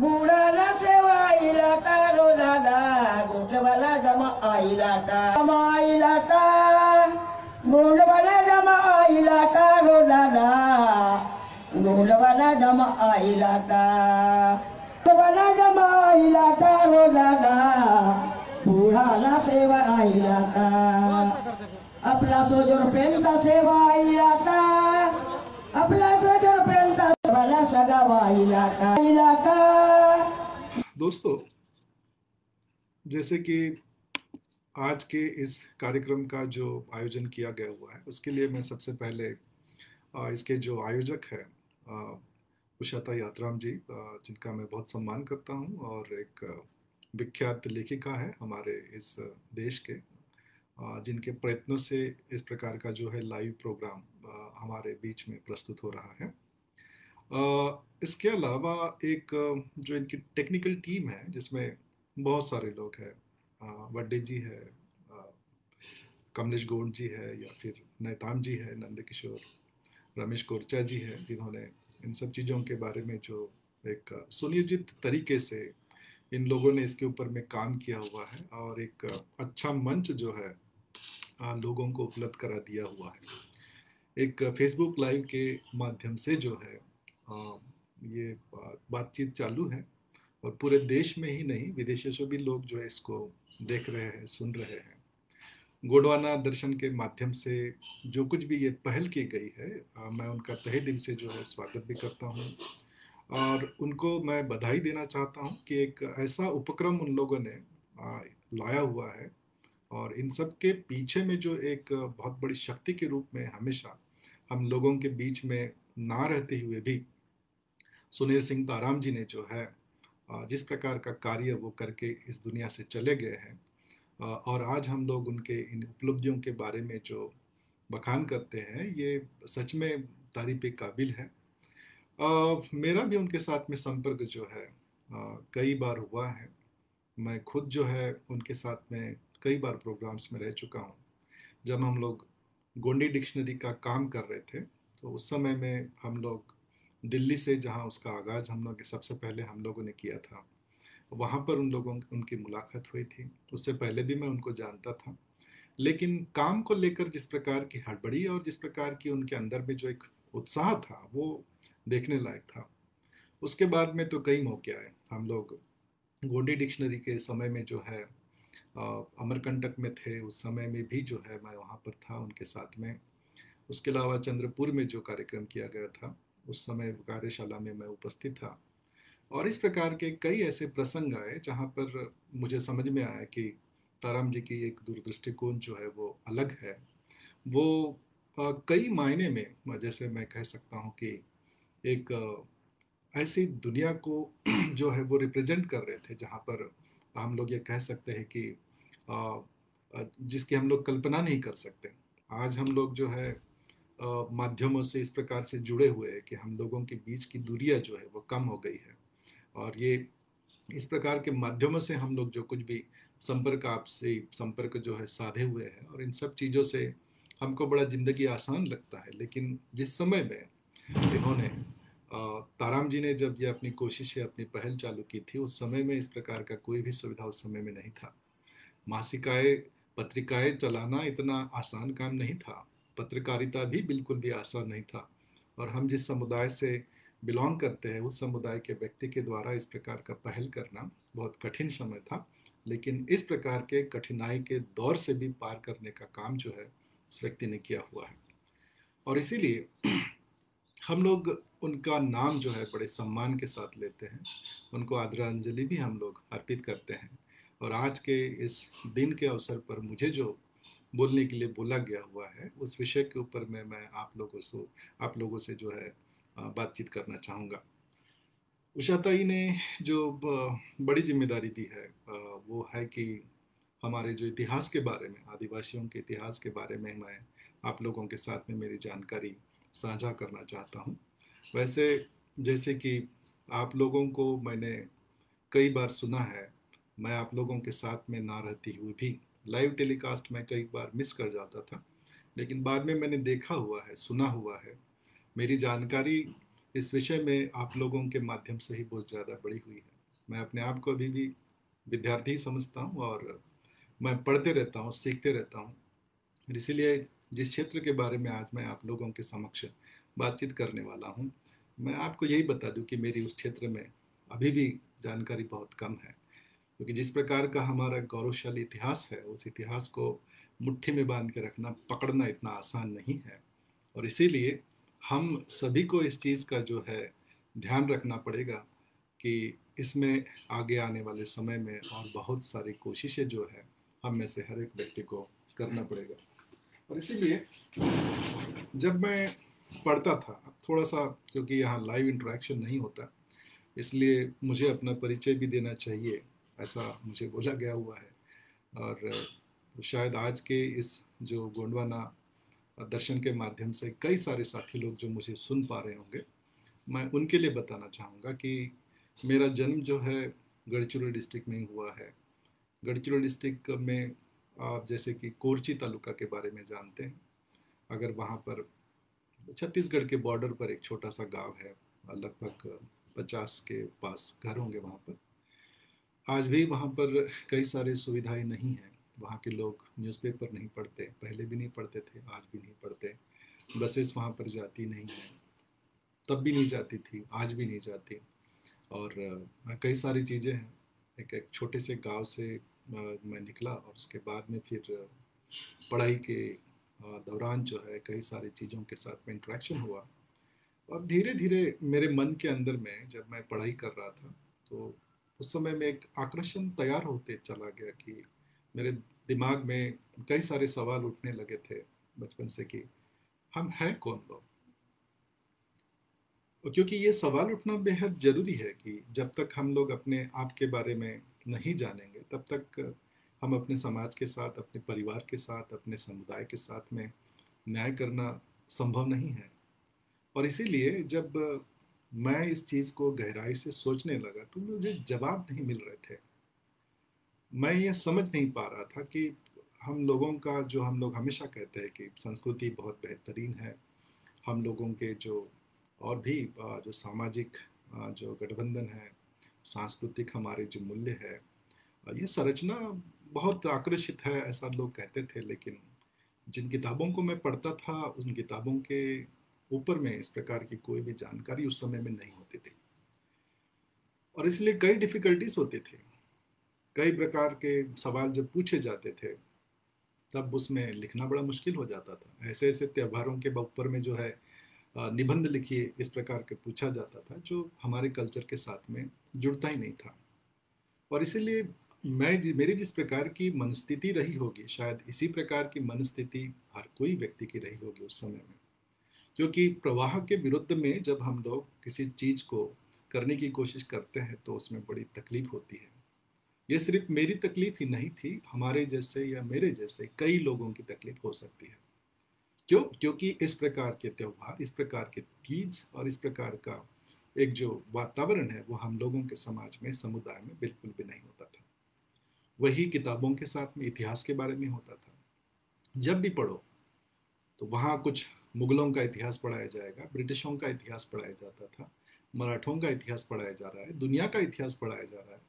गुडाला सेवाईला तारो दादा गोंडवाला जमा आईला ता. जमा आईला ता गोंडवाला जमा आईला तारो दादा गोंडवाला जमा आईला ता. गोंडवाला जमा आईला तारो दादा बुढाला सेवा आईला ता. आपला सोजोर पेलता सेवा आईला ता. आपला दोस्तों, जैसे कि आज के इस कार्यक्रम का जो आयोजन किया गया हुआ है, उसके लिए मैं सबसे पहले इसके जो आयोजक हैं उषाता यात्राम जी जिनका मैं बहुत सम्मान करता हूँ और एक विख्यात लेखिका है हमारे इस देश के जिनके प्रयत्नों से इस प्रकार का जो है लाइव प्रोग्राम हमारे बीच में प्रस्तुत हो रहा है। इसके अलावा एक जो इनकी टेक्निकल टीम है, जिसमें बहुत सारे लोग हैं वड्डे जी है कमलेश गोंड जी है, या फिर नैताम जी है नंद किशोर रमेश कोरचा जी है, जिन्होंने इन सब चीज़ों के बारे में जो एक सुनियोजित तरीके से इन लोगों ने इसके ऊपर में काम किया हुआ है और एक अच्छा मंच जो है लोगों को उपलब्ध करा दिया हुआ है। एक फेसबुक लाइव के माध्यम से जो है ये बातचीत चालू है और पूरे देश में ही नहीं, विदेशों से भी लोग जो है इसको देख रहे हैं, सुन रहे हैं। गोडवाना दर्शन के माध्यम से जो कुछ भी ये पहल की गई है मैं उनका तहे दिल से जो है स्वागत भी करता हूँ। और उनको मैं बधाई देना चाहता हूँ कि एक ऐसा उपक्रम उन लोगों ने लाया हुआ है और इन सब के पीछे में जो एक बहुत बड़ी शक्ति के रूप में हमेशा हम लोगों के बीच में ना रहते हुए भी सुनील सिंह ताराम जी ने जो है जिस प्रकार का कार्य वो करके इस दुनिया से चले गए हैं और आज हम लोग उनके इन उपलब्धियों के बारे में जो बखान करते हैं ये सच में तारीफ़ काबिल है। अ, मेरा भी उनके साथ में संपर्क जो है अ, कई बार हुआ है। मैं खुद जो है उनके साथ में कई बार प्रोग्राम्स में रह चुका हूँ। जब हम लोग गोंडी डिक्शनरी का काम कर रहे थे तो उस समय में हम लोग दिल्ली से जहाँ उसका आगाज़ हम लोग, सबसे पहले हम लोगों ने किया था, वहाँ पर उन लोगों, उनकी मुलाकात हुई थी। उससे पहले भी मैं उनको जानता था। लेकिन काम को लेकर जिस प्रकार की हड़बड़ी और जिस प्रकार की उनके अंदर में जो एक उत्साह था, वो देखने लायक था। उसके बाद में तो कई मौके आए। हम लोग गोंडी डिक्शनरी के समय में जो है अमरकंटक में थे। उस समय में भी जो है, मैं वहाँ पर था उनके साथ में। उसके अलावा चंद्रपुर में जो कार्यक्रम किया गया था उस समय कार्यशाला में मैं उपस्थित था। और इस प्रकार के कई ऐसे प्रसंग आए, जहाँ पर मुझे समझ में आया कि ताराम जी की एक दूरदृष्टिकोण जो है वो अलग है। वो कई मायने में जैसे मैं कह सकता हूँ कि एक ऐसी दुनिया को जो है वो रिप्रेजेंट कर रहे थे, जहाँ पर हम लोग ये कह सकते हैं कि जिसकी हम लोग कल्पना नहीं कर सकते। आज हम लोग जो है माध्यमों से इस प्रकार से जुड़े हुए हैं कि हम लोगों के बीच की दूरियाँ जो है वो कम हो गई है। और ये इस प्रकार के माध्यमों से हम लोग जो कुछ भी संपर्क आपसे संपर्क जो है साधे हुए हैं और इन सब चीज़ों से हमको बड़ा ज़िंदगी आसान लगता है। लेकिन जिस समय में इन्होंने ताराम जी ने जब ये अपनी कोशिशें, अपनी पहल चालू की थी, उस समय में इस प्रकार का कोई भी सुविधा उस समय में नहीं था। मासिकाएँ, पत्रिकाएँ चलाना इतना आसान काम नहीं था। पत्रकारिता भी बिल्कुल भी आसान नहीं था। और हम जिस समुदाय से बिलोंग करते हैं, उस समुदाय के व्यक्ति के द्वारा इस प्रकार का पहल करना बहुत कठिन समय था। लेकिन इस प्रकार के कठिनाई के दौर से भी पार करने का काम जो है, इस व्यक्ति ने किया हुआ है। और इसीलिए हम लोग उनका नाम जो है, बड़े सम्मान के साथ लेते हैं। उनको आदरांजलि भी हम लोग अर्पित करते हैं। और आज के इस दिन के अवसर पर मुझे जो बोलने के लिए बोला गया हुआ है, उस विषय के ऊपर में मैं आप लोगों से, आप लोगों से जो है बातचीत करना चाहूँगा। उषाताई ने जो बड़ी ज़िम्मेदारी दी है वो है कि हमारे जो इतिहास के बारे में, आदिवासियों के इतिहास के बारे में मैं आप लोगों के साथ में मेरी जानकारी साझा करना चाहता हूँ। वैसे, जैसे कि आप लोगों को मैंने कई बार सुना है, मैं आप लोगों के साथ में ना रहती हुई भी लाइव टेलीकास्ट मैं कई बार मिस कर जाता था, लेकिन बाद में मैंने देखा हुआ है, सुना हुआ है। मेरी जानकारी इस विषय में आप लोगों के माध्यम से ही बहुत ज़्यादा बड़ी हुई है। मैं अपने आप को अभी भी विद्यार्थी ही समझता हूँ और मैं पढ़ते रहता हूँ, सीखते रहता हूँ। इसीलिए जिस क्षेत्र के बारे में आज मैं आप लोगों के समक्ष बातचीत करने वाला हूँ, मैं आपको यही बता दूँ कि मेरी उस क्षेत्र में अभी भी जानकारी बहुत कम है। क्योंकि जिस प्रकार का हमारा गौरवशाली इतिहास है, उस इतिहास को मुट्ठी में बाँध के रखना, पकड़ना इतना आसान नहीं है। और इसीलिए हम सभी को इस चीज़ का जो है, ध्यान रखना पड़ेगा कि इसमें आगे आने वाले समय में और बहुत सारी कोशिशें जो है, हम में से हर एक व्यक्ति को करना पड़ेगा। और इसीलिए जब मैं पढ़ता था थोड़ा सा क्योंकि यहाँ लाइव इंटरेक्शन नहीं होता, इसलिए मुझे अपना परिचय भी देना चाहिए। ऐसा मुझे बोला गया हुआ है। और शायद आज के इस जो गोंडवाना दर्शन के माध्यम से कई सारे साथी लोग जो मुझे सुन पा रहे होंगे, मैं उनके लिए बताना चाहूँगा कि मेरा जन्म जो है गढ़चिरोली डिस्ट्रिक्ट में हुआ है। गढ़चिरोली डिस्ट्रिक्ट में आप जैसे कि कोरची तालुका के बारे में जानते हैं। अगर वहाँ पर छत्तीसगढ़ के बॉर्डर पर एक छोटा सा गाँव है, लगभग पचास के पास घर होंगे वहाँ पर। आज भी वहाँ पर कई सारे सुविधाएँ नहीं हैं। वहाँ के लोग न्यूज़पेपर नहीं पढ़ते, पहले भी नहीं पढ़ते थे, आज भी नहीं पढ़ते। बसेस वहाँ पर जाती नहीं हैं। तब भी नहीं जाती थी, आज भी नहीं जाती। और कई सारी चीज़ें हैं। एक एक छोटे से गाँव से मैं निकला और उसके बाद में फिर पढ़ाई के दौरान जो है कई सारी चीज़ों के साथ में इंट्रैक्शन हुआ। और धीरे धीरे मेरे मन के अंदर में जब मैं पढ़ाई कर रहा था तो उस समय में एक आकर्षण तैयार होते चला गया कि मेरे दिमाग में कई सारे सवाल उठने लगे थे बचपन से कि हम हैं कौन लोग? क्योंकि ये सवाल उठना बेहद ज़रूरी है कि जब तक हम लोग अपने आप के बारे में नहीं जानेंगे, तब तक हम अपने समाज के साथ, अपने परिवार के साथ, अपने समुदाय के साथ में न्याय करना संभव नहीं है। और इसीलिए जब मैं इस चीज़ को गहराई से सोचने लगा तो मुझे जवाब नहीं मिल रहे थे। मैं ये समझ नहीं पा रहा था कि हम लोगों का जो हम लोग हमेशा कहते हैं कि संस्कृति बहुत बेहतरीन है, हम लोगों के जो और भी जो सामाजिक जो गठबंधन है, सांस्कृतिक हमारे जो मूल्य है ये संरचना बहुत आकर्षित है, ऐसा लोग कहते थे, लेकिन जिन किताबों को मैं पढ़ता था, उन किताबों के ऊपर में इस प्रकार की कोई भी जानकारी उस समय में नहीं होती थी। और इसलिए कई डिफ़िकल्टीज होती थी। कई प्रकार के सवाल जब पूछे जाते थे, तब उसमें लिखना बड़ा मुश्किल हो जाता था। ऐसे ऐसे त्योहारों के ऊपर में जो है निबंध लिखिए, इस प्रकार के पूछा जाता था, जो हमारे कल्चर के साथ में जुड़ता ही नहीं था। और इसीलिए मैं मेरी जिस प्रकार की मनस्थिति रही होगी, शायद इसी प्रकार की मनस्थिति हर कोई व्यक्ति की रही होगी उस समय में। क्योंकि प्रवाह के विरुद्ध में जब हम लोग किसी चीज़ को करने की कोशिश करते हैं तो उसमें बड़ी तकलीफ़ होती है। ये सिर्फ़ मेरी तकलीफ़ ही नहीं थी, हमारे जैसे या मेरे जैसे कई लोगों की तकलीफ़ हो सकती है। क्यों? क्योंकि इस प्रकार के त्यौहार, इस प्रकार के तीज और इस प्रकार का एक जो वातावरण है, वो हम लोगों के समाज में, समुदाय में बिल्कुल भी नहीं होता था। वही किताबों के साथ में, इतिहास के बारे में होता था। जब भी पढ़ो तो वहाँ कुछ मुगलों का इतिहास पढ़ाया जाएगा, ब्रिटिशों का इतिहास पढ़ाया जाता था, मराठों का इतिहास पढ़ाया जा रहा है, दुनिया का इतिहास पढ़ाया जा रहा है।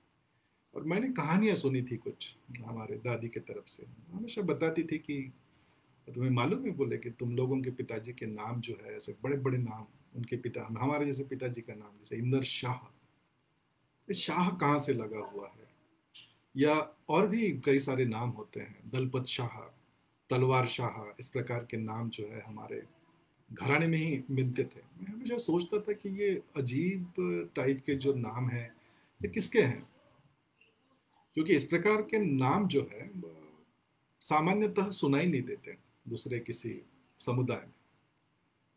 और मैंने कहानियाँ सुनी थी कुछ हमारे दादी के तरफ़ से। हमेशा बताती थी कि तुम्हें मालूम है बोले कि तुम लोगों के पिताजी के नाम जो है, ऐसे बड़े बड़े नाम, उनके पिता, हमारे जैसे पिताजी का नाम, जैसे इंदर शाह। शाह कहाँ से लगा हुआ है? या और भी कई सारे नाम होते हैं, दलपत शाह तलवार शाह, इस प्रकार के नाम जो है हमारे घराने में ही मिलते थे। मैं हमेशा सोचता था कि ये अजीब टाइप के जो नाम हैं, ये किसके हैं? क्योंकि इस प्रकार के नाम जो है, सामान्यतः सुनाई नहीं देते दूसरे किसी समुदाय में।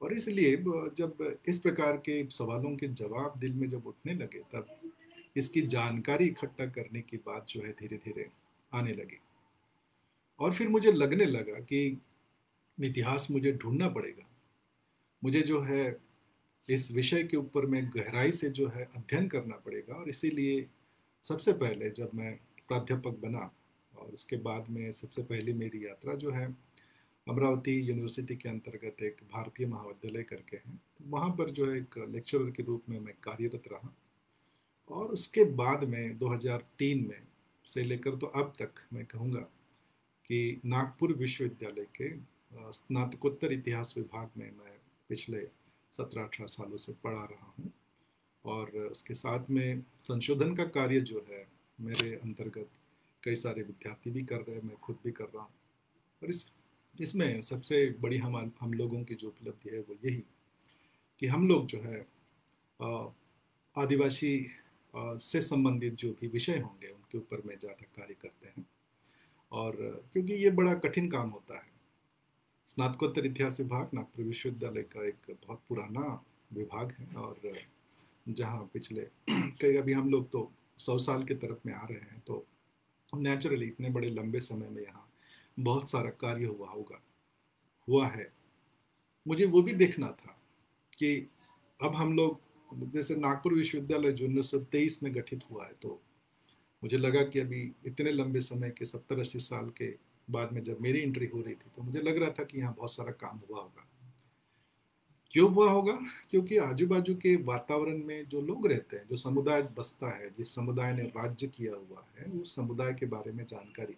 और इसलिए जब इस प्रकार के सवालों के जवाब दिल में जब उठने लगे, तब इसकी जानकारी इकट्ठा करने की बात जो है धीरे धीरे आने लगी। और फिर मुझे लगने लगा कि इतिहास मुझे ढूंढना पड़ेगा। मुझे जो है इस विषय के ऊपर मैं गहराई से जो है अध्ययन करना पड़ेगा और इसीलिए सबसे पहले जब मैं प्राध्यापक बना और उसके बाद में सबसे पहली मेरी यात्रा जो है अमरावती यूनिवर्सिटी के अंतर्गत एक भारतीय महाविद्यालय करके हैं तो वहाँ पर जो है एक लेक्चरर के रूप में मैं कार्यरत रहा और उसके बाद में 2003 में से लेकर तो अब तक मैं कहूँगा कि नागपुर विश्वविद्यालय के स्नातकोत्तर इतिहास विभाग में मैं पिछले सत्रह अठारह सालों से पढ़ा रहा हूँ। और उसके साथ में संशोधन का कार्य जो है, मेरे अंतर्गत कई सारे विद्यार्थी भी कर रहे हैं, मैं खुद भी कर रहा हूँ। और इस, इसमें सबसे बड़ी हम हम लोगों की जो उपलब्धि है वो यही कि हम लोग जो है आदिवासी से संबंधित जो भी विषय होंगे, उनके ऊपर में ज़्यादा कार्य करते हैं। और, क्योंकि ये बड़ा कठिन काम होता है। स्नातकोत्तर इतिहास विभाग, नागपुर विश्वविद्यालय का एक बहुत पुराना विभाग है और जहाँ पिछले कई, अभी हम लोग तो सौ साल के तरफ़ में आ रहे हैं तो नेचुरली इतने बड़े लंबे समय में यहाँ बहुत सारा कार्य हुआ होगा। हुआ है। मुझे वो भी देखना था कि अब हम लोग, जैसे नागपुर विश्वविद्यालय जो उन्नीस सौ तेईस में गठित हुआ है तो मुझे लगा कि अभी इतने लंबे समय के, सत्तर अस्सी साल के बाद में जब मेरी एंट्री हो रही थी तो मुझे लग रहा था कि यहाँ बहुत सारा काम हुआ होगा। क्यों हुआ होगा? क्योंकि आजू बाजू के वातावरण में जो लोग रहते हैं, जो समुदाय बसता है, जिस समुदाय ने राज्य किया हुआ है, उस समुदाय के बारे में जानकारी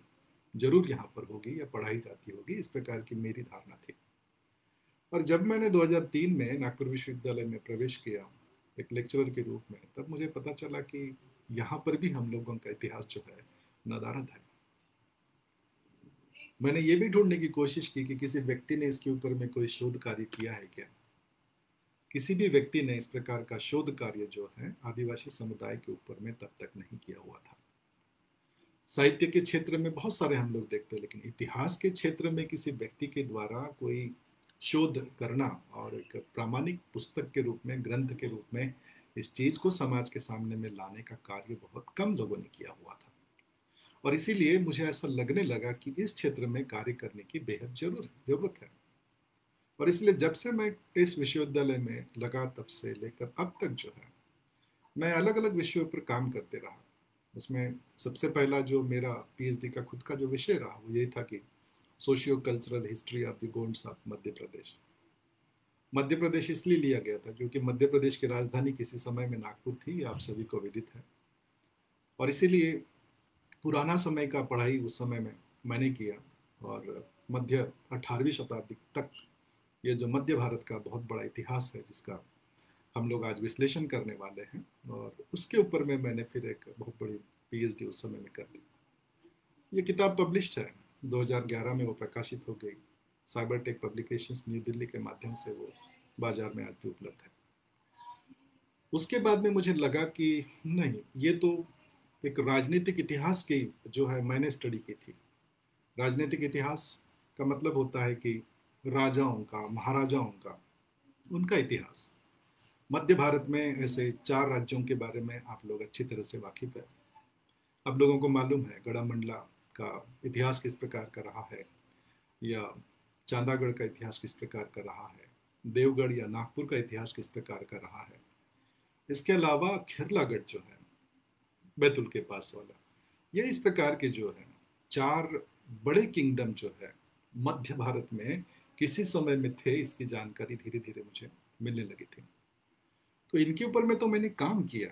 ज़रूर यहाँ पर होगी या पढ़ाई जाती होगी, इस प्रकार की मेरी धारणा थी। और जब मैंने 2003 में नागपुर विश्वविद्यालय में प्रवेश किया, एक लेक्चरर के रूप में, तब मुझे पता चला कि यहाँ पर भी हम लोगों का इतिहास जो है नदारत है। मैंने ये भी ढूँढने की कोशिश की कि किसी व्यक्ति ने इसके ऊपर में कोई शोध कार्य किया है क्या? किसी भी व्यक्ति ने इस प्रकार का शोध कार्य जो है, आदिवासी समुदाय के ऊपर में तब तक नहीं किया हुआ था। साहित्य के क्षेत्र में बहुत सारे हम लोग देखते हैं, लेकिन इतिहास के क्षेत्र में किसी व्यक्ति के द्वारा कोई शोध करना और एक प्रामाणिक पुस्तक के रूप में, ग्रंथ के रूप में इस चीज़ को समाज के सामने में लाने का कार्य बहुत कम लोगों ने किया हुआ था। और इसीलिए मुझे ऐसा लगने लगा कि इस क्षेत्र में कार्य करने की बेहद ज़रूर, ज़रूरत है। और इसलिए जब से मैं इस विश्वविद्यालय में लगा, तब से लेकर अब तक जो है, मैं अलग अलग विषयों पर काम करते रहा। उसमें सबसे पहला जो मेरा पीएचडी का खुद का जो विषय रहा, वो यही था कि socio cultural history of the Gonds of Madhya Pradesh. Madhya Pradesh इसलिए लिया गया था क्योंकि मध्य प्रदेश की राजधानी किसी समय में नागपुर थी आप सभी को विदित है। और इसीलिए पुराना समय का पढ़ाई उस समय में मैंने किया और मध्य अठारहवीं शताब्दी तक ये जो मध्य भारत का बहुत बड़ा इतिहास है, जिसका हम लोग आज विश्लेषण करने वाले हैं और उसके ऊपर में मैंने फिर एक बहुत बड़ी पीएचडी उस समय में कर ली ये किताब पब्लिश्ड है 2011 में वो प्रकाशित हो गई। Cyber Tech Publications New Delhi के माध्यम से वो बाज़ार में आज भी उपलब्ध है। उसके बाद में मुझे लगा कि नहीं, ये तो एक राजनीतिक इतिहास की जो है, मैंने स्टडी की थी। राजनीतिक इतिहास का मतलब होता है कि राजाओं का, महाराजाओं का, उनका इतिहास। मध्य भारत में ऐसे चार राज्यों के बारे में आप लोग अच्छी तरह से वाकिफ है। अब लोगों को मालूम है गड़ा मंडला का इतिहास किस प्रकार का रहा है, या चांदागढ़ का इतिहास किस प्रकार का रहा है? देवगढ़ या नागपुर का इतिहास किस प्रकार का रहा है? इसके अलावा खेरलागढ़ जो है, बैतुल के पास वाला, ये इस प्रकार के जो है, चार बड़े किंगडम जो है, मध्य भारत में किसी समय में थे, इसकी जानकारी धीरे धीरे मुझे मिलने लगी थी। तो इनके ऊपर में तो मैंने काम किया,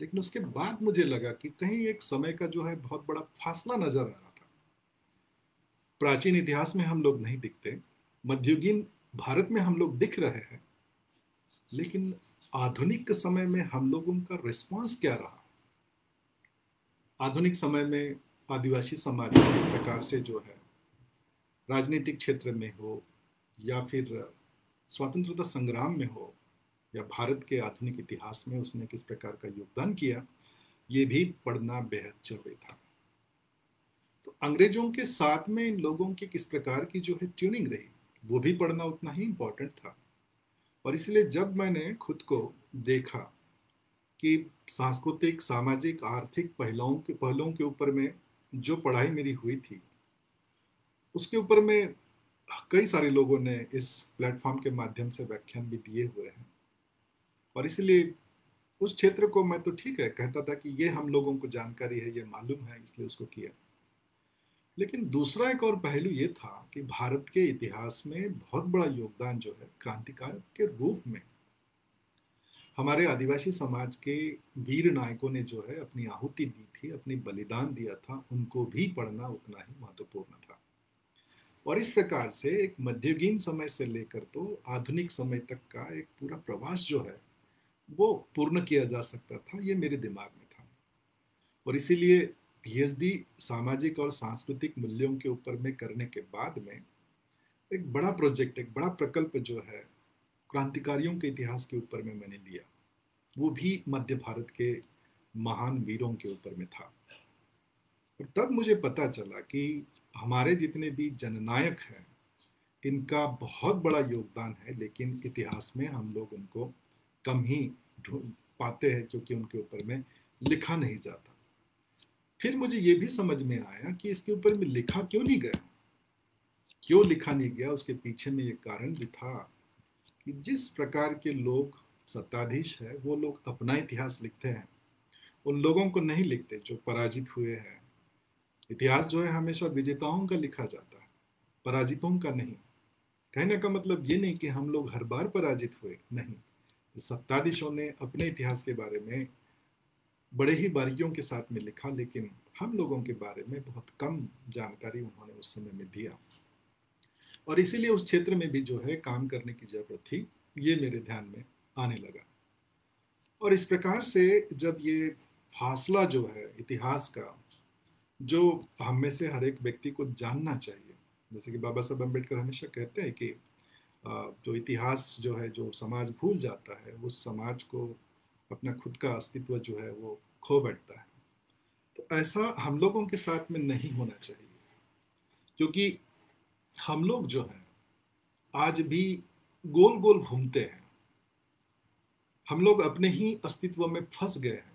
लेकिन उसके बाद मुझे लगा कि कहीं एक समय का जो है, बहुत बड़ा फासला नज़र आ रहा प्राचीन इतिहास में हम लोग नहीं दिखते, मध्ययुगीन भारत में हम लोग दिख रहे हैं, लेकिन आधुनिक समय में हम लोगों का रिस्पांस क्या रहा? आधुनिक समय में आदिवासी समाज इस प्रकार से जो है, राजनीतिक क्षेत्र में हो या फिर स्वतंत्रता संग्राम में हो या भारत के आधुनिक इतिहास में उसने किस प्रकार का योगदान किया, ये भी पढ़ना बेहद ज़रूरी था। तो अंग्रेज़ों के साथ में इन लोगों की किस प्रकार की जो है ट्यूनिंग रही, वो भी पढ़ना उतना ही इम्पोर्टेंट था। और इसलिए जब मैंने खुद को देखा कि सांस्कृतिक, सामाजिक, आर्थिक पहलुओं के पहलुओं के ऊपर में जो पढ़ाई मेरी हुई थी, उसके ऊपर में कई सारे लोगों ने इस प्लेटफॉर्म के माध्यम से व्याख्यान भी दिए हुए हैं। और इसलिए उस क्षेत्र को मैं तो ठीक है, कहता था कि ये हम लोगों को जानकारी है, ये मालूम है, इसलिए उसको किया। लेकिन दूसरा एक और पहलू ये था कि भारत के इतिहास में बहुत बड़ा योगदान जो है क्रांतिकारक के रूप में। हमारे आदिवासी समाज के वीर नायकों ने जो है अपनी आहुति दी थी, अपनी बलिदान दिया था, उनको भी पढ़ना उतना ही महत्वपूर्ण था। और इस प्रकार से एक मध्ययुगीन समय से लेकर तो आधुनिक समय तक का एक पूरा प्रवास जो है, वो पूर्ण किया जा सकता था, ये मेरे दिमाग में था। और इसीलिए पीएचडी सामाजिक और सांस्कृतिक मूल्यों के ऊपर में करने के बाद में एक बड़ा प्रोजेक्ट एक बड़ा प्रकल्प जो है, क्रांतिकारियों के इतिहास के ऊपर में मैंने लिया। वो भी मध्य भारत के महान वीरों के ऊपर में था। और तब मुझे पता चला कि हमारे जितने भी जननायक हैं, इनका बहुत बड़ा योगदान है, लेकिन इतिहास में हम लोग उनको कम ही पाते हैं, क्योंकि उनके ऊपर में लिखा नहीं जाता। फिर मुझे ये भी समझ में आया कि इसके ऊपर में लिखा क्यों नहीं गया? क्यों लिखा नहीं गया? उसके पीछे में ये कारण भी था कि जिस प्रकार के लोग सत्ताधीश है, वो लोग अपना इतिहास लिखते हैं। उन लोगों को नहीं लिखते जो पराजित हुए हैं। इतिहास जो है, हमेशा विजेताओं का लिखा जाता है, पराजितों का नहीं। कहने का मतलब ये नहीं कि हम लोग हर बार पराजित हुए, नहीं। सत्ताधीशों ने अपने इतिहास के बारे में बड़े ही बारीकियों के साथ में लिखा, लेकिन हम लोगों के बारे में बहुत कम जानकारी उन्होंने उस समय में दिया। और इसीलिए उस क्षेत्र में भी जो है काम करने की ज़रूरत थी, ये मेरे ध्यान में आने लगा। और इस प्रकार से जब ये फासला जो है, इतिहास का, जो हम में से हर एक व्यक्ति को जानना चाहिए, जैसे कि बाबा साहब अंबेडकर हमेशा कहते हैं कि जो इतिहास जो है, जो समाज भूल जाता है, उस समाज को अपना खुद का अस्तित्व जो है वो खो बैठता है। तो ऐसा हम लोगों के साथ में नहीं होना चाहिए, क्योंकि हम लोग जो है, आज भी गोल गोल घूमते हैं। हम लोग अपने ही अस्तित्व में फंस गए हैं।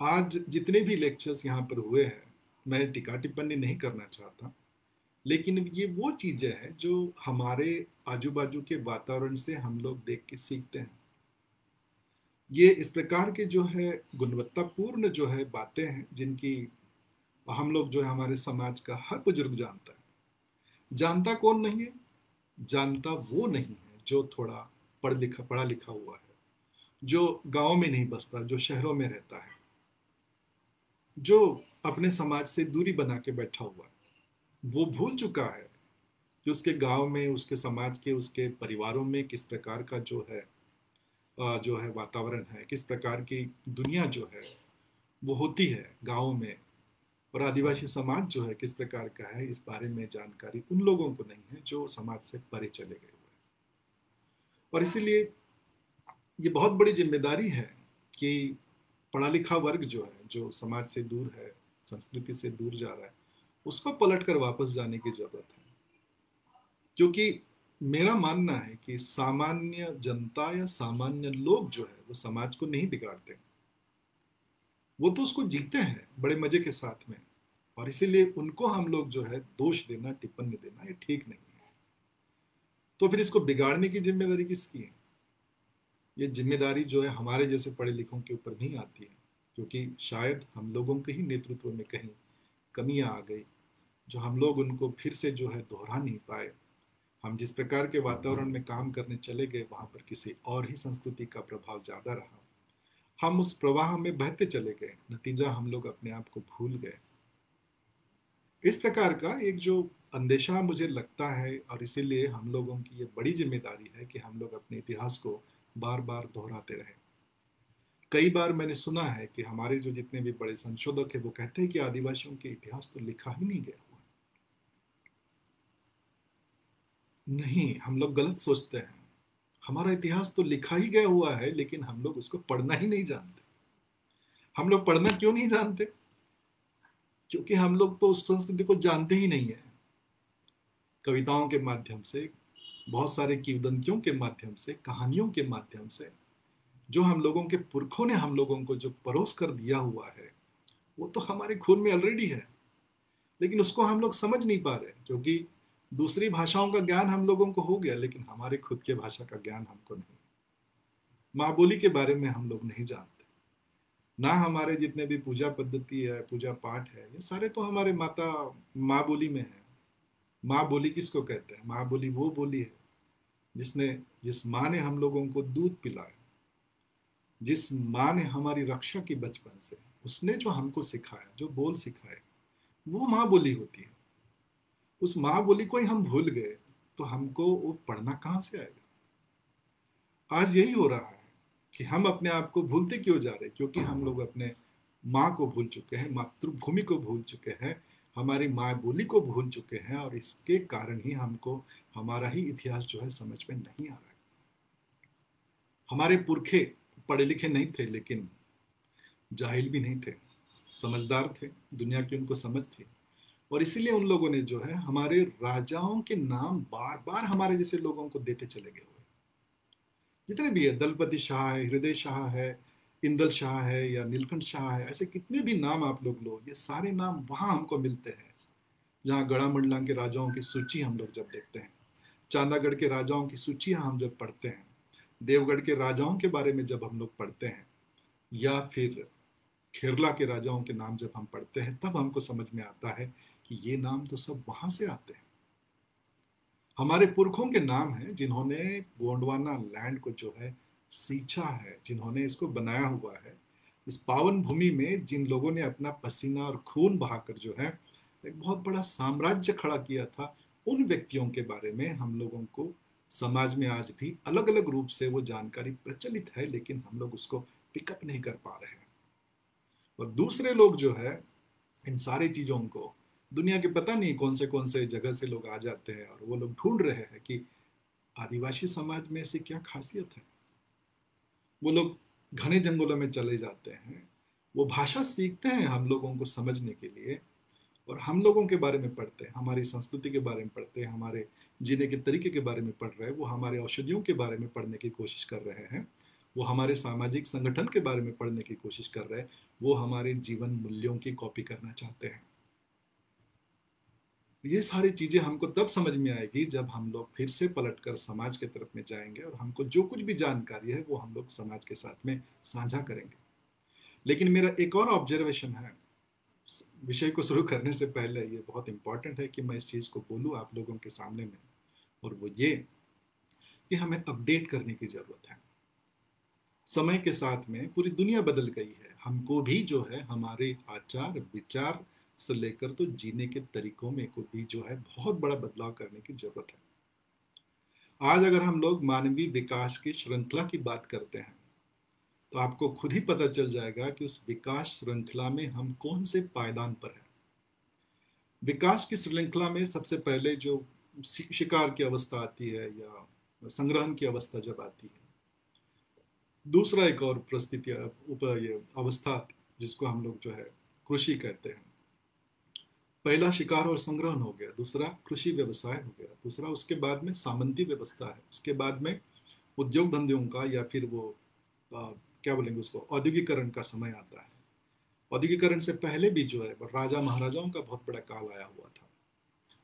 आज जितने भी लेक्चर्स यहाँ पर हुए हैं, मैं टिका टिप्पणी नहीं करना चाहता, लेकिन ये वो चीज़ें हैं जो हमारे आजू बाजू के वातावरण से हम लोग देख के सीखते हैं। ये इस प्रकार के जो है गुणवत्तापूर्ण जो है बातें हैं जिनकी हम लोग जो है हमारे समाज का हर बुज़ुर्ग जानता है। जानता कौन नहीं है? जानता वो नहीं है जो थोड़ा पढ़ लिखा पढ़ा लिखा हुआ है, जो गाँव में नहीं बसता, जो शहरों में रहता है, जो अपने समाज से दूरी बना के बैठा हुआ है। वो भूल चुका है कि उसके गाँव में, उसके समाज के, उसके परिवारों में किस प्रकार का जो है जो है वातावरण है, किस प्रकार की दुनिया जो है, वो होती है गाँव में और आदिवासी समाज जो है किस प्रकार का है, इस बारे में जानकारी उन लोगों को नहीं है जो समाज से परे चले गए हुए और इसीलिए ये बहुत बड़ी ज़िम्मेदारी है कि पढ़ा लिखा वर्ग जो है, जो समाज से दूर है, संस्कृति से दूर जा रहा है, उसको पलट कर वापस जाने की ज़रूरत है। क्योंकि मेरा मानना है कि सामान्य जनता या सामान्य लोग जो है, वो समाज को नहीं बिगाड़ते। वो तो उसको जीते हैं, बड़े मज़े के साथ में। और इसीलिए उनको हम लोग जो है, दोष देना, टिप्पणी देना ये ठीक नहीं है। तो फिर इसको बिगाड़ने की ज़िम्मेदारी किसकी है? ये ज़िम्मेदारी जो है, हमारे जैसे पढ़े लिखों के ऊपर नहीं आती है। क्योंकि शायद हम लोगों के ही नेतृत्व में कहीं कमियाँ आ गई, जो हम लोग उनको फिर से जो है दोहरा नहीं पाए। हम जिस प्रकार के वातावरण में काम करने चले गए, वहाँ पर किसी और ही संस्कृति का प्रभाव ज़्यादा रहा। हम उस प्रवाह में बहते चले गए, नतीजा हम लोग अपने आप को भूल गए। इस प्रकार का एक जो अंदेशा मुझे लगता है, और इसीलिए हम लोगों की ये बड़ी ज़िम्मेदारी है कि हम लोग अपने इतिहास को बार बार दोहराते रहे। कई बार मैंने सुना है कि हमारे जो जितने भी बड़े संशोधक है, वो कहते हैं कि आदिवासियों के इतिहास तो लिखा ही नहीं गया हुआ नहीं, हम लोग गलत सोचते हैं। हमारा इतिहास तो लिखा ही गया हुआ है, लेकिन हम लोग उसको पढ़ना ही नहीं जानते। हम लोग पढ़ना क्यों नहीं जानते? क्योंकि हम लोग तो उस संस्कृति को जानते ही नहीं है। कविताओं के माध्यम से, बहुत सारे किवदंतियों के माध्यम से, कहानियों के माध्यम से, जो हम लोगों के पुरखों ने हम लोगों को जो परोस कर दिया हुआ है, वो तो हमारे खून में ऑलरेडी है। लेकिन उसको हम लोग समझ नहीं पा रहे क्योंकि दूसरी भाषाओं का ज्ञान हम लोगों को हो गया, लेकिन हमारे खुद के भाषा का ज्ञान हमको नहीं। माँ बोली के बारे में हम लोग नहीं जानते। ना हमारे जितने भी पूजा पद्धति है, पूजा पाठ है, ये सारे तो हमारे माता, माँ बोली में है। माँ बोली किसको कहते हैं? माँ बोली वो बोली है, जिसने, जिस माँ ने हम लोगों को दूध पिलाया। जिस माँ ने हमारी रक्षा की बचपन से, उसने जो हमको सिखाया, जो बोल सिखाए वो माँ बोली होती है। उस माँ बोली को ही हम भूल गए तो हमको वो पढ़ना कहाँ से आएगा? आज यही हो रहा है कि हम अपने आप को भूलते क्यों जा रहे क्योंकि हम लोग अपने माँ को भूल चुके हैं, मातृभूमि को भूल चुके हैं, हमारी माँ बोली को भूल चुके हैं और इसके कारण ही हमको, हमारा ही इतिहास जो है समझ में नहीं आ रहा है। हमारे पुरखे पढ़े लिखे नहीं थे, लेकिन जाहिल भी नहीं थे, समझदार थे, दुनिया की उनको समझ थी। और इसीलिए उन लोगों ने जो है हमारे राजाओं के नाम बार बार हमारे जैसे लोगों को देते चले गए हुए। जितने भी है, दलपति शाह है, हृदय शाह है, इंदल शाह है या नीलकंठ शाह है, ऐसे कितने भी नाम आप लोग लो, ये सारे नाम वहाँ हमको मिलते हैं। जहाँ गढ़ा मंडला के राजाओं की सूची हम लोग जब देखते हैं, चांदागढ़ के राजाओं की सूची हम जब पढ़ते हैं, देवगढ़ के राजाओं के बारे में जब हम लोग पढ़ते हैं, या फिर खेरला के राजाओं के नाम जब हम पढ़ते हैं, तब हमको समझ में आता है कि ये नाम तो सब वहाँ से आते हैं। हमारे पुरखों के नाम हैं, जिन्होंने गोंडवाना लैंड को जो है सींचा है, जिन्होंने इसको बनाया हुआ है। इस पावन भूमि में जिन लोगों ने अपना पसीना और खून बहाकर जो है, एक बहुत बड़ा साम्राज्य खड़ा किया था, उन व्यक्तियों के बारे में हम लोगों को समाज में आज भी अलग अलग रूप से वो जानकारी प्रचलित है, लेकिन हम लोग उसको पिकअप नहीं कर पा रहे हैं। और दूसरे लोग जो है, इन सारी चीज़ों को, दुनिया के पता नहीं कौन से कौन से जगह से लोग आ जाते हैं और वो लोग ढूंढ रहे हैं कि आदिवासी समाज में ऐसी क्या खासियत है। वो लोग घने जंगलों में चले जाते हैं। वो भाषा सीखते हैं हम लोगों को समझने के लिए और हम लोगों के बारे में पढ़ते हैं, हमारी संस्कृति के बारे में पढ़ते हैं, हमारे जीने के तरीके के बारे में पढ़ रहे हैं, वो हमारे औषधियों के बारे में पढ़ने की कोशिश कर रहे हैं। वो हमारे सामाजिक संगठन के बारे में पढ़ने की कोशिश कर रहे हैं, वो हमारे जीवन मूल्यों की कॉपी करना चाहते हैं। ये सारी चीज़ें हमको तब समझ में आएगी जब हम लोग फिर से पलट कर समाज के तरफ़ में जाएँगे और हमको जो कुछ भी जानकारी है वो हम लोग समाज के साथ में साझा करेंगे। लेकिन मेरा एक और ऑब्जर्वेशन है, विषय को शुरू करने से पहले ये बहुत इंपॉर्टेंट है कि मैं इस चीज़ को बोलूँ आप लोगों के सामने में, और वो ये कि हमें अपडेट करने की ज़रूरत है। समय के साथ में पूरी दुनिया बदल गई है। हमको भी जो है, हमारे आचार, विचार से लेकर तो जीने के तरीकों में को भी जो है, बहुत बड़ा बदलाव करने की ज़रूरत है। आज अगर हम लोग मानवीय विकास की श्रृंखला की बात करते हैं तो आपको खुद ही पता चल जाएगा कि उस विकास श्रृंखला में हम कौन से पायदान पर है। विकास की श्रृंखला में सबसे पहले जो शिकार की अवस्था आती है या संग्रहण की अवस्था जब आती है दूसरा एक और परिस्थिति अवस्था जिसको हम लोग जो है कृषि कहते हैं। पहला शिकार और संग्रहण हो गया दूसरा कृषि व्यवसाय हो गया दूसरा उसके बाद में सामंती व्यवस्था है। उसके बाद में उद्योग धंधों का या फिर वो आ, क्या बोलेंगे उसको औद्योगिकरण का समय आता है। औद्योगिकरण से पहले भी जो है राजा महाराजाओं का बहुत बड़ा काल आया हुआ था।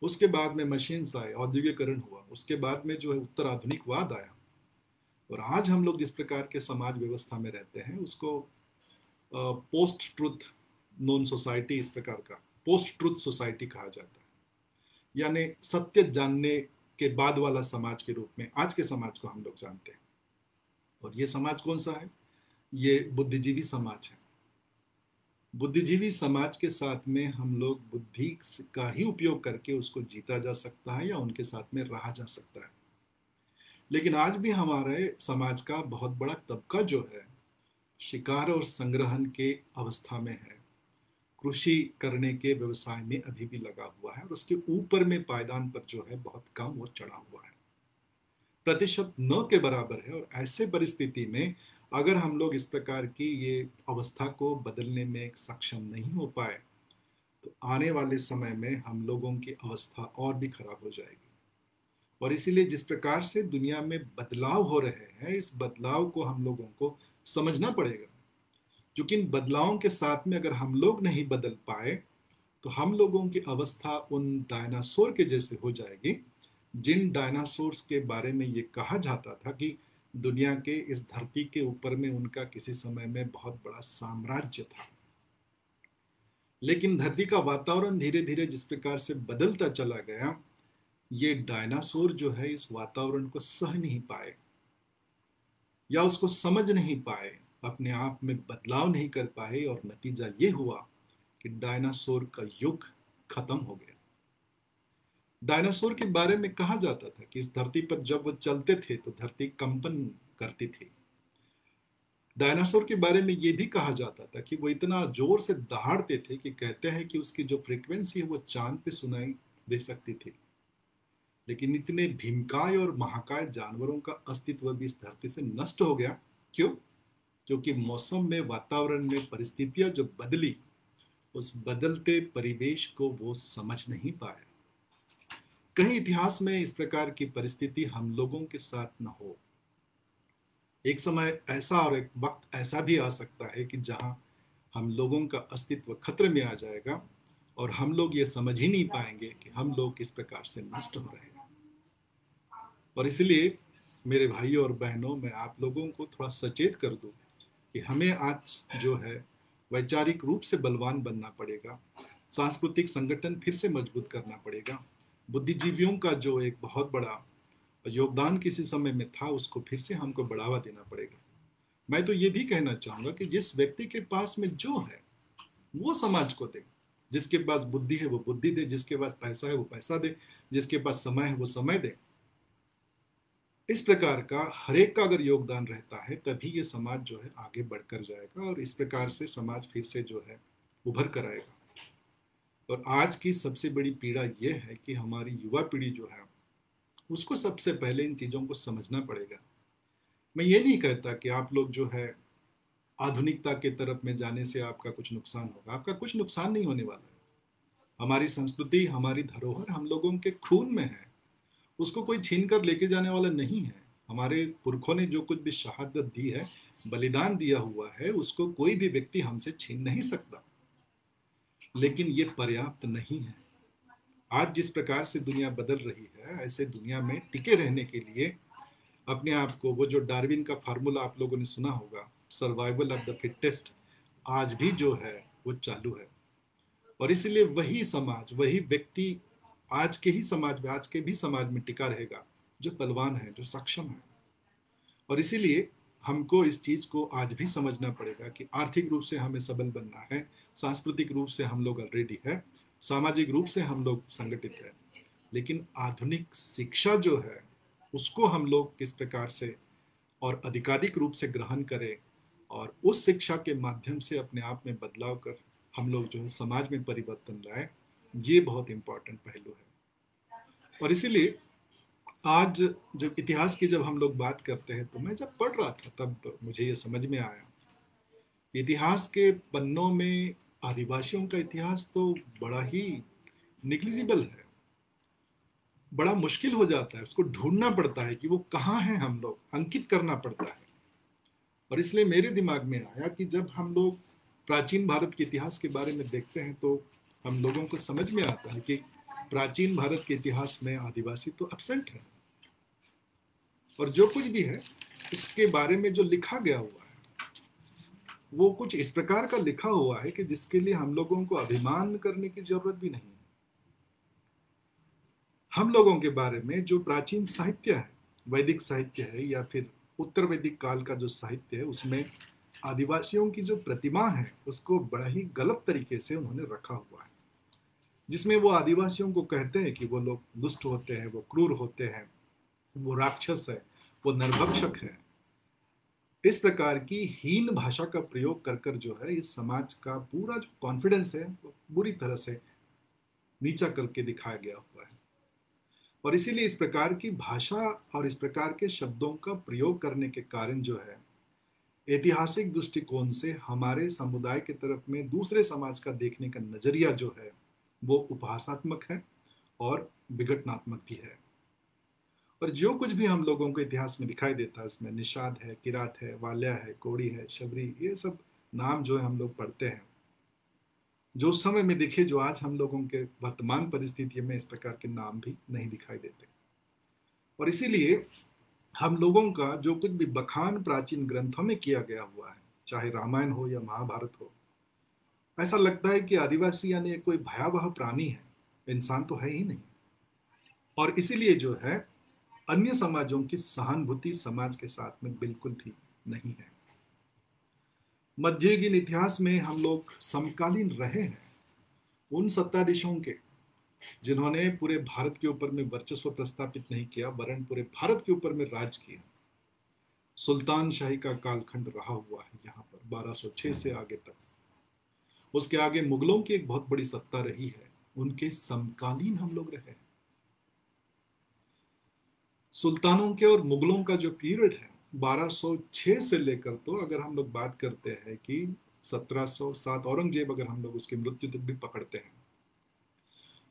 उसके बाद में मशीन आए औद्योगिकरण हुआ। उसके बाद में जो है उत्तर आधुनिकवाद आया। और आज हम लोग जिस प्रकार के समाज व्यवस्था में रहते हैं, उसको पोस्ट ट्रुथ नॉन सोसाइटी इस प्रकार का पोस्ट ट्रुथ सोसाइटी कहा जाता है। यानी सत्य जानने के बाद वाला समाज के रूप में आज के समाज को हम लोग जानते हैं। और ये समाज कौन सा है? ये बुद्धिजीवी समाज है। बुद्धिजीवी समाज के साथ में हम लोग बुद्धि का ही उपयोग करके उसको जीता जा सकता है या उनके साथ में रहा जा सकता है। लेकिन आज भी हमारे समाज का बहुत बड़ा तबका जो है, शिकार और संग्रहण के अवस्था में है। कृषि करने के व्यवसाय में अभी भी लगा हुआ है और उसके ऊपर में पायदान पर जो है बहुत कम वो चढ़ा हुआ है। प्रतिशत न के बराबर है और ऐसे परिस्थिति में अगर हम लोग इस प्रकार की ये अवस्था को बदलने में सक्षम नहीं हो पाए तो आने वाले समय में हम लोगों की अवस्था और भी खराब हो जाएगी। और इसीलिए जिस प्रकार से दुनिया में बदलाव हो रहे हैं, इस बदलाव को हम लोगों को समझना पड़ेगा। क्योंकि इन बदलावों के साथ में अगर हम लोग नहीं बदल पाए तो हम लोगों की अवस्था उन डायनासोर के जैसे हो जाएगी, जिन डायनासोर्स के बारे में ये कहा जाता था कि दुनिया के इस धरती के ऊपर में उनका किसी समय में बहुत बड़ा साम्राज्य था। लेकिन धरती का वातावरण धीरे धीरे जिस प्रकार से बदलता चला गया ये डायनासोर जो है इस वातावरण को सह नहीं पाए या उसको समझ नहीं पाए, अपने आप में बदलाव नहीं कर पाए और नतीजा ये हुआ कि डायनासोर का युग खत्म हो गया। डायनासोर के बारे में कहा जाता था कि इस धरती पर जब वो चलते थे तो धरती कंपन करती थी। डायनासोर के बारे में ये भी कहा जाता था कि वो इतना ज़ोर से दहाड़ते थे कि कहते हैं कि उसकी जो फ्रीक्वेंसी है वो चाँद पे सुनाई दे सकती थी। लेकिन इतने भीमकाय और महाकाय जानवरों का अस्तित्व भी इस धरती से नष्ट हो गया। क्यों? क्योंकि मौसम में, वातावरण में परिस्थितियाँ जो बदली, उस बदलते परिवेश को वो समझ नहीं पाए। कहीं इतिहास में इस प्रकार की परिस्थिति हम लोगों के साथ न हो। एक समय ऐसा और एक वक्त ऐसा भी आ सकता है कि जहाँ हम लोगों का अस्तित्व खतरे में आ जाएगा और हम लोग ये समझ ही नहीं पाएँगे कि हम लोग किस प्रकार से नष्ट हो रहे हैं। और इसलिए मेरे भाइयों और बहनों, मैं आप लोगों को थोड़ा सचेत कर दूँ कि हमें आज जो है वैचारिक रूप से बलवान बनना पड़ेगा, सांस्कृतिक संगठन फिर से मज़बूत करना पड़ेगा। बुद्धिजीवियों का जो एक बहुत बड़ा योगदान किसी समय में था, उसको फिर से हमको बढ़ावा देना पड़ेगा। मैं तो ये भी कहना चाहूँगा कि जिस व्यक्ति के पास में जो है, वो समाज को दे। जिसके पास बुद्धि है, वो बुद्धि दे। जिसके पास पैसा है, वो पैसा दे। जिसके पास समय है, वो समय दे। इस प्रकार का हरेक का अगर योगदान रहता है, तभी ये समाज जो है आगे बढ़कर जाएगा और इस प्रकार से समाज फिर से जो है उभर कर आएगा। और आज की सबसे बड़ी पीड़ा यह है कि हमारी युवा पीढ़ी जो है, उसको सबसे पहले इन चीज़ों को समझना पड़ेगा। मैं ये नहीं कहता कि आप लोग जो है आधुनिकता के तरफ़ में जाने से आपका कुछ नुकसान होगा। आपका कुछ नुकसान नहीं होने वाला है। हमारी संस्कृति, हमारी धरोहर हम लोगों के खून में है। उसको कोई छीन कर लेके जाने वाला नहीं है। हमारे पुरखों ने जो कुछ भी शहादत दी है, बलिदान दिया हुआ है, उसको कोई भी व्यक्ति हमसे छीन नहीं सकता। लेकिन ये पर्याप्त नहीं है। आज जिस प्रकार से दुनिया बदल रही है, ऐसे दुनिया में टिके रहने के लिए अपने आप को, वो जो डार्विन का फार्मूला आप लोगों ने सुना होगा सर्वाइवल ऑफ़ द फिटेस्ट आज भी जो है, वो चालू है। और इसलिए वही समाज, वही व्यक्ति आज के ही समाज में, आज के भी समाज में टिका रहेगा, जो बलवान है, जो सक्षम है। और इसीलिए हमको इस चीज़ को आज भी समझना पड़ेगा कि आर्थिक रूप से हमें सबल बनना है, सांस्कृतिक रूप से हम लोग ऑलरेडी है, सामाजिक रूप से हम लोग संगठित है। लेकिन आधुनिक शिक्षा जो है, उसको हम लोग किस प्रकार से और अधिकाधिक रूप से ग्रहण करें और उस शिक्षा के माध्यम से अपने आप में बदलाव कर हम लोग जो है समाज में परिवर्तन लाए ये बहुत इंपॉर्टेंट पहलू है। और इसीलिए आज जब इतिहास की जब हम लोग बात करते हैं तो मैं जब पढ़ रहा था, तब तो मुझे ये समझ में आया इतिहास के पन्नों में आदिवासियों का इतिहास तो बड़ा ही निग्लिजिबल है। बड़ा मुश्किल हो जाता है, उसको ढूंढना पड़ता है कि वो कहाँ हैं हम लोग, अंकित करना पड़ता है। और इसलिए मेरे दिमाग में आया कि जब हम लोग प्राचीन भारत के इतिहास के बारे में देखते हैं तो हम लोगों को समझ में आता है कि प्राचीन भारत के इतिहास में आदिवासी तो एबसेंट है। और जो कुछ भी है उसके बारे में जो लिखा गया हुआ है, वो कुछ इस प्रकार का लिखा हुआ है कि जिसके लिए हम लोगों को अभिमान करने की ज़रूरत भी नहीं है। हम लोगों के बारे में जो प्राचीन साहित्य है, वैदिक साहित्य है या फिर उत्तर वैदिक काल का जो साहित्य है, उसमें आदिवासियों की जो प्रतिमा है, उसको बड़ा ही गलत तरीके से उन्होंने रखा हुआ है। जिसमें वो आदिवासियों को कहते हैं कि वो लोग दुष्ट होते हैं, वो क्रूर होते हैं, वो राक्षस है, वो नरभक्षक है। इस प्रकार की हीन भाषा का प्रयोग कर कर जो है, इस समाज का पूरा जो कॉन्फिडेंस है, वो बुरी तरह से नीचा करके दिखाया गया हुआ है। और इसीलिए इस प्रकार की भाषा और इस प्रकार के शब्दों का प्रयोग करने के कारण जो है, ऐतिहासिक दृष्टिकोण से हमारे समुदाय के तरफ़ में दूसरे समाज का देखने का नज़रिया जो है वो उपहासात्मक है और विघटनात्मक भी है। और जो कुछ भी हम लोगों को इतिहास में दिखाई देता है, उसमें निषाद है, किरात है, वाल्या है, कोड़ी है, शबरी, ये सब नाम जो है हम लोग पढ़ते हैं। जो उस समय में दिखे, जो आज हम लोगों के वर्तमान परिस्थिति में इस प्रकार के नाम भी नहीं दिखाई देते। और इसीलिए हम लोगों का जो कुछ भी बखान प्राचीन ग्रंथों में किया गया हुआ है, चाहे रामायण हो या महाभारत हो ऐसा लगता है कि आदिवासी यानी कोई भयावह प्राणी है। इंसान तो है ही नहीं। और इसीलिए जो है, अन्य समाजों की सहानुभूति समाज के साथ में बिल्कुल भी नहीं है। मध्ययुगीन इतिहास में हम लोग समकालीन रहे हैं, उन सत्ताधीशों के, जिन्होंने पूरे भारत के ऊपर में वर्चस्व प्रस्थापित नहीं किया, वरन पूरे भारत के ऊपर में राज किया। सुल्तान शाही का कालखंड रहा हुआ है यहाँ पर 1206 से आगे तक। उसके आगे मुगलों की एक बहुत बड़ी सत्ता रही है, उनके समकालीन हम लोग रहे सुल्तानों के और मुगलों का जो पीरियड है 1206 से लेकर तो अगर हम लोग बात करते हैं कि 1707 औरंगज़ेब अगर हम लोग उसकी मृत्यु तक भी पकड़ते हैं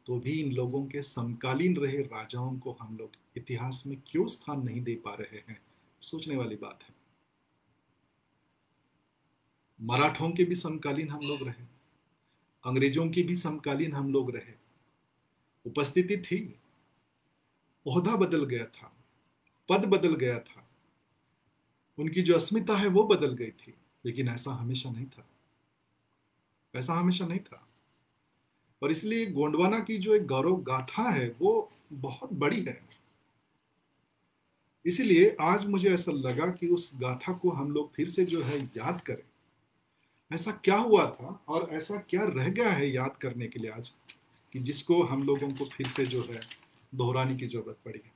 तो भी इन लोगों के समकालीन रहे राजाओं को हम लोग इतिहास में क्यों स्थान नहीं दे पा रहे हैं, सोचने वाली बात है। मराठों के भी समकालीन हम लोग रहे अंग्रेज़ों की भी समकालीन हम लोग रहे। उपस्थिति थी। ओहदा बदल गया था। पद बदल गया था। उनकी जो अस्मिता है वो बदल गई थी। लेकिन ऐसा हमेशा नहीं था। ऐसा हमेशा नहीं था। और इसलिए गोंडवाना की जो एक गौरव गाथा है वो बहुत बड़ी है। इसीलिए आज मुझे ऐसा लगा कि उस गाथा को हम लोग फिर से जो है याद करें। ऐसा क्या हुआ था और ऐसा क्या रह गया है याद करने के लिए आज कि जिसको हम लोगों को फिर से जो है दोहराने की ज़रूरत पड़ी है?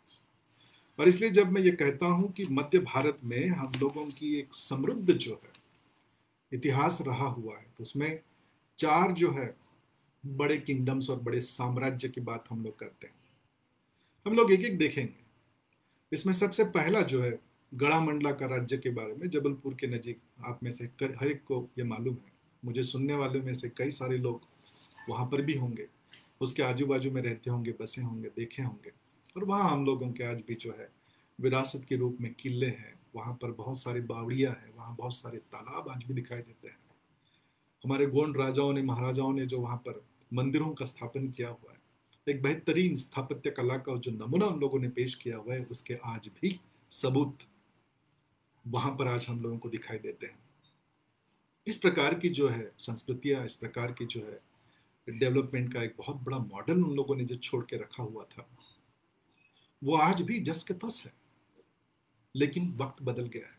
और इसलिए जब मैं ये कहता हूँ कि मध्य भारत में हम लोगों की एक समृद्ध जो है इतिहास रहा हुआ है तो उसमें चार जो है बड़े किंगडम्स और बड़े साम्राज्य की बात हम लोग करते हैं। हम लोग एक एक देखेंगे। इसमें सबसे पहला जो है गड़ा मंडला का राज्य के बारे में जबलपुर के नजीक आप में से हर एक को ये मालूम है। मुझे सुनने वालों में से कई सारे लोग वहाँ पर भी होंगे। उसके आजू बाजू में रहते होंगे, बसे होंगे, देखे होंगे। और वहाँ हम लोगों के आज भी जो है, विरासत के रूप में किले हैं। वहाँ पर बहुत सारी बावड़ियाँ हैं, वहाँ बहुत सारे तालाब आज भी दिखाई देते हैं। हमारे गोंड राजाओं ने, महाराजाओं ने जो वहाँ पर मंदिरों का स्थापन किया हुआ है, एक बेहतरीन स्थापत्य कला का जो नमूना हम लोगों ने पेश किया हुआ है, उसके आज भी सबूत वहाँ पर आज हम लोगों को दिखाई देते हैं। इस प्रकार की जो है संस्कृतियाँ, इस प्रकार की जो है डेवलपमेंट का एक बहुत बड़ा मॉडल उन लोगों ने जो छोड़ के रखा हुआ था, वो आज भी जस के तस है, लेकिन वक्त बदल गया है।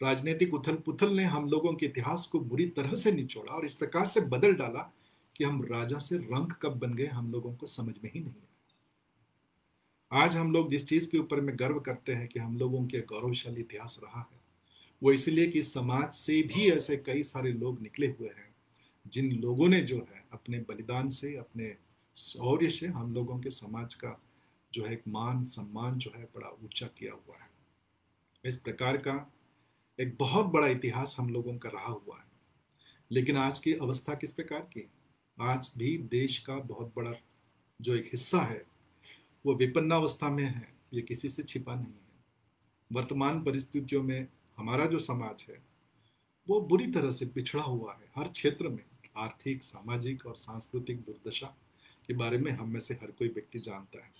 राजनीतिक उथल पुथल ने हम लोगों के इतिहास को बुरी तरह से निचोड़ा और इस प्रकार से बदल डाला कि हम राजा से रंग कब बन गए हम लोगों को समझ में ही नहीं आया। आज हम लोग जिस चीज़ के ऊपर में गर्व करते हैं कि हम लोगों के गौरवशाली इतिहास रहा है, वो इसलिए कि समाज से भी ऐसे कई सारे लोग निकले हुए हैं, जिन लोगों ने जो है अपने बलिदान से, अपने शौर्य से हम लोगों के समाज का जो है एक मान, सम्मान जो है बड़ा ऊँचा किया हुआ है। इस प्रकार का एक बहुत बड़ा इतिहास हम लोगों का रहा हुआ है। लेकिन आज की अवस्था किस प्रकार की? आज भी देश का बहुत बड़ा जो एक हिस्सा है वो विपन्नावस्था में है, ये किसी से छिपा नहीं है। वर्तमान परिस्थितियों में हमारा जो समाज है, वो बुरी तरह से पिछड़ा हुआ है। हर क्षेत्र में आर्थिक, सामाजिक और सांस्कृतिक दुर्दशा के बारे में हम में से हर कोई व्यक्ति जानता है।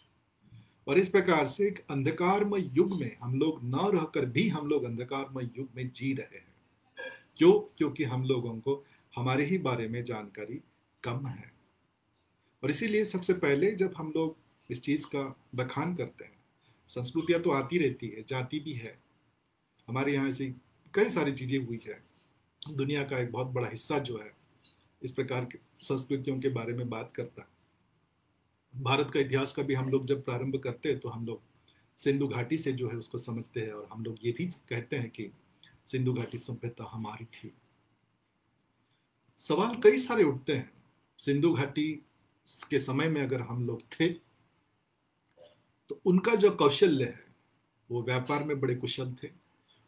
और इस प्रकार से एक अंधकारमय युग में हम लोग न रहकर भी हम लोग अंधकारमय युग में जी रहे हैं। क्यों? क्योंकि हम लोगों को हमारे ही बारे में जानकारी कम है। और इसीलिए सबसे पहले जब हम लोग इस चीज़ का बखान करते हैं। संस्कृतियाँ तो आती रहती है, जाती भी है। हमारे यहाँ ऐसी कई सारी चीज़ें हुई है। दुनिया का एक बहुत बड़ा हिस्सा जो है, इस प्रकार की संस्कृतियों के बारे में बात करता। है भारत का इतिहास का भी हम लोग जब प्रारंभ करते हैं तो हम लोग सिंधु घाटी से जो है उसको समझते हैं और हम लोग ये भी कहते हैं कि सिंधु घाटी सभ्यता हमारी थी। सवाल कई सारे उठते हैं। सिंधु घाटी के समय में अगर हम लोग थे तो उनका जो कौशल्य है, वो व्यापार में बड़े कुशल थे,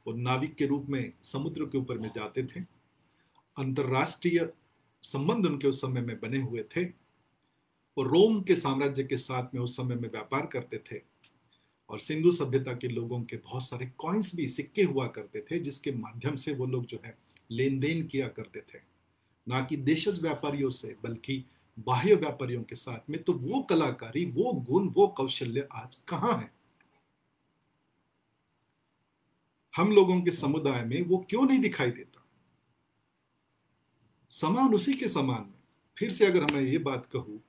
वो नाविक के रूप में समुद्र के ऊपर में जाते थे, अंतरराष्ट्रीय संबंध उनके उस समय में बने हुए थे, और रोम के साम्राज्य के साथ में उस समय में व्यापार करते थे, और सिंधु सभ्यता के लोगों के बहुत सारे कॉइन्स भी सिक्के हुआ करते थे, जिसके माध्यम से वो लोग जो है लेन देन किया करते थे। ना कि देशज व्यापारियों से, बल्कि बाह्य व्यापारियों के साथ में तो वो कलाकारी, वो गुण, वो कौशल्य आज कहाँ है? हम लोगों के समुदाय में वो क्यों नहीं दिखाई देता? समान उसी के समान में फिर से अगर मैं ये बात कहूँ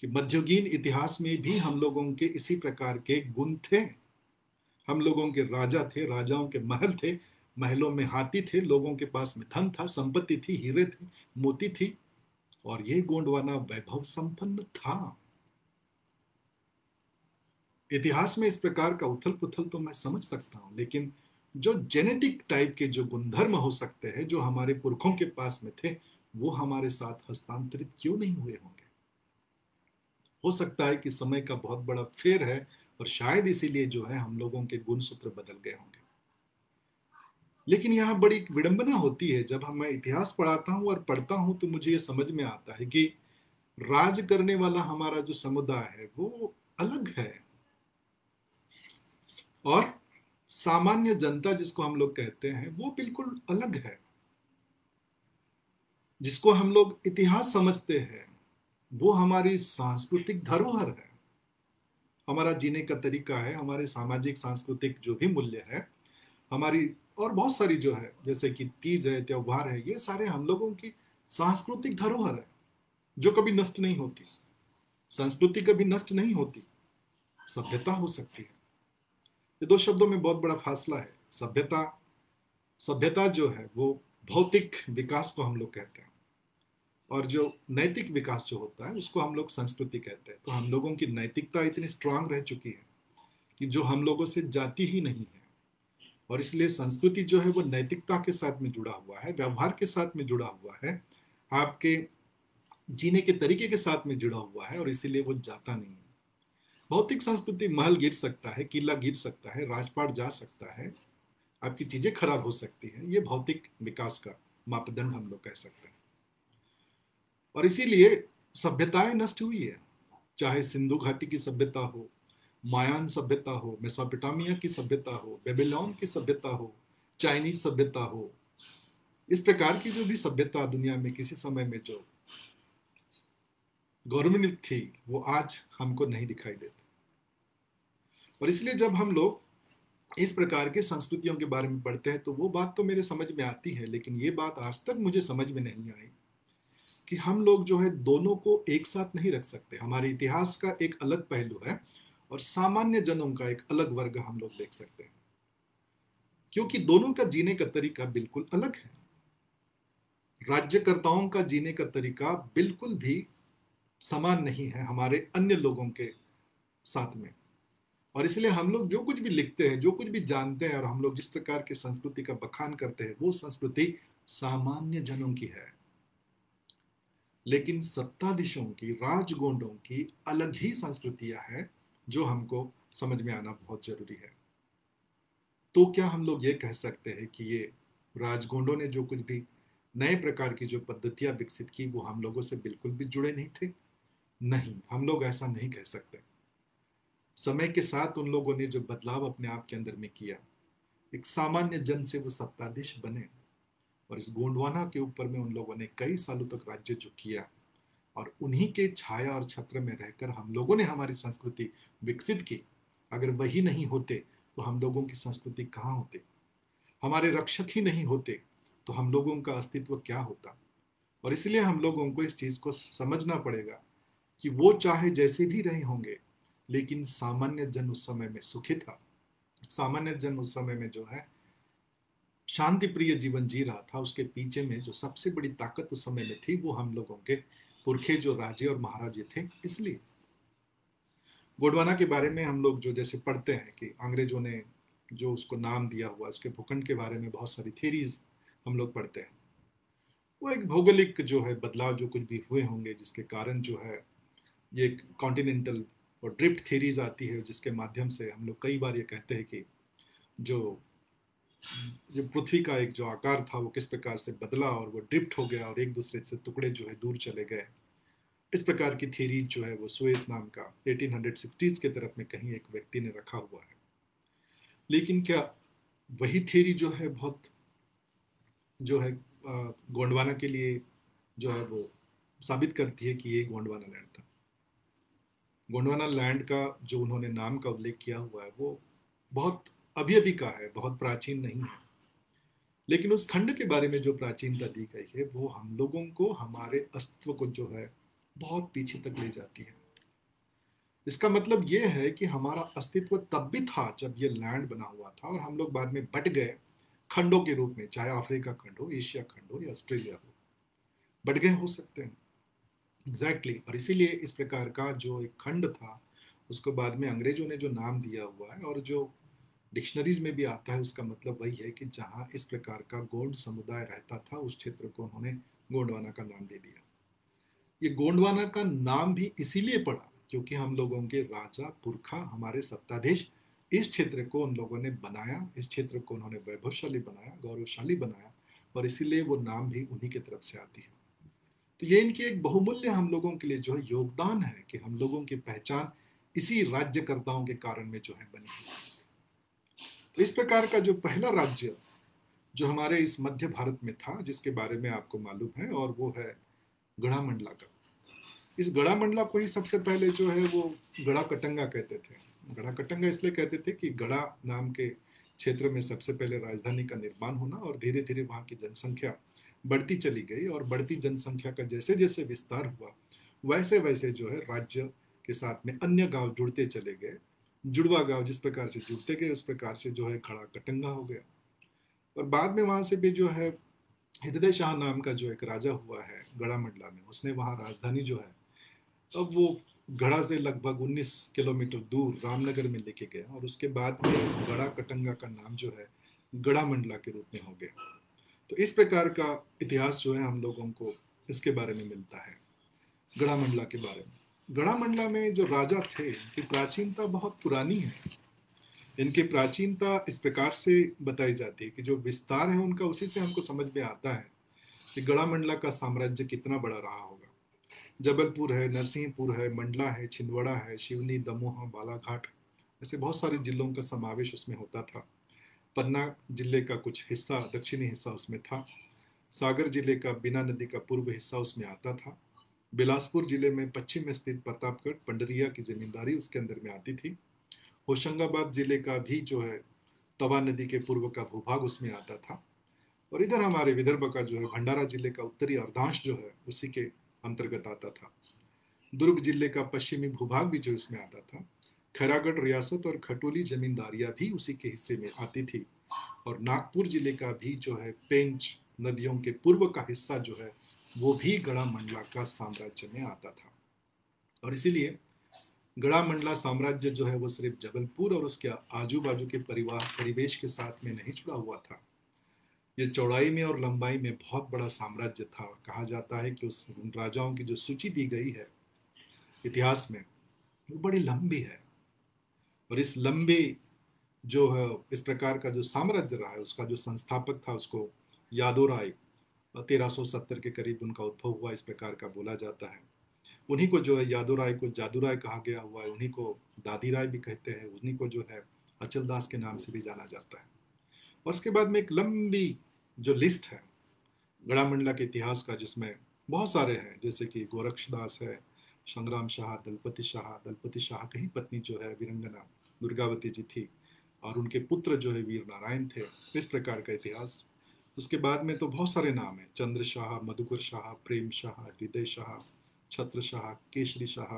कि मध्ययुगीन इतिहास में भी हम लोगों के इसी प्रकार के गुण थे। हम लोगों के राजा थे, राजाओं के महल थे, महलों में हाथी थे, लोगों के पास में धन था, संपत्ति थी, हीरे थे, मोती थी और ये गोंडवाना वैभव संपन्न था। इतिहास में इस प्रकार का उथल पुथल तो मैं समझ सकता हूँ, लेकिन जो जेनेटिक टाइप के जो गुणधर्म हो सकते हैं, जो हमारे पुरखों के पास में थे, वो हमारे साथ हस्तांतरित क्यों नहीं हुए होंगे? हो सकता है कि समय का बहुत बड़ा फेर है और शायद इसीलिए जो है हम लोगों के गुण सूत्र बदल गए होंगे। लेकिन यहाँ बड़ी विडंबना होती है, जब हम मैं इतिहास पढ़ाता हूँ और पढ़ता हूँ तो मुझे ये समझ में आता है कि राज करने वाला हमारा जो समुदाय है, वो अलग है। और सामान्य जनता जिसको हम लोग कहते हैं, वो बिल्कुल अलग है। जिसको हम लोग इतिहास समझते हैं, वो हमारी सांस्कृतिक धरोहर है। हमारा जीने का तरीका है, हमारे सामाजिक, सांस्कृतिक जो भी मूल्य है, हमारी और बहुत सारी जो है, जैसे कि तीज है, त्योहार है, ये सारे हम लोगों की सांस्कृतिक धरोहर है, जो कभी नष्ट नहीं होती। संस्कृति कभी नष्ट नहीं होती, सभ्यता हो सकती है। ये दो शब्दों में बहुत बड़ा फासला है, सभ्यता। सभ्यता जो है, वो भौतिक विकास को हम लोग कहते हैं। और जो नैतिक विकास जो होता है, उसको हम लोग संस्कृति कहते हैं। तो हम लोगों की नैतिकता इतनी स्ट्रांग रह चुकी है कि जो हम लोगों से जाती ही नहीं है। और इसलिए संस्कृति जो है वो नैतिकता के साथ में जुड़ा हुआ है, व्यवहार के साथ में जुड़ा हुआ है, आपके जीने के तरीके के साथ में जुड़ा हुआ है और इसीलिए वो जाता नहीं है। भौतिक संस्कृति महल गिर सकता है, किला गिर सकता है, राजपाट जा सकता है, आपकी चीज़ें खराब हो सकती हैं, ये भौतिक विकास का मापदंड हम लोग कह सकते हैं। और इसीलिए सभ्यताएँ नष्ट हुई है, चाहे सिंधु घाटी की सभ्यता हो मायान सभ्यता हो, मेसोपोटामिया की सभ्यता हो, बेबीलोन की सभ्यता हो, चाइनीज़ सभ्यता हो, इस प्रकार की जो भी सभ्यता दुनिया में किसी समय में जो गौरवान्वित थी, वो आज हमको नहीं दिखाई देती। और इसलिए जब हम लोग इस प्रकार के संस्कृतियों के बारे में पढ़ते हैं तो वो बात तो मेरे समझ में आती है, लेकिन ये बात आज तक मुझे समझ में नहीं आई कि हम लोग जो है दोनों को एक साथ नहीं रख सकते। हमारे इतिहास का एक अलग पहलू है और सामान्य जनों का एक अलग वर्ग हम लोग देख सकते हैं। क्योंकि दोनों का जीने का तरीका बिल्कुल अलग है। राज्यकर्ताओं का जीने का तरीका बिल्कुल भी समान नहीं है हमारे अन्य लोगों के साथ में। और इसलिए हम लोग जो कुछ भी लिखते हैं, जो कुछ भी जानते हैं और हम लोग जिस प्रकार की संस्कृति का बखान करते हैं, वो संस्कृति सामान्य जनों की है। लेकिन सत्ताधीशों की, राजगोंडों की अलग ही संस्कृतियाँ हैं। जो हमको समझ में आना बहुत ज़रूरी है। तो क्या हम लोग ये कह सकते हैं कि ये राजगोंडों ने जो कुछ भी नए प्रकार की जो पद्धतियाँ विकसित की, वो हम लोगों से बिल्कुल भी जुड़े नहीं थे? नहीं, हम लोग ऐसा नहीं कह सकते। समय के साथ उन लोगों ने जो बदलाव अपने आप के अंदर में किया, एक सामान्य जन से वो सत्ताधीश बने और इस गोंडवाना के ऊपर में उन लोगों ने कई सालों तक राज्य जो किया और उन्हीं के छाया और छत्र में रहकर हम लोगों ने हमारी संस्कृति विकसित की। अगर वही नहीं होते तो हम लोगों की संस्कृति कहाँ होती? हमारे रक्षक ही नहीं होते तो हम लोगों का अस्तित्व क्या होता? और इसलिए हम लोगों को इस चीज़ को समझना पड़ेगा कि वो चाहे जैसे भी रहे होंगे, लेकिन सामान्य जन उस समय में सुखी था। सामान्य जन उस समय में जो है शांति प्रिय जीवन जी रहा था। उसके पीछे में जो सबसे बड़ी ताकत उस समय में थी, वो हम लोगों के पुरखे जो राजे और महाराजे थे, इसलिए। गोडवाना के बारे में हम लोग जो जैसे पढ़ते हैं कि अंग्रेज़ों ने जो उसको नाम दिया हुआ, उसके भूखंड के बारे में बहुत सारी थेरीज हम लोग पढ़ते हैं। वो एक भौगोलिक जो है बदलाव जो कुछ भी हुए होंगे, जिसके कारण जो है ये कॉन्टिनेंटल और ड्रिफ्ट थेरीज आती है, जिसके माध्यम से हम लोग कई बार ये कहते हैं कि जो जो पृथ्वी का एक जो आकार था, वो किस प्रकार से बदला और वो ड्रिफ्ट हो गया और एक दूसरे से टुकड़े जो है दूर चले गए। इस प्रकार की थ्योरी जो है वो सुएस नाम का 1860s के तरफ़ में कहीं एक व्यक्ति ने रखा हुआ है। लेकिन क्या वही थ्योरी जो है बहुत, जो है गोंडवाना के लिए जो है वो साबित करती है कि ये गोंडवाना लैंड था। गोंडवाना लैंड का जो उन्होंने नाम का उल्लेख किया हुआ है, वो बहुत अभी अभी का है, बहुत प्राचीन नहीं है। लेकिन उस खंड के बारे में जो प्राचीनता दी गई है, वो हम लोगों को, हमारे अस्तित्व को जो है, बहुत पीछे तक ले जाती है। इसका मतलब ये है कि हमारा अस्तित्व तब भी था जब ये लैंड बना हुआ था और हम लोग बाद में बट गए खंडों के रूप में, चाहे अफ्रीका खंड हो, एशिया खंड हो या ऑस्ट्रेलिया हो। बट गए हो सकते हैं। Exactly exactly. और इसीलिए इस प्रकार का जो एक खंड था, उसको बाद में अंग्रेज़ों ने जो नाम दिया हुआ है और जो डिक्शनरीज में भी आता है, उसका मतलब वही है कि जहाँ इस प्रकार का गोंड समुदाय रहता था, उस क्षेत्र को उन्होंने गोंडवाना का नाम दे दिया। ये गोंडवाना का नाम भी इसीलिए पड़ा क्योंकि हम लोगों के राजा, पुरखा, हमारे सत्ताधीश इस क्षेत्र को उन लोगों ने बनाया, इस क्षेत्र को उन्होंने वैभवशाली बनाया, गौरवशाली बनाया, और इसीलिए वो नाम भी उन्हीं की तरफ़ से आती है। तो ये इनकी एक बहुमूल्य हम लोगों के लिए जो है योगदान है कि हम लोगों की पहचान इसी राज्यकर्ताओं के कारण में जो है बनी है। तो इस प्रकार का जो पहला राज्य जो हमारे इस मध्य भारत में था, जिसके बारे में आपको मालूम है, और वो है गढ़ा मंडला का। इस गढ़ा मंडला को ही सबसे पहले जो है वो गढ़ा कटंगा कहते थे। गढ़ा कटंगा इसलिए कहते थे कि गढ़ा नाम के क्षेत्र में सबसे पहले राजधानी का निर्माण होना और धीरे धीरे वहाँ की जनसंख्या बढ़ती चली गई और बढ़ती जनसंख्या का जैसे जैसे विस्तार हुआ वैसे वैसे जो है राज्य के साथ में अन्य गाँव जुड़ते चले गए। जुड़वा गाँव जिस प्रकार से जुड़ते गए, उस प्रकार से जो है खड़ा कटंगा हो गया। और बाद में वहाँ से भी जो है हृदय शाह नाम का जो एक राजा हुआ है गढ़ा मंडला में, उसने वहाँ राजधानी जो है, अब वो गढ़ा से लगभग 19 किलोमीटर दूर रामनगर में लेके गया और उसके बाद में इस गढ़ा कटंगा का नाम जो है गढ़ा मंडला के रूप में हो गया। तो इस प्रकार का इतिहास जो है हम लोगों को इसके बारे में मिलता है गढ़ा मंडला के बारे में। गढ़ा मंडला में जो राजा थे, इनकी प्राचीनता बहुत पुरानी है। इनकी प्राचीनता इस प्रकार से बताई जाती है कि जो विस्तार है उनका, उसी से हमको समझ में आता है कि गढ़ा मंडला का साम्राज्य कितना बड़ा रहा होगा। जबलपुर है, नरसिंहपुर है, मंडला है, छिंदवाड़ा है, शिवनी, दमोह, बालाघाट, ऐसे बहुत सारे जिलों का समावेश उसमें होता था। पन्ना ज़िले का कुछ हिस्सा, दक्षिणी हिस्सा उसमें था। सागर ज़िले का बिना नदी का पूर्व हिस्सा उसमें आता था। बिलासपुर ज़िले में पश्चिम में स्थित प्रतापगढ़ पंडरिया की जमींदारी उसके अंदर में आती थी। होशंगाबाद ज़िले का भी जो है, तवा नदी के पूर्व का भूभाग उसमें आता था। और इधर हमारे विदर्भ का जो है, भंडारा ज़िले का उत्तरी अर्धांश जो है, उसी के अंतर्गत आता था। दुर्ग ज़िले का पश्चिमी भूभाग भी जो इसमें आता था। खैरागढ़, रियासत और खटोली जमींदारियाँ भी उसी के हिस्से में आती थी। और नागपुर ज़िले का भी जो है, पेंच नदियों के पूर्व का हिस्सा जो है वो भी गड़ा मंडला का साम्राज्य में आता था। और इसीलिए गड़ा मंडला साम्राज्य जो है वो सिर्फ़ जबलपुर और उसके आजू बाजू के परिवार, परिवेश के साथ में नहीं जुड़ा हुआ था। ये चौड़ाई में और लंबाई में बहुत बड़ा साम्राज्य था। और कहा जाता है कि उस उन राजाओं की जो सूची दी गई है इतिहास में, वो बड़ी लंबी है। और इस लंबे जो है, इस प्रकार का जो साम्राज्य रहा है, उसका जो संस्थापक था, उसको यादव राय 1370 के करीब उनका उद्भव हुआ, इस प्रकार का बोला जाता है। उन्हीं को जो है यादू राय को जादू राय कहा गया हुआ है, उन्हीं को दादी राय भी कहते हैं, उन्हीं को जो है अचल दास के नाम से भी जाना जाता है। और उसके बाद में एक लंबी जो लिस्ट है गड़ामंडला के इतिहास का, जिसमें बहुत सारे हैं, जैसे कि गोरक्ष दास है, संग्राम शाह, दलपति शाह दलपति शाह की ही पत्नी जो है वीरंगना, दुर्गावती जी थी, और उनके पुत्र जो है वीर नारायण थे, इस प्रकार का इतिहास। उसके बाद में तो बहुत सारे नाम हैं। चंद्र शाह, मधुकर शाह, प्रेम शाह, हृदय शाह, छत्र शाह, केशरी शाह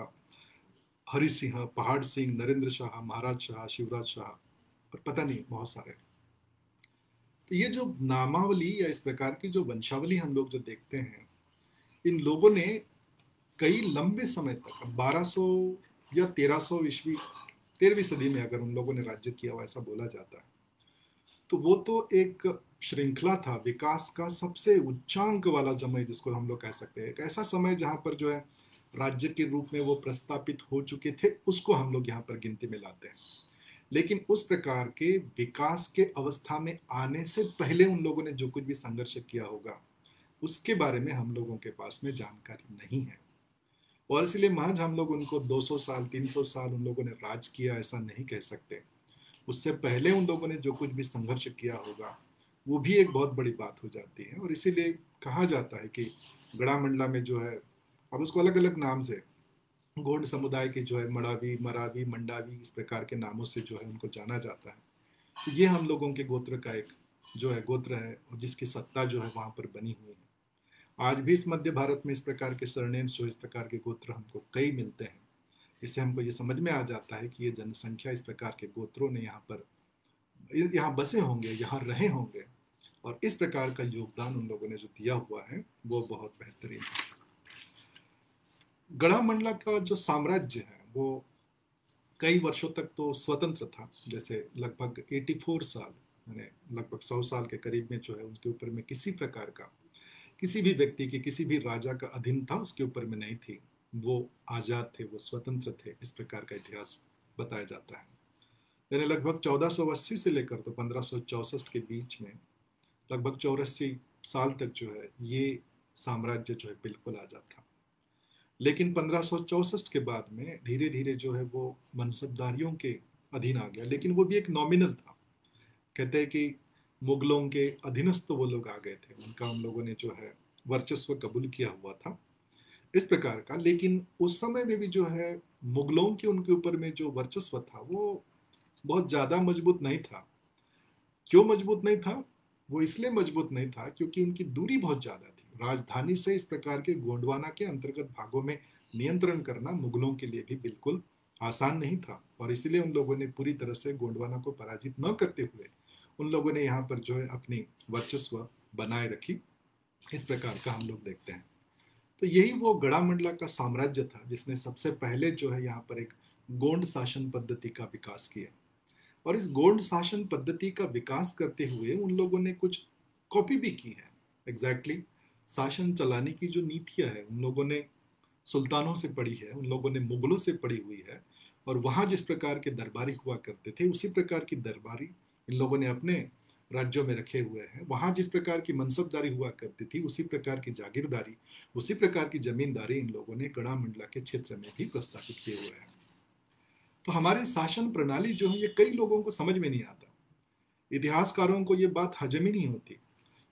हरि सिंह पहाड़ सिंह, नरेंद्र शाह, महाराज शाह, शिवराज शाह और पता नहीं, बहुत सारे तो ये जो नामावली या इस प्रकार की जो वंशावली हम लोग जो देखते हैं, इन लोगों ने कई लंबे समय तक 1200 या 1300 ईस्वी, तेरहवीं सदी में अगर उन लोगों ने राज्य किया हुआ ऐसा बोला जाता है तो वो तो एक श्रृंखला था, विकास का सबसे उच्चांक वाला समय जिसको हम लोग कह सकते हैं। एक ऐसा समय जहाँ पर जो है, राज्य के रूप में वो प्रस्तापित हो चुके थे, उसको हम लोग यहाँ पर गिनती में लाते हैं। लेकिन उस प्रकार के विकास के अवस्था में आने से पहले उन लोगों ने जो कुछ भी संघर्ष किया होगा, उसके बारे में हम लोगों के पास में जानकारी नहीं है। और इसलिए महज हम लोग उनको 200 साल 300 साल उन लोगों ने राज किया, ऐसा नहीं कह सकते। उससे पहले उन लोगों ने जो कुछ भी संघर्ष किया होगा वो भी एक बहुत बड़ी बात हो जाती है और इसीलिए कहा जाता है कि गड़ा मंडला में जो है, अब उसको अलग अलग नाम से, गोंड समुदाय के जो है, मड़ावी, मरावी, मंडावी, इस प्रकार के नामों से जो है उनको जाना जाता है। तो ये हम लोगों के गोत्र का एक जो है गोत्र है और जिसकी सत्ता जो है वहाँ पर बनी हुई है। आज भी इस मध्य भारत में इस प्रकार के सरनेम्स जो इस प्रकार के गोत्र हमको कई मिलते हैं। इससे हमको ये समझ में आ जाता है कि ये जनसंख्या इस प्रकार के गोत्रों ने यहाँ पर, यहाँ बसे होंगे, यहाँ रहे होंगे। और इस प्रकार का योगदान उन लोगों ने जो दिया हुआ है, वो बहुत बेहतरीन है। गढ़ा मंडला का जो साम्राज्य है, वो कई वर्षों तक तो स्वतंत्र था। जैसे लगभग 84 साल, यानी लगभग 100 साल के करीब में जो है उनके ऊपर में किसी प्रकार का, किसी भी व्यक्ति की, किसी भी राजा का अधीन था, उसके ऊपर में नहीं थी। वो आज़ाद थे, वो स्वतंत्र थे, इस प्रकार का इतिहास बताया जाता है। यानी लगभग 1480 से लेकर तो पंद्रह के बीच में लगभग चौरासी साल तक जो है, ये साम्राज्य जो है बिल्कुल आज़ाद था। लेकिन पंद्रह के बाद में धीरे धीरे जो है वो मनसबदारियों के अधीन आ गया, लेकिन वो भी एक नॉमिनल था। कहते हैं कि मुगलों के अधीनस्थ वो लोग आ गए थे, उनका उन लोगों ने जो है वर्चस्व कबूल किया हुआ था इस प्रकार का। लेकिन उस समय में भी जो है मुगलों के उनके ऊपर में जो वर्चस्व था, वो बहुत ज़्यादा मज़बूत नहीं था। क्यों मज़बूत नहीं था? वो इसलिए मज़बूत नहीं था क्योंकि उनकी दूरी बहुत ज़्यादा थी। राजधानी से इस प्रकार के गोंडवाना के अंतर्गत भागों में नियंत्रण करना मुगलों के लिए भी बिल्कुल आसान नहीं था और इसलिए उन लोगों ने पूरी तरह से गोंडवाना को पराजित न करते हुए उन लोगों ने यहाँ पर जो है अपनी वर्चस्व बनाए रखी। इस प्रकार का हम लोग देखते हैं। तो यही वो गड़ा मंडला का साम्राज्य था जिसने सबसे पहले जो है यहाँ पर एक गोंड शासन पद्धति का विकास किया। और इस गोंड शासन पद्धति का विकास करते हुए उन लोगों ने कुछ कॉपी भी की है। एग्जैक्टली exactly, शासन चलाने की जो नीतियाँ है उन लोगों ने सुल्तानों से पढ़ी है उन लोगों ने मुगलों से पढ़ी हुई है और वहाँ जिस प्रकार के दरबारी हुआ करते थे उसी प्रकार की दरबारी इन लोगों ने अपने राज्यों में रखे हुए हैं। वहाँ जिस प्रकार की मनसबदारी हुआ करती थी उसी प्रकार की जागीरदारी उसी प्रकार की जमींदारी इन लोगों ने गड़ा मंडला के क्षेत्र में भी प्रस्तावित किए हुए हैं। तो हमारी शासन प्रणाली जो है, ये कई लोगों को समझ में नहीं आता। इतिहासकारों को ये बात हजम ही नहीं होती,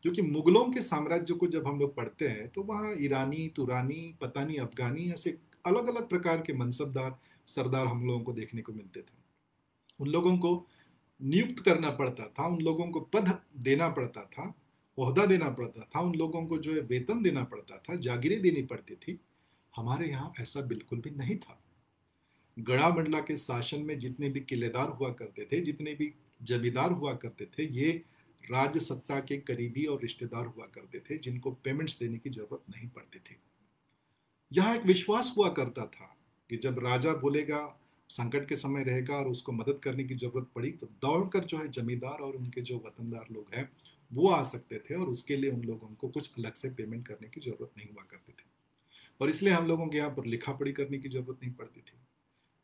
क्योंकि मुगलों के साम्राज्य को जब हम लोग पढ़ते हैं तो वहाँ ईरानी, तुरानी पतानी अफगानी, ऐसे अलग अलग प्रकार के मनसबदार, सरदार हम लोगों को देखने को मिलते थे। उन लोगों को नियुक्त करना पड़ता था, उन लोगों को पद देना पड़ता था, ओहदा देना पड़ता था, उन लोगों को जो है वेतन देना पड़ता था, जागीरें देनी पड़ती थी। हमारे यहाँ ऐसा बिल्कुल भी नहीं था। गढ़ा मंडला के शासन में जितने भी किलेदार हुआ करते थे, जितने भी जमींदार हुआ करते थे, ये राज सत्ता के करीबी और रिश्तेदार हुआ करते थे, जिनको पेमेंट्स देने की ज़रूरत नहीं पड़ती थी। यहाँ एक विश्वास हुआ करता था कि जब राजा बोलेगा, संकट के समय रहेगा और उसको मदद करने की ज़रूरत पड़ी तो दौड़कर जो है जमींदार और उनके जो वतनदार लोग हैं, वो आ सकते थे और उसके लिए उन लोगों को कुछ अलग से पेमेंट करने की ज़रूरत नहीं हुआ करती थी। और इसलिए हम लोगों के यहाँ पर लिखा पढ़ी करने की ज़रूरत नहीं पड़ती थी।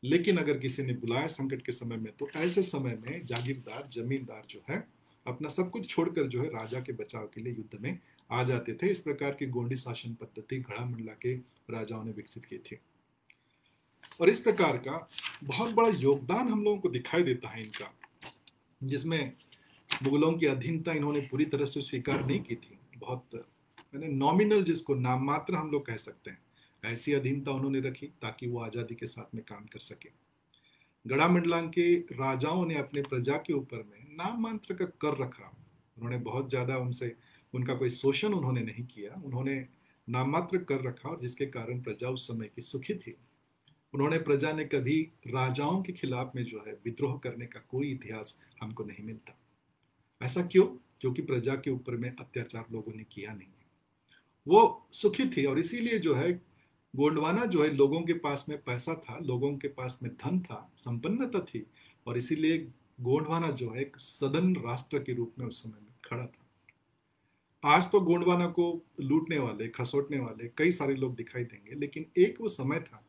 लेकिन अगर किसी ने बुलाया संकट के समय में तो ऐसे समय में जागीरदार, जमींदार जो है, अपना सब कुछ छोड़कर जो है राजा के बचाव के लिए युद्ध में आ जाते थे। इस प्रकार की गोंडी शासन पद्धति घड़ा मंडला के राजाओं ने विकसित की थी। और इस प्रकार का बहुत बड़ा योगदान हम लोगों को दिखाई देता है इनका, जिसमें मुगलों की अधीनता इन्होंने पूरी तरह से स्वीकार नहीं की थी। बहुत, मैंने नॉमिनल जिसको नाम मात्र हम लोग कह सकते हैं। ऐसी अधीनता उन्होंने रखी ताकि वो आज़ादी के साथ में काम कर सके। गड़ा मंडलांग के राजाओं ने अपने प्रजा के ऊपर में नाम मात्र का कर रखा। उन्होंने बहुत ज़्यादा उनसे, उनका कोई शोषण उन्होंने नहीं किया। उन्होंने नाम मात्र कर रखा और जिसके कारण प्रजा उस समय की सुखी थी। उन्होंने प्रजा ने कभी राजाओं के खिलाफ में जो है विद्रोह करने का कोई इतिहास हमको नहीं मिलता। ऐसा क्यों? क्योंकि प्रजा के ऊपर में अत्याचार लोगों ने किया नहीं। वो सुखी थी और इसीलिए जो है गोंडवाना जो है लोगों के पास में पैसा था, लोगों के पास में धन था, संपन्नता थी और इसीलिए गोंडवाना जो है एक सदन राष्ट्र के रूप में उस समय में खड़ा था। आज तो गोंडवाना को लूटने वाले, खसोटने वाले कई सारे लोग दिखाई देंगे, लेकिन एक वो समय था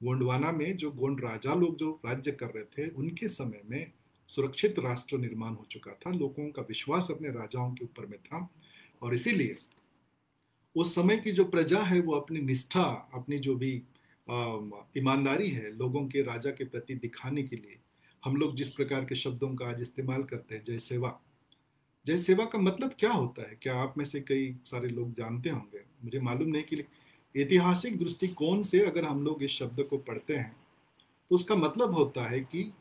गोंडवाना में जो गोंड राजा लोग जो राज्य कर रहे थे, उनके समय में सुरक्षित राष्ट्र निर्माण हो चुका था, लोगों का विश्वास अपने राजाओं के ऊपर में था और इसीलिए उस समय की जो प्रजा है, वो अपनी निष्ठा, अपनी जो भी ईमानदारी है, लोगों के, राजा के प्रति दिखाने के लिए, हम लोग जिस प्रकार के शब्दों का आज इस्तेमाल करते हैं, जय सेवा। जय सेवा का मतलब क्या होता है? क्या आप में से कई सारे लोग जानते होंगे? मुझे मालूम नहीं कि ऐतिहासिक दृष्टिकोण से अगर हम लोग इस शब्द को पढ़ते हैं तो उसका मतलब होता है कि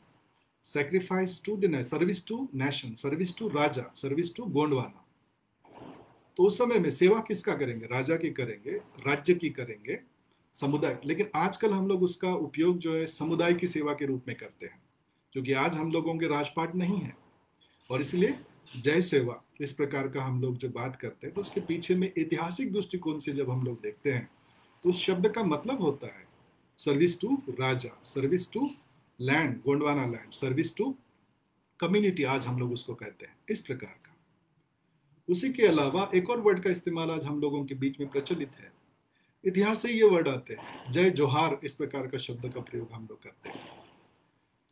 sacrifice to the service to nation service to Raja service to Gondwana. तो उस समय में सेवा किसका करेंगे? राजा की करेंगे, राज्य की करेंगे, समुदाय। लेकिन आजकल हम लोग उसका उपयोग जो है समुदाय की सेवा के रूप में करते हैं, क्योंकि आज हम लोगों के राजपाट नहीं है। और इसलिए जय सेवा, इस प्रकार का हम लोग जो बात करते हैं तो उसके पीछे में ऐतिहासिक दृष्टिकोण से जब हम लोग देखते हैं तो उस शब्द का मतलब होता है service to Raja service to land Gondwana land service to community आज हम लोग उसको कहते हैं। इस प्रकार का। उसी के अलावा एक और वर्ड का इस्तेमाल आज हम लोगों के बीच में प्रचलित है। इतिहास से ये वर्ड आते हैं। जय जोहार इस प्रकार का शब्द का प्रयोग हम लोग करते हैं।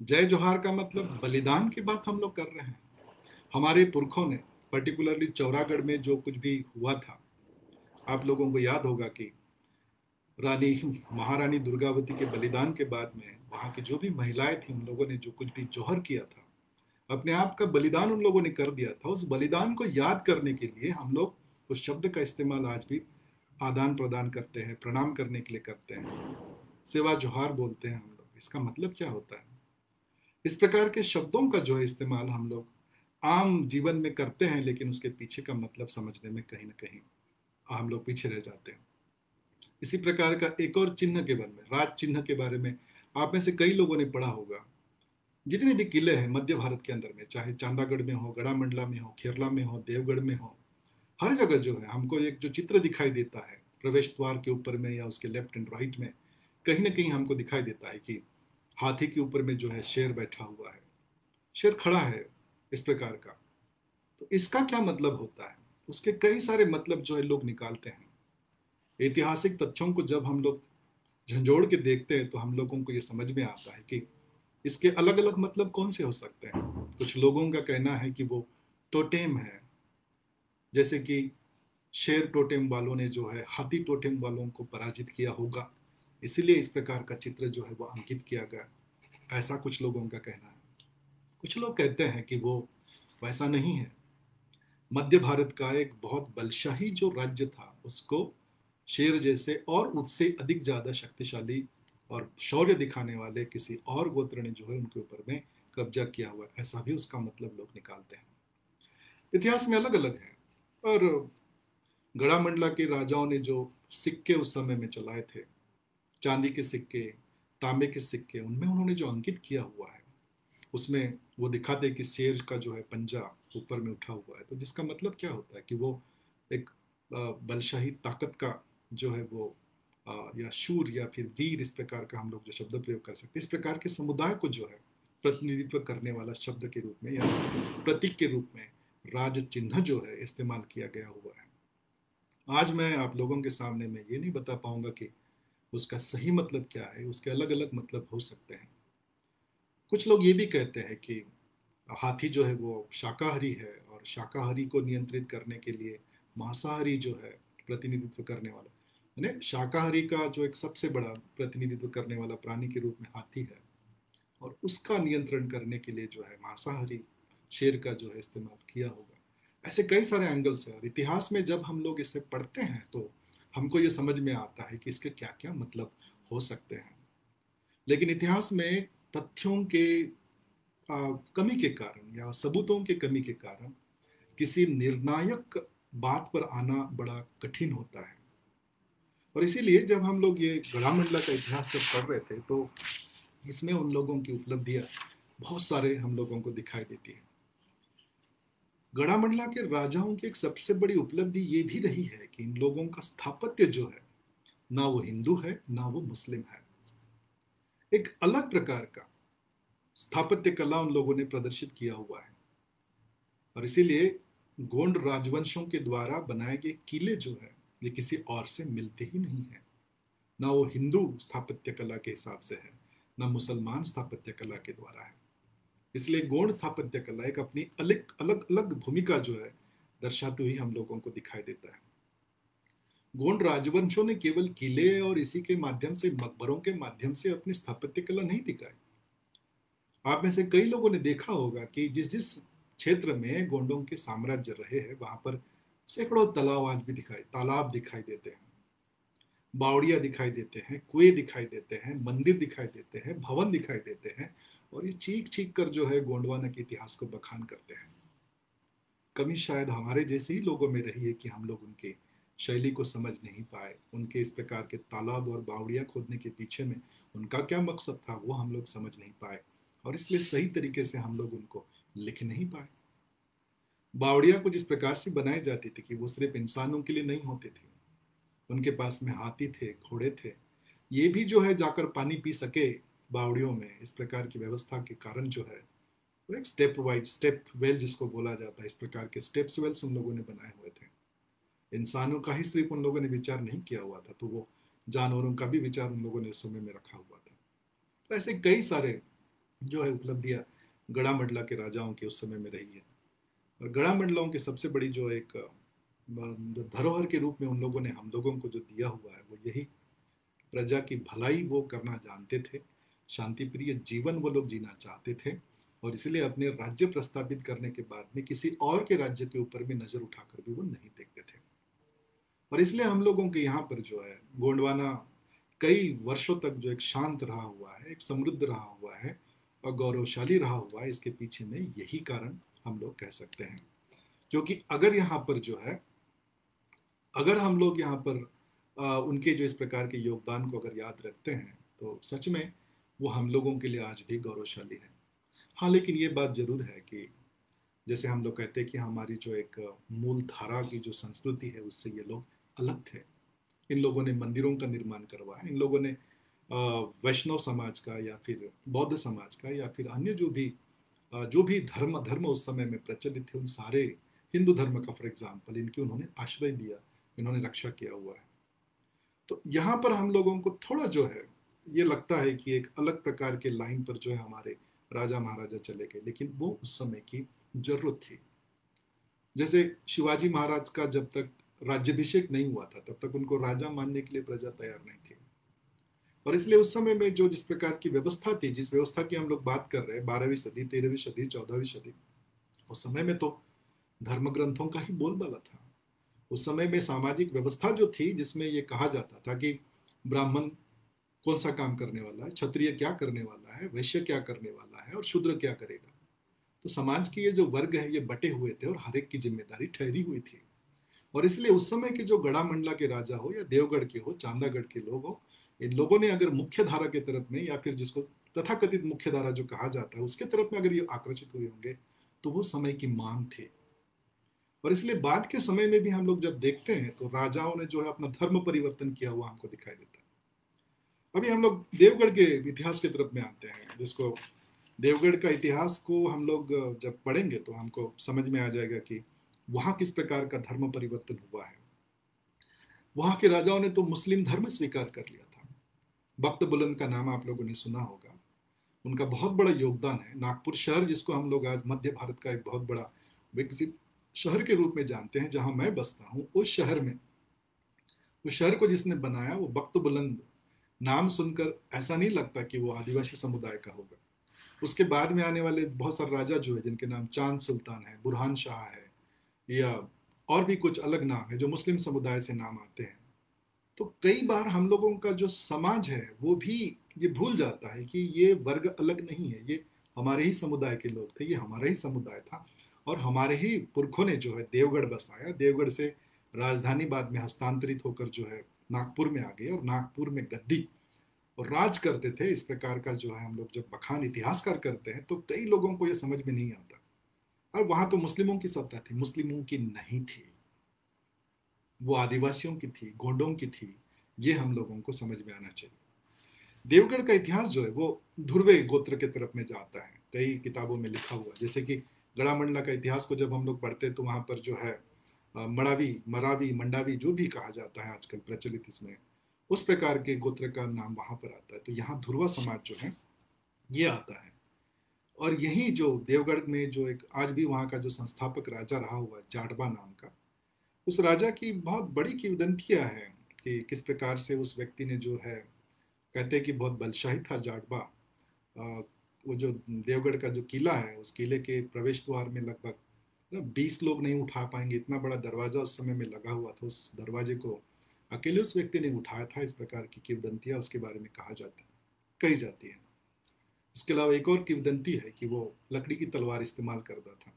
जय जोहार का मतलब बलिदान की बात हम लोग कर रहे हैं। हमारे पुरखों ने पर्टिकुलरली चौरागढ़ में जो कुछ भी हुआ था, आप लोगों को याद होगा कि रानी, महारानी दुर्गावती के बलिदान के बाद में वहाँ की जो भी महिलाएँ थी, उन लोगों ने जो कुछ भी जोहर किया था अपने आप का बलिदान उन लोगों ने कर दिया था। उस बलिदान को याद करने के लिए हम लोग उस शब्द का इस्तेमाल आज भी आदान प्रदान करते हैं, प्रणाम करने के लिए करते हैं। सेवा जोहार बोलते हैं हम लोग। इसका मतलब क्या होता है? इस प्रकार के शब्दों का जो है इस्तेमाल हम लोग आम जीवन में करते हैं, लेकिन उसके पीछे का मतलब समझने में कहीं ना कहीं हम लोग पीछे रह जाते हैं। इसी प्रकार का एक और चिन्ह के बारे में, राज चिन्ह के बारे में आप में से कई लोगों ने पढ़ा होगा। जितने भी किले हैं मध्य भारत के अंदर में, चाहे चांदागढ़ में हो गड़ा मंडला में हो खेरला में हो, देवगढ़ में हो, हर जगह जो है, हमको एक जो चित्र दिखाई देता है, प्रवेश द्वार के ऊपर में या उसके लेफ़्ट एंड राइट में, कहीं ना कहीं हमको दिखाई देता है कि हाथी के ऊपर में जो है शेर बैठा हुआ है। शेर खड़ा है इस प्रकार का। तो इसका क्या मतलब होता है? उसके कई सारे मतलब जो है लोग निकालते हैं। ऐतिहासिक तथ्यों को जब हम लोग झंझोड़ के देखते हैं तो हम लोगों को ये समझ में आता है कि इसके अलग अलग मतलब कौन से हो सकते हैं? कुछ लोगों का कहना है कि वो टोटेम है। जैसे कि शेर टोटेम वालों ने जो है, हाथी टोटेम वालों को पराजित किया होगा। इसीलिए इस प्रकार का चित्र जो है, वो अंकित किया गया। ऐसा कुछ लोगों का कहना है। कुछ लोग कहते हैं कि वो वैसा नहीं है। मध्य भारत का एक बहुत बलशाही जो राज्य था, उसको शेर जैसे और उससे अधिक ज़्यादा शक्तिशाली और शौर्य दिखाने वाले किसी और गोत्र ने जो है उनके ऊपर में कब्जा किया हुआ ऐसा भी उसका मतलब लोग निकालते हैं। इतिहास में अलग अलग है। और गड़ा मंडला के राजाओं ने जो सिक्के उस समय में चलाए थे, चांदी के सिक्के, तांबे के सिक्के, उनमें उन्होंने जो अंकित किया हुआ है, उसमें वो दिखाते कि शेर का जो है पंजा ऊपर में उठा हुआ है। तो जिसका मतलब क्या होता है कि वो एक बलशाही ताकत का जो है वो या शूर या फिर वीर इस प्रकार का हम लोग जो शब्द प्रयोग कर सकते इस प्रकार के समुदाय को जो है, प्रतिनिधित्व करने वाला शब्द के रूप में या प्रतीक के रूप में राज चिन्ह जो है इस्तेमाल किया गया हुआ है। आज मैं आप लोगों के सामने में ये नहीं बता पाऊँगा कि उसका सही मतलब क्या है, उसके अलग अलग मतलब हो सकते हैं। कुछ लोग ये भी कहते हैं कि हाथी जो है वो शाकाहारी है और शाकाहारी को नियंत्रित करने के लिए मांसाहारी जो है प्रतिनिधित्व करने वाला यानी शाकाहारी का जो एक सबसे बड़ा प्रतिनिधित्व करने वाला प्राणी के रूप में हाथी है और उसका नियंत्रण करने के लिए जो है मांसाहारी शेर का जो है इस्तेमाल किया होगा। ऐसे कई सारे एंगल्स हैं और इतिहास में जब हम लोग इसे पढ़ते हैं तो हमको ये समझ में आता है कि इसके क्या क्या मतलब हो सकते हैं। लेकिन इतिहास में तथ्यों के आ, कमी के कारण या सबूतों के कमी के कारण किसी निर्णायक बात पर आना बड़ा कठिन होता है। और इसीलिए जब हम लोग ये गढ़ा मंडला का इतिहास जब पढ़ रहे थे तो इसमें उन लोगों की उपलब्धियाँ बहुत सारे हम लोगों को दिखाई देती है। गढ़ा मंडला के राजाओं की एक सबसे बड़ी उपलब्धि ये भी रही है कि इन लोगों का स्थापत्य जो है, ना वो हिंदू है, ना वो मुस्लिम है। एक अलग प्रकार का स्थापत्य कला उन लोगों ने प्रदर्शित किया हुआ है। और इसीलिए गोंड राजवंशों के द्वारा बनाए गए किले जो है ये किसी और से मिलते ही नहीं है। ना वो हिंदू स्थापत्य कला के हिसाब से है, ना मुसलमान स्थापत्य कला के द्वारा है। इसलिए गौण स्थापत्य कला एक अपनी अलग अलग अलग भूमिका जो है, दर्शाते हुए हम लोगों को दिखाई देता है। गोंड राजवंशों ने केवल किले और इसी के माध्यम से, मकबरों के माध्यम से अपनी स्थापत्य कला नहीं दिखाई। आप में से कई लोगों ने देखा होगा कि जिस जिस क्षेत्र में गोंडों के साम्राज्य रहे हैं, वहाँ पर सैकड़ों तालाब आज भी दिखाई, तालाब दिखाई देते हैं, बावड़िया दिखाई देते हैं, कुएँ दिखाई देते हैं, मंदिर दिखाई देते हैं, भवन दिखाई देते हैं और ये चीख चीख कर जो है गोंडवाना के इतिहास को बखान करते हैं। कमी शायद हमारे जैसे ही लोगों में रही है कि हम लोग उनके शैली को समझ नहीं पाए, उनके इस प्रकार के तालाब और बावड़िया खोदने के पीछे में उनका क्या मकसद था, वो हम लोग समझ नहीं पाए और इसलिए सही तरीके से हम लोग उनको लिख नहीं पाए। बावड़िया कुछ इस प्रकार से बनाई जाती थी कि वो सिर्फ़ इंसानों के लिए नहीं होते थे, उनके पास में हाथी थे, घोड़े थे, ये भी जो है जाकर पानी पी सके बावड़ियों में, इस प्रकार की व्यवस्था के कारण जो है, वो एक स्टेप वाइज स्टेप वेल जिसको बोला जाता है, इस प्रकार के स्टेप्स वेल्स उन लोगों ने बनाए हुए थे। इंसानों का ही सिर्फ़ उन लोगों ने विचार नहीं किया हुआ था तो वो जानवरों का भी विचार उन लोगों ने उस समय में रखा हुआ था। तो ऐसे कई सारे जो है उपलब्धियाँ गड़ा मंडला के राजाओं की उस समय में रही है। और गढ़ा मंडलों की सबसे बड़ी जो एक जो धरोहर के रूप में उन लोगों ने हम लोगों को जो दिया हुआ है, वो यही प्रजा की भलाई वो करना जानते थे शांति प्रिय जीवन वो लोग जीना चाहते थे और इसलिए अपने राज्य प्रस्तावित करने के बाद में किसी और के राज्य के ऊपर भी नज़र उठाकर भी वो नहीं देखते थे। और इसलिए हम लोगों के यहाँ पर जो है, गोंडवाना कई वर्षों तक जो एक शांत रहा हुआ है, एक समृद्ध रहा हुआ है और गौरवशाली रहा हुआ है, इसके पीछे में यही कारण हम लोग कह सकते हैं। क्योंकि अगर यहाँ पर जो है अगर हम लोग यहाँ पर आ, उनके जो इस प्रकार के योगदान को अगर याद रखते हैं तो सच में वो हम लोगों के लिए आज भी गौरवशाली है। हाँ लेकिन ये बात ज़रूर है कि जैसे हम लोग कहते हैं कि हमारी जो एक मूल धारा की जो संस्कृति है उससे ये लोग अलग थे। इन लोगों ने मंदिरों का निर्माण करवाया इन लोगों ने वैष्णव समाज का या फिर बौद्ध समाज का या फिर अन्य जो भी जो भी धर्म धर्म उस समय में प्रचलित थे, उन सारे हिंदू धर्म का फॉर एग्ज़ाम्पल इनकी उन्होंने आश्रय दिया इन्होंने रक्षा किया हुआ है। तो यहाँ पर हम लोगों को थोड़ा जो है, ये लगता है कि एक अलग प्रकार के लाइन पर जो है हमारे राजा महाराजा चले गए, लेकिन वो उस समय की ज़रूरत थी। जैसे शिवाजी महाराज का जब तक राज्यभिषेक नहीं हुआ था, तब तक उनको राजा मानने के लिए प्रजा तैयार नहीं थी। और इसलिए उस समय में जो जिस प्रकार की व्यवस्था थी, जिस व्यवस्था की हम लोग बात कर रहे हैं, बारहवीं सदी, तेरहवीं सदी, चौदहवीं सदी, उस समय में तो धर्म ग्रंथों का ही बोलबाला था। उस समय में सामाजिक व्यवस्था जो थी, जिसमें ये कहा जाता था कि ब्राह्मण कौन सा काम करने वाला है? क्षत्रिय क्या करने वाला है? वैश्य क्या करने वाला है? और शूद्र क्या करेगा? तो समाज के ये जो वर्ग है, ये बटे हुए थे और हर एक की ज़िम्मेदारी ठहरी हुई थी। और इसलिए उस समय के जो गड़ा मंडला के राजा हो या देवगढ़ के हो, चांदागढ़ के लोग हो इन लोगों ने अगर मुख्य धारा के तरफ़ में या फिर जिसको तथाकथित मुख्य धारा जो कहा जाता है, उसके तरफ़ में अगर ये आकर्षित हुए होंगे तो वो समय की मांग थी। और इसलिए बाद के समय में भी हम लोग जब देखते हैं तो राजाओं ने जो है अपना धर्म परिवर्तन किया हुआ हमको दिखाई देता है। अभी हम लोग देवगढ़ के इतिहास की तरफ़ में आते हैं, जिसको देवगढ़ का इतिहास को हम लोग जब पढ़ेंगे तो हमको समझ में आ जाएगा कि वहाँ किस प्रकार का धर्म परिवर्तन हुआ है। वहाँ के राजाओं ने तो मुस्लिम धर्म स्वीकार कर लिया था। बख्त बुलंद का नाम आप लोगों ने सुना होगा। उनका बहुत बड़ा योगदान है। नागपुर शहर, जिसको हम लोग आज मध्य भारत का एक बहुत बड़ा विकसित शहर के रूप में जानते हैं, जहाँ मैं बसता हूँ, उस शहर में। उस शहर को जिसने बनाया, वो बख्त बुलंद नाम सुनकर ऐसा नहीं लगता कि वो आदिवासी समुदाय का होगा। उसके बाद में आने वाले बहुत सारे राजा जो है, जिनके नाम चाँद सुल्तान है, बुरहान शाह है, या और भी कुछ अलग नाम है, जो मुस्लिम समुदाय से नाम आते हैं। तो कई बार हम लोगों का जो समाज है, वो भी ये भूल जाता है कि ये वर्ग अलग नहीं है। ये हमारे ही समुदाय के लोग थे, ये हमारा ही समुदाय था और हमारे ही पुरखों ने जो है देवगढ़ बसाया। देवगढ़ से राजधानी बाद में हस्तांतरित होकर जो है नागपुर में आ गए और नागपुर में गद्दी और राज करते थे। इस प्रकार का जो है हम लोग जब बखान इतिहासकार करते हैं तो कई लोगों को ये समझ में नहीं आता। और वहाँ तो मुस्लिमों की सत्ता थी, मुस्लिमों की नहीं थी। वो आदिवासियों की थी, गोंडों की थी, ये हम लोगों को समझ में आना चाहिए। देवगढ़ का इतिहास जो है, वो ध्रुवे गोत्र के तरफ़ में जाता है। कई किताबों में लिखा हुआ जैसे कि गड़ामंडला का इतिहास को जब हम लोग पढ़ते तो वहाँ पर जो है मड़ावी, मरावी, मंडावी जो भी कहा जाता है आजकल प्रचलित इसमें, उस प्रकार के गोत्र का नाम वहाँ पर आता है। तो यहाँ ध्रुवा समाज जो है, ये आता है। और यही जो देवगढ़ में जो एक, आज भी वहाँ का जो संस्थापक राजा रहा हुआ जाटबा नाम का उस राजा की बहुत बड़ी किवदंतियाँ हैं कि किस प्रकार से उस व्यक्ति ने जो है, कहते हैं कि बहुत बलशाही था जाटबा। वो जो देवगढ़ का जो किला है, उस किले के प्रवेश द्वार में लगभग बीस लोग नहीं उठा पाएँगे, इतना बड़ा दरवाज़ा उस समय में लगा हुआ था, उस दरवाजे को अकेले उस व्यक्ति ने उठाया था, इस प्रकार की किवदंतियाँ उसके बारे में कहा जाता है कही जाती है। इसके अलावा एक और किवदंती है कि वो लकड़ी की तलवार इस्तेमाल करता था।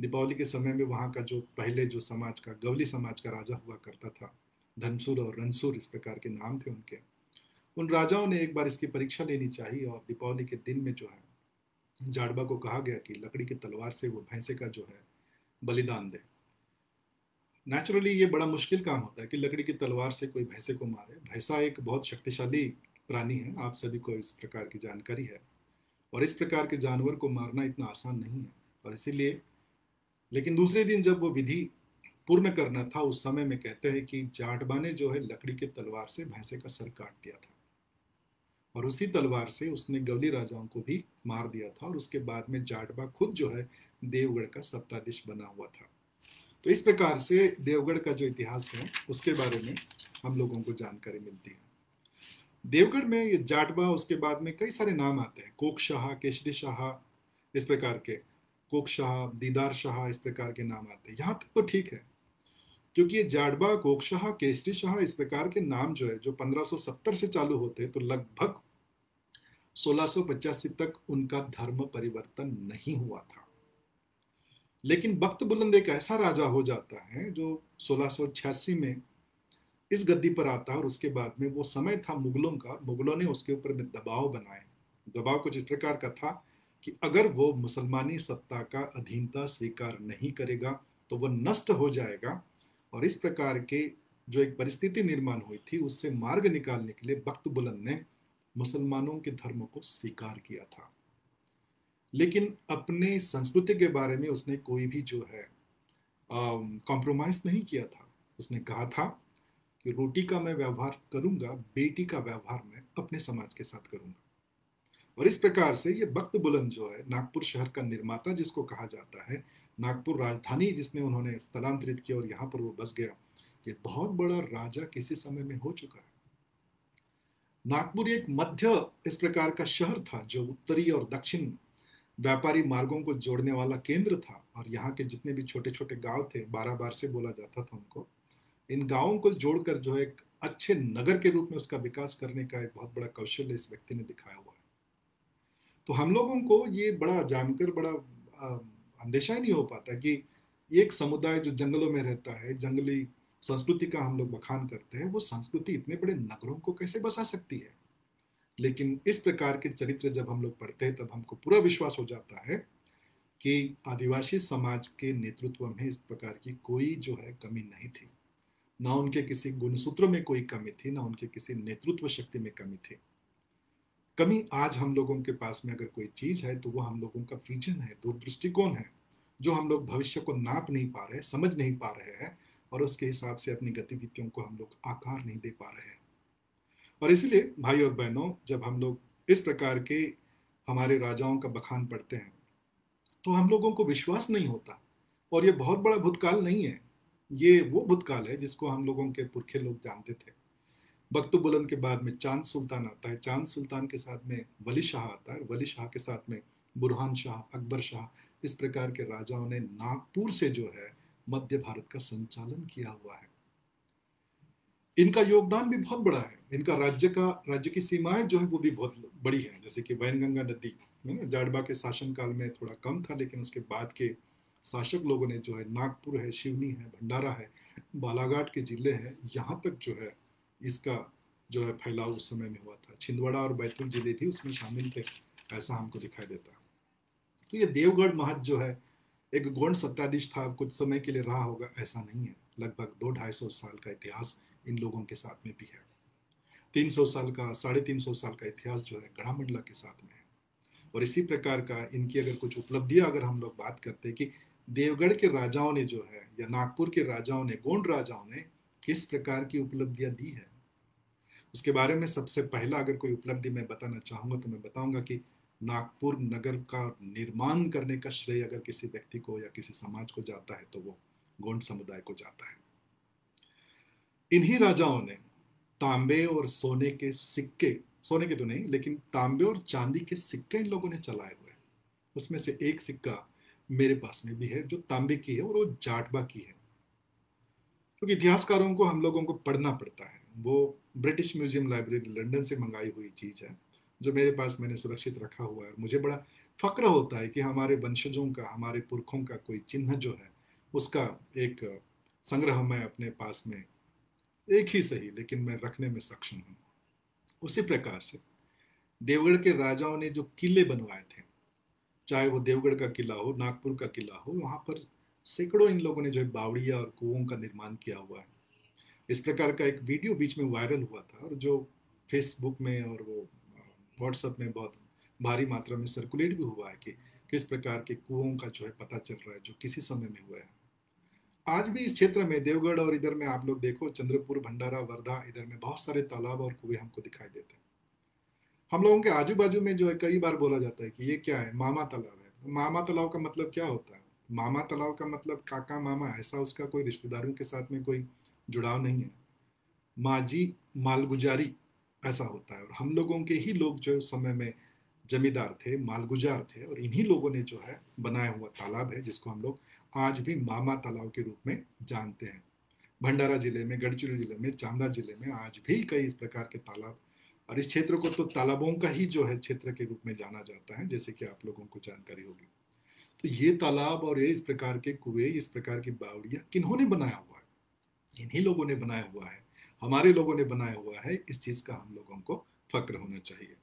दीपावली के समय में वहाँ का जो पहले जो समाज का, गवली समाज का राजा हुआ करता था, धनसुर और रनसुर इस प्रकार के नाम थे उनके। उन राजाओं ने एक बार इसकी परीक्षा लेनी चाहिए और दीपावली के दिन में जो है, जाड़बा को कहा गया कि लकड़ी की तलवार से वो भैंसे का जो है, बलिदान दे। नेचुरली ये बड़ा मुश्किल काम होता है कि लकड़ी की तलवार से कोई भैंसे को मारे। भैंसा एक बहुत शक्तिशाली प्राणी है, आप सभी को इस प्रकार की जानकारी है। और इस प्रकार के जानवर को मारना इतना आसान नहीं है। और इसीलिए लेकिन दूसरे दिन जब वो विधि पूर्ण करना था, उस समय में कहते हैं कि जाटबा ने जो है, लकड़ी के तलवार से भैंसे का सर काट दिया था। और उसी तलवार से उसने गवली राजाओं को भी मार दिया था और उसके बाद में जाटबा खुद जो है, देवगढ़ का सत्ताधीश बना हुआ था। तो इस प्रकार से देवगढ़ का जो इतिहास है, उसके बारे में हम लोगों को जानकारी मिलती है। देवगढ़ में ये जाटबा, उसके बाद में कई सारे नाम आते हैं कोक शाह केशरी शाह, इस प्रकार के। कोक शाह, दीदार शाह इस प्रकार के नाम आते हैं। यहाँ तक तो ठीक है, क्योंकि ये जाडबा, कोक शाह, केसरी शाह इस प्रकार के नाम जो है, जो 1570 से चालू होते तो लगभग 1685 तक उनका धर्म परिवर्तन नहीं हुआ था। लेकिन बख्त बुलंद एक ऐसा राजा हो जाता है, जो 1686 में इस गद्दी पर आता है और उसके बाद में वो समय था मुगलों का मुगलों ने उसके ऊपर दबाव बनाए दबाव कुछ इस प्रकार का था कि अगर वो मुसलमानी सत्ता का अधीनता स्वीकार नहीं करेगा तो वो नष्ट हो जाएगा। और इस प्रकार के जो एक परिस्थिति निर्माण हुई थी, उससे मार्ग निकालने के लिए बख्त बुलंद ने मुसलमानों के धर्म को स्वीकार किया था। लेकिन अपने संस्कृति के बारे में उसने कोई भी जो है कॉम्प्रोमाइज नहीं किया था। उसने कहा था कि रोटी का मैं व्यवहार करूँगा, बेटी का व्यवहार मैं अपने समाज के साथ करूँगा। और इस प्रकार से ये बख्त बुलंद जो है, नागपुर शहर का निर्माता जिसको कहा जाता है, नागपुर राजधानी जिसने उन्होंने स्थलांतरित किया और यहाँ पर वो बस गया, ये बहुत बड़ा राजा किसी समय में हो चुका है। नागपुर एक मध्य इस प्रकार का शहर था, जो उत्तरी और दक्षिण व्यापारी मार्गों को जोड़ने वाला केंद्र था और यहाँ के जितने भी छोटे छोटे गाँव थे बारह बार से बोला जाता था उनको, इन गाँवों को जोड़कर जो है एक अच्छे नगर के रूप में उसका विकास करने का एक बहुत बड़ा कौशल इस व्यक्ति ने दिखाया हुआ तो हम लोगों को ये बड़ा जानकर बड़ा अंदेशा ही नहीं हो पाता कि एक समुदाय जो जंगलों में रहता है, जंगली संस्कृति का हम लोग बखान करते हैं, वो संस्कृति इतने बड़े नगरों को कैसे बसा सकती है? लेकिन इस प्रकार के चरित्र जब हम लोग पढ़ते हैं, तब हमको पूरा विश्वास हो जाता है कि आदिवासी समाज के नेतृत्व में इस प्रकार की कोई जो है कमी नहीं थी। ना उनके किसी गुणसूत्र में कोई कमी थी, ना उनके किसी नेतृत्व शक्ति में कमी थी। कमी आज हम लोगों के पास में अगर कोई चीज़ है तो वो हम लोगों का विजन है, दूरदृष्टिकोण है, जो हम लोग भविष्य को नाप नहीं पा रहे, समझ नहीं पा रहे हैं और उसके हिसाब से अपनी गतिविधियों को हम लोग आकार नहीं दे पा रहे हैं। और इसलिए भाई और बहनों, जब हम लोग इस प्रकार के हमारे राजाओं का बखान पढ़ते हैं तो हम लोगों को विश्वास नहीं होता। और ये बहुत बड़ा भूतकाल नहीं है। ये वो भूतकाल है जिसको हम लोगों के पुरखे लोग जानते थे। बख्तु बुलंद के बाद में चाँद सुल्तान आता है। चाँद सुल्तान के साथ में वली शाह आता है। वली शाह के साथ में बुरहान शाह, अकबर शाह, इस प्रकार के राजाओं ने नागपुर से जो है मध्य भारत का संचालन किया हुआ है। इनका योगदान भी बहुत बड़ा है। इनका राज्य का, राज्य की सीमाएँ जो है वो भी बहुत बड़ी है। जैसे कि वैनगंगा नदी, है ना? जाडबा के शासन काल में थोड़ा कम था, लेकिन उसके बाद के शासक लोगों ने जो है नागपुर है, शिवनी है, भंडारा है, बालाघाट के ज़िले हैं, यहाँ तक जो है इसका जो है फैलाव उस समय में हुआ था। छिंदवाड़ा और बैतूल ज़िले भी उसमें शामिल थे, ऐसा हमको दिखाई देता है। तो ये देवगढ़ महज जो है, एक गौण सत्ताधीश था, कुछ समय के लिए रहा होगा, ऐसा नहीं है। लगभग दो ढाई सौ साल का इतिहास इन लोगों के साथ में भी है। तीन सौ साल का, साढ़े तीन सौ साल का इतिहास जो है गढ़ा मंडला के साथ में है। और इसी प्रकार का इनकी अगर कुछ उपलब्धियाँ अगर हम लोग बात करते कि देवगढ़ के राजाओं ने जो है, या नागपुर के राजाओं ने गोंड राजाओं ने किस प्रकार की उपलब्धियाँ दी है? उसके बारे में सबसे पहला अगर कोई उपलब्धि मैं बताना चाहूँगा तो मैं बताऊँगा कि नागपुर नगर का निर्माण करने का श्रेय अगर किसी व्यक्ति को या किसी समाज को जाता है तो वो गोंड समुदाय को जाता है। इन्हीं राजाओं ने तांबे और सोने के सिक्के, सोने के तो नहीं, लेकिन तांबे और चांदी के सिक्के इन लोगों ने चलाए हुए उसमें से एक सिक्का मेरे पास में भी है, जो तांबे की है और वो जाटबा की है। क्योंकि तो इतिहासकारों को, हम लोगों को पढ़ना पड़ता है। वो ब्रिटिश म्यूज़ियम लाइब्रेरी लंदन से मंगाई हुई चीज़ है, जो मेरे पास मैंने सुरक्षित रखा हुआ है। मुझे बड़ा फक्र होता है कि हमारे वंशजों का, हमारे पुरखों का कोई चिन्ह जो है, उसका एक संग्रह मैं अपने पास में एक ही सही, लेकिन मैं रखने में सक्षम हूँ। उसी प्रकार से देवगढ़ के राजाओं ने जो किले बनवाए थे, चाहे वो देवगढ़ का किला हो, नागपुर का किला हो, वहाँ पर सैकड़ों इन लोगों ने जो है बावड़िया और कुओं का निर्माण किया हुआ है। इस प्रकार का एक वीडियो बीच में वायरल हुआ था और जो फेसबुक में और वो व्हाट्सएप में बहुत भारी मात्रा में सर्कुलेट भी हुआ है कि किस प्रकार के कुओं का जो है पता चल रहा है, जो किसी समय में हुआ है। आज भी इस क्षेत्र में, देवगढ़ और इधर में आप लोग देखो, चंद्रपुर, भंडारा, वर्धा, इधर में बहुत सारे तालाब और कुएँ हमको दिखाई देते हैं। हम लोगों के आजू बाजू में जो है कई बार बोला जाता है कि ये क्या है, मामा तालाब है। मामा तालाब का मतलब क्या होता है? मामा तालाब का मतलब काका मामा, ऐसा उसका कोई रिश्तेदारों के साथ में कोई जुड़ाव नहीं है। माजी, मालगुजारी, ऐसा होता है। और हम लोगों के ही लोग जो समय में जमींदार थे, मालगुजार थे, और इन्हीं लोगों ने जो है बनाया हुआ तालाब है, जिसको हम लोग आज भी मामा तालाब के रूप में जानते हैं। भंडारा ज़िले में, गढ़चिरौली ज़िले में, चांदा ज़िले में आज भी कई इस प्रकार के तालाब और इस क्षेत्र को तो तालाबों का ही जो है क्षेत्र के रूप में जाना जाता है, जैसे कि आप लोगों को जानकारी होगी। तो ये तालाब और ये इस प्रकार के कुएँ, इस प्रकार की बावड़िया किन्होंने बनाया हुआ इन्हीं लोगों ने बनाया हुआ है। हमारे लोगों ने बनाया हुआ है। इस चीज़ का हम लोगों को फक्र होना चाहिए।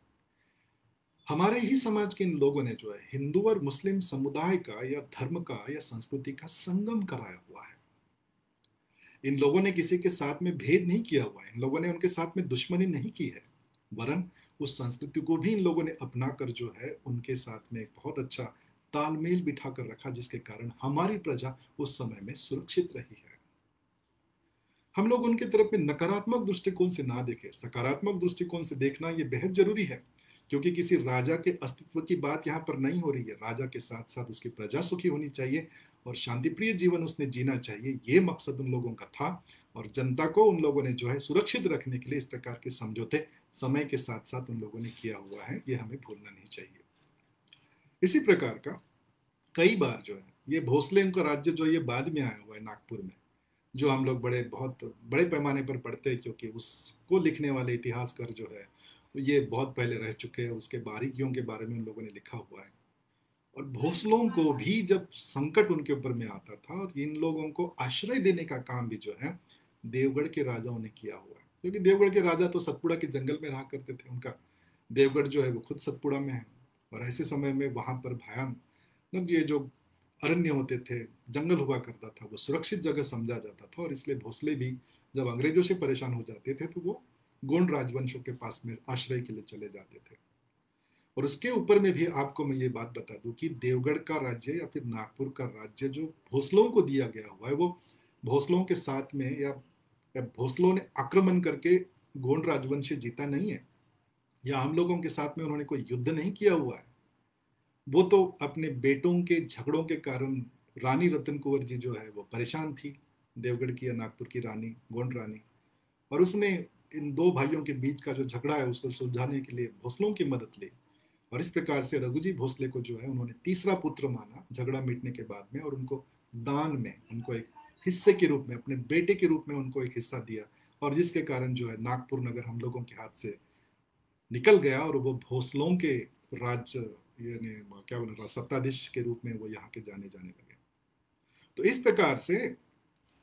हमारे ही समाज के इन लोगों ने जो है, हिंदू और मुस्लिम समुदाय का या धर्म का या संस्कृति का संगम कराया हुआ है। इन लोगों ने किसी के साथ में भेद नहीं किया हुआ है। इन लोगों ने उनके साथ में दुश्मनी नहीं की है। वरन उस संस्कृति को भी इन लोगों ने अपना कर जो है, उनके साथ में एक बहुत अच्छा तालमेल बिठा कर रखा, जिसके कारण हमारी प्रजा उस समय में सुरक्षित रही है। हम लोग उनके तरफ़ में नकारात्मक दृष्टिकोण से ना देखें। सकारात्मक दृष्टिकोण से देखना यह बेहद ज़रूरी है, क्योंकि किसी राजा के अस्तित्व की बात यहाँ पर नहीं हो रही है। राजा के साथ साथ उसकी प्रजा सुखी होनी चाहिए और शांतिप्रिय जीवन उसने जीना चाहिए, ये मकसद उन लोगों का था और जनता को उन लोगों ने जो है सुरक्षित रखने के लिए इस प्रकार के समझौते समय के साथ साथ उन लोगों ने किया हुआ है, ये हमें भूलना नहीं चाहिए। इसी प्रकार का कई बार जो है, ये भोसले उनका राज्य जो ये बाद में आया हुआ है नागपुर में जो हम लोग बड़े, बहुत बड़े पैमाने पर पढ़ते हैं, क्योंकि उसको लिखने वाले इतिहासकार जो है, ये बहुत पहले रह चुके हैं। उसके बारीकियों के बारे में उन लोगों ने लिखा हुआ है। और भोसलों को भी जब संकट उनके ऊपर में आता था, और इन लोगों को आश्रय देने का काम भी जो है, देवगढ़ के राजाओं ने किया हुआ है। क्योंकि देवगढ़ के राजा तो सतपुड़ा के जंगल में रहा करते थे। उनका देवगढ़ जो है, वो खुद सतपुड़ा में है। और ऐसे समय में वहाँ पर भयानक ये जो अरण्य होते थे जंगल हुआ करता था वो सुरक्षित जगह समझा जाता था और इसलिए भोसले भी जब अंग्रेज़ों से परेशान हो जाते थे तो वो गोंड राजवंशों के पास में आश्रय के लिए चले जाते थे। और उसके ऊपर में भी आपको मैं ये बात बता दूँ कि देवगढ़ का राज्य या फिर नागपुर का राज्य जो भोसलों को दिया गया हुआ है वो भोसलों के साथ में या, या भोसलों ने आक्रमण करके गोंड राजवंश जीता नहीं है। या हम लोगों के साथ में उन्होंने कोई युद्ध नहीं किया हुआ है। वो तो अपने बेटों के झगड़ों के कारण रानी रतन कुंवर जी जो है वो परेशान थी, देवगढ़ की या नागपुर की रानी, गोंड रानी। और उसने इन दो भाइयों के बीच का जो झगड़ा है, उसको सुलझाने के लिए भोसलों की मदद ली। और इस प्रकार से रघुजी भोसले को जो है, उन्होंने तीसरा पुत्र माना झगड़ा मिटने के बाद में और उनको दान में, उनको एक हिस्से के रूप में, अपने बेटे के रूप में उनको एक हिस्सा दिया। और जिसके कारण जो है, नागपुर नगर हम लोगों के हाथ से निकल गया और वो भोसलों के राज्य यानी क्या बोले सत्ताधीश के रूप में वो यहाँ के जाने जाने लगे। तो इस प्रकार से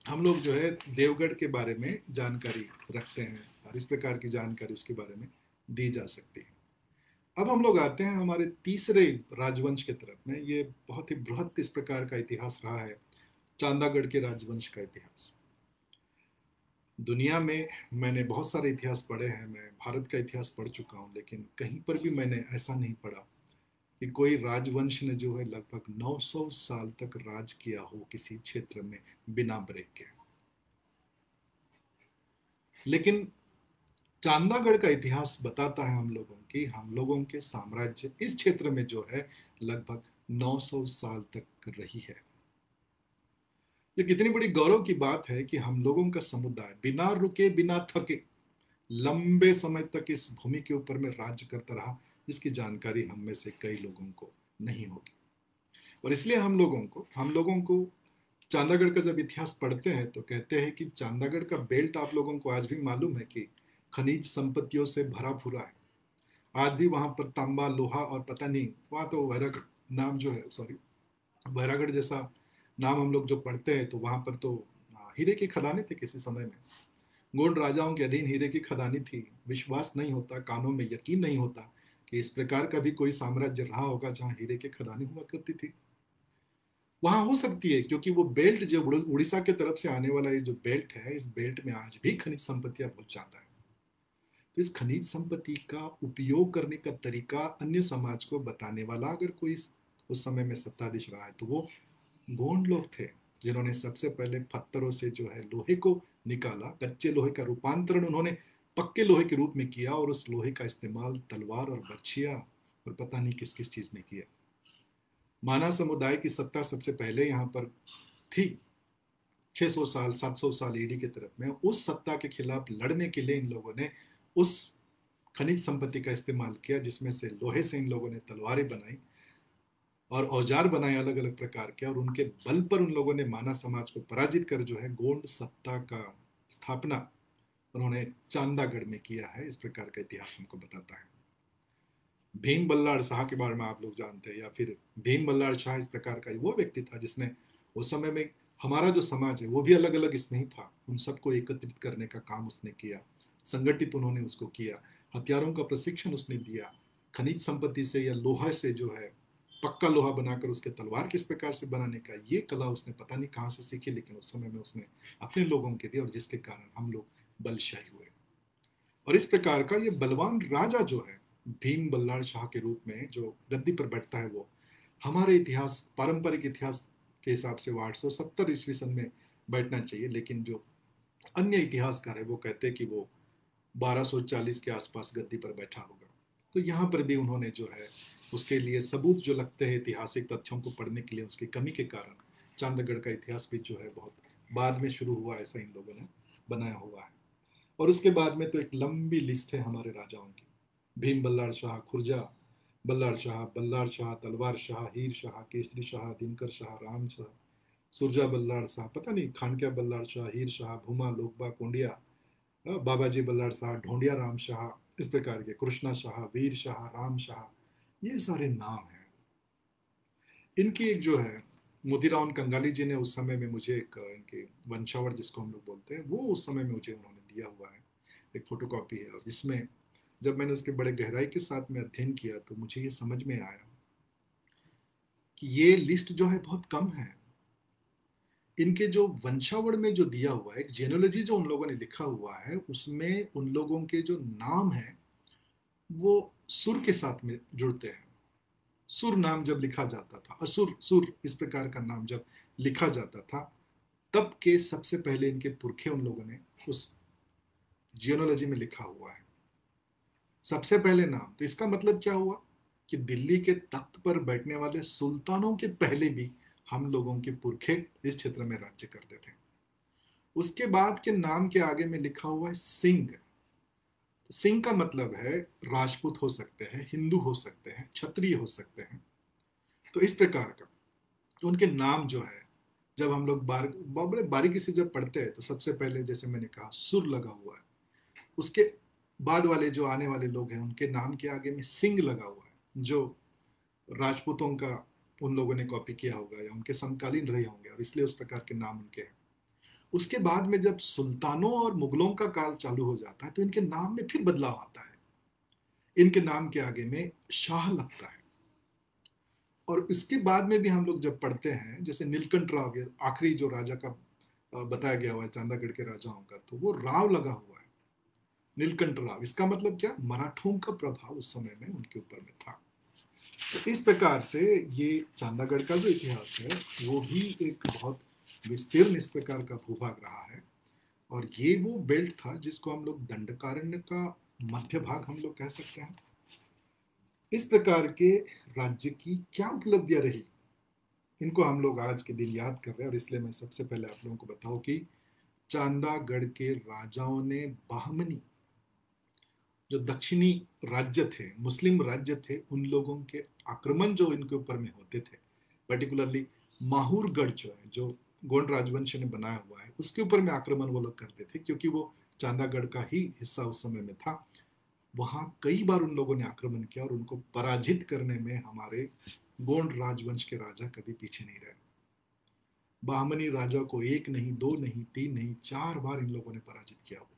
हम लोग जो है देवगढ़ के बारे में जानकारी रखते हैं और इस प्रकार की जानकारी उसके बारे में दी जा सकती है। अब हम लोग आते हैं हमारे तीसरे राजवंश के तरफ़ में। ये बहुत ही बृहत इस प्रकार का इतिहास रहा है। चांदागढ़ के राजवंश का इतिहास। दुनिया में मैंने बहुत सारे इतिहास पढ़े हैं। मैं भारत का इतिहास पढ़ चुका हूँ, लेकिन कहीं पर भी मैंने ऐसा नहीं पढ़ा। कि कोई राजवंश ने जो है लगभग 900 साल तक राज किया हो किसी क्षेत्र में बिना ब्रेक के। लेकिन चांदागढ़ का इतिहास बताता है हम लोगों की, हम लोगों के साम्राज्य इस क्षेत्र में जो है लगभग 900 साल तक रही है। ये कितनी बड़ी गौरव की बात है कि हम लोगों का समुदाय बिना रुके, बिना थके, लंबे समय तक इस भूमि के ऊपर में राज्य करता रहा। जिसकी जानकारी हम में से कई लोगों को नहीं होगी। और इसलिए हम लोगों को, हम लोगों को चांदागढ़ का जब इतिहास पढ़ते हैं तो कहते हैं कि चांदागढ़ का बेल्ट आप लोगों को आज भी मालूम है कि खनिज संपत्तियों से भरा भूरा है। आज भी वहाँ पर तांबा, लोहा और पता नहीं, वहाँ तो वैरागढ़ नाम जो है सॉरी वैरागढ़ जैसा नाम हम लोग जो पढ़ते हैं तो वहाँ पर तो हीरे की खदानें थे किसी समय में। गोंड राजाओं के अधीन हीरे की खदानी थी। विश्वास नहीं होता, कानों में यकीन नहीं होता कि इस प्रकार का भी कोई साम्राज्य रहा होगा जहाँ हीरे के खदाने हुआ करती थी। वहाँ हो सकती है, क्योंकि वो बेल्ट जो उड़ीसा के तरफ़ से आने वाला ये जो बेल्ट है, इस बेल्ट में आज भी खनिज संपत्तियाँ बहुत ज़्यादा है। तो इस खनिज संपत्ति का उपयोग करने का तरीका अन्य समाज को बताने वाला अगर कोई उस समय में सत्ताधीश रहा है तो वो गोंड लोग थे, जिन्होंने सबसे पहले पत्थरों से जो है लोहे को निकाला, कच्चे लोहे का रूपांतरण उन्होंने पक्के लोहे के रूप में किया और उस लोहे का इस्तेमाल तलवार और बच्चिया और पता नहीं किस किस चीज़ में किया। माना समुदाय की सत्ता सबसे पहले यहाँ पर थी। 600 साल 700 साल ईडी के तरफ़ में उस सत्ता के खिलाफ लड़ने के लिए इन लोगों ने उस खनिज संपत्ति का इस्तेमाल किया जिसमें से लोहे से इन लोगों ने तलवारें बनाई और औज़ार बनाए अलग अलग प्रकार के और उनके बल पर उन लोगों ने माना समाज को पराजित कर जो है गोंड सत्ता का स्थापना उन्होंने चांदागढ़ में किया है, इस प्रकार का इतिहास हमको बताता है। भीम बल्लाड़ शाह के बारे में आप लोग जानते हैं, या फिर भीम बल्लाड़ शाह इस प्रकार का वो व्यक्ति था जिसने उस समय में हमारा जो समाज है, वो भी अलग अलग इसमें ही था। उन सबको एकत्रित करने का काम उसने किया, संगठित उन्होंने उसको किया, हथियारों का प्रशिक्षण उसने दिया, खनिज संपत्ति से या लोहा से जो है, पक्का लोहा बनाकर उसके तलवार किस प्रकार से बनाने का ये कला उसने पता नहीं कहाँ से सीखी, लेकिन उस समय में उसने अपने लोगों के दी और जिसके कारण हम लोग बलशाही हुए। और इस प्रकार का ये बलवान राजा जो है, भीम बल्लाड़ शाह के रूप में जो गद्दी पर बैठता है वो, हमारे इतिहास, पारंपरिक इतिहास के हिसाब से वो आठ सौ सत्तर ईस्वी सन में बैठना चाहिए, लेकिन जो अन्य इतिहासकार है वो कहते हैं कि वो 1240 के आसपास गद्दी पर बैठा होगा। तो यहाँ पर भी उन्होंने जो है, उसके लिए सबूत जो लगते हैं ऐतिहासिक तथ्यों को पढ़ने के लिए, उसकी कमी के कारण, चांदगढ़ का इतिहास भी जो है बहुत बाद में शुरू हुआ, ऐसा इन लोगों ने बनाया हुआ है। और उसके बाद में तो एक लंबी लिस्ट है हमारे राजाओं की। भीम बल्लाड़ शाह, खुर्जा बल्लाड़ शाह बल्लाड़ शाह, तलवार शाह, हीर शाह, केसरी शाह, दिनकर शाह, राम शाह, सुरजा बल्लाड़ शाह, पता नहीं खानक्या बल्लाड़ शाह, हीर शाह, भूमा, लोकबा, कोंडिया बाबाजी बल्लाड़ शाह, ढोंडिया राम शाह, इस प्रकार के कृष्णा शाह, वीर शाह, राम शाह, ये सारे नाम हैं। इनकी एक जो है, मोतीराम कंगाली जी ने उस समय में मुझे एक इनके वंशावट जिसको हम लोग बोलते हैं, वो उस समय में मुझे उन्होंने दिया हुआ है, एक फोटोकॉपी है। और जिसमें जब मैंने उसके बड़े गहराई के साथ में अध्ययन किया तो मुझे ये समझ में आया कि ये लिस्ट जो है बहुत कम है। इनके जो वंशावड़ में जो दिया हुआ है जेनोलॉजी जो उन लोगों ने लिखा हुआ है, उसमें उन लोगों के जो नाम है, वो सुर के साथ में जुड़ते हैं। सुर नाम जब लिखा जाता था, असुर, सुर इस प्रकार का नाम जब लिखा जाता था, तब के सबसे पहले इनके पुरखे उन लोगों ने उस जियोनोलॉजी में लिखा हुआ है। सबसे पहले नाम तो इसका मतलब क्या हुआ? कि दिल्ली के तख्त पर बैठने वाले सुल्तानों के पहले भी हम लोगों के पुरखे इस क्षेत्र में राज्य करते थे। उसके बाद के नाम के आगे में लिखा हुआ है सिंह। सिंह का मतलब है राजपूत हो सकते हैं, हिंदू हो सकते हैं, क्षत्रिय हो सकते हैं। तो इस प्रकार का तो उनके नाम जो है, जब हम लोग बार बड़े बारीकी से जब पढ़ते हैं तो सबसे पहले जैसे मैंने कहा, सुर लगा हुआ है। उसके बाद वाले जो आने वाले लोग हैं, उनके नाम के आगे में सिंह लगा हुआ है, जो राजपूतों का उन लोगों ने कॉपी किया होगा या उनके समकालीन रहे होंगे और इसलिए उस प्रकार के नाम उनके हैं। उसके बाद में जब सुल्तानों और मुगलों का काल चालू हो जाता है तो इनके नाम में फिर बदलाव आता है। इनके नाम के आगे में शाह लगता है। और इसके बाद में भी हम लोग जब पढ़ते हैं, जैसे नीलकंठ राव आखिरी जो राजा का बताया गया हुआ है, चांदागढ़ के राजाओं का तो वो राव लगा हुआ है। नीलकंठ राव इसका मतलब क्या? मराठों का प्रभाव उस समय में उनके ऊपर में था। तो इस प्रकार से ये चांदागढ़ का जो इतिहास है, वो भी एक बहुत विस्तीर्ण इस प्रकार का भूभाग रहा है। और ये वो बेल्ट था जिसको हम लोग दंडकारण्य का मध्य भाग हम लोग कह सकते हैं। इस प्रकार के राज्य की क्या उपलब्धियाँ रही? इनको हम लोग आज के दिन याद कर रहे हैं और इसलिए मैं सबसे पहले आप लोगों को बताऊँ कि चांदागढ़ के राजाओं ने बाहमनी जो दक्षिणी राज्य थे, मुस्लिम राज्य थे, उन लोगों के आक्रमण जो इनके ऊपर में होते थे पर्टिकुलरली माहूरगढ़ जो है, जो गोंड राजवंश ने बनाया हुआ है, उसके ऊपर में आक्रमण वो लोग करते थे, क्योंकि वो चांदागढ़ का ही हिस्सा उस समय में था। वहाँ कई बार उन लोगों ने आक्रमण किया और उनको पराजित करने में हमारे गोंड राजवंश के राजा कभी पीछे नहीं रहे। बाहमनी राजा को एक नहीं, दो नहीं, तीन नहीं, चार बार इन लोगों ने पराजित किया हुआ।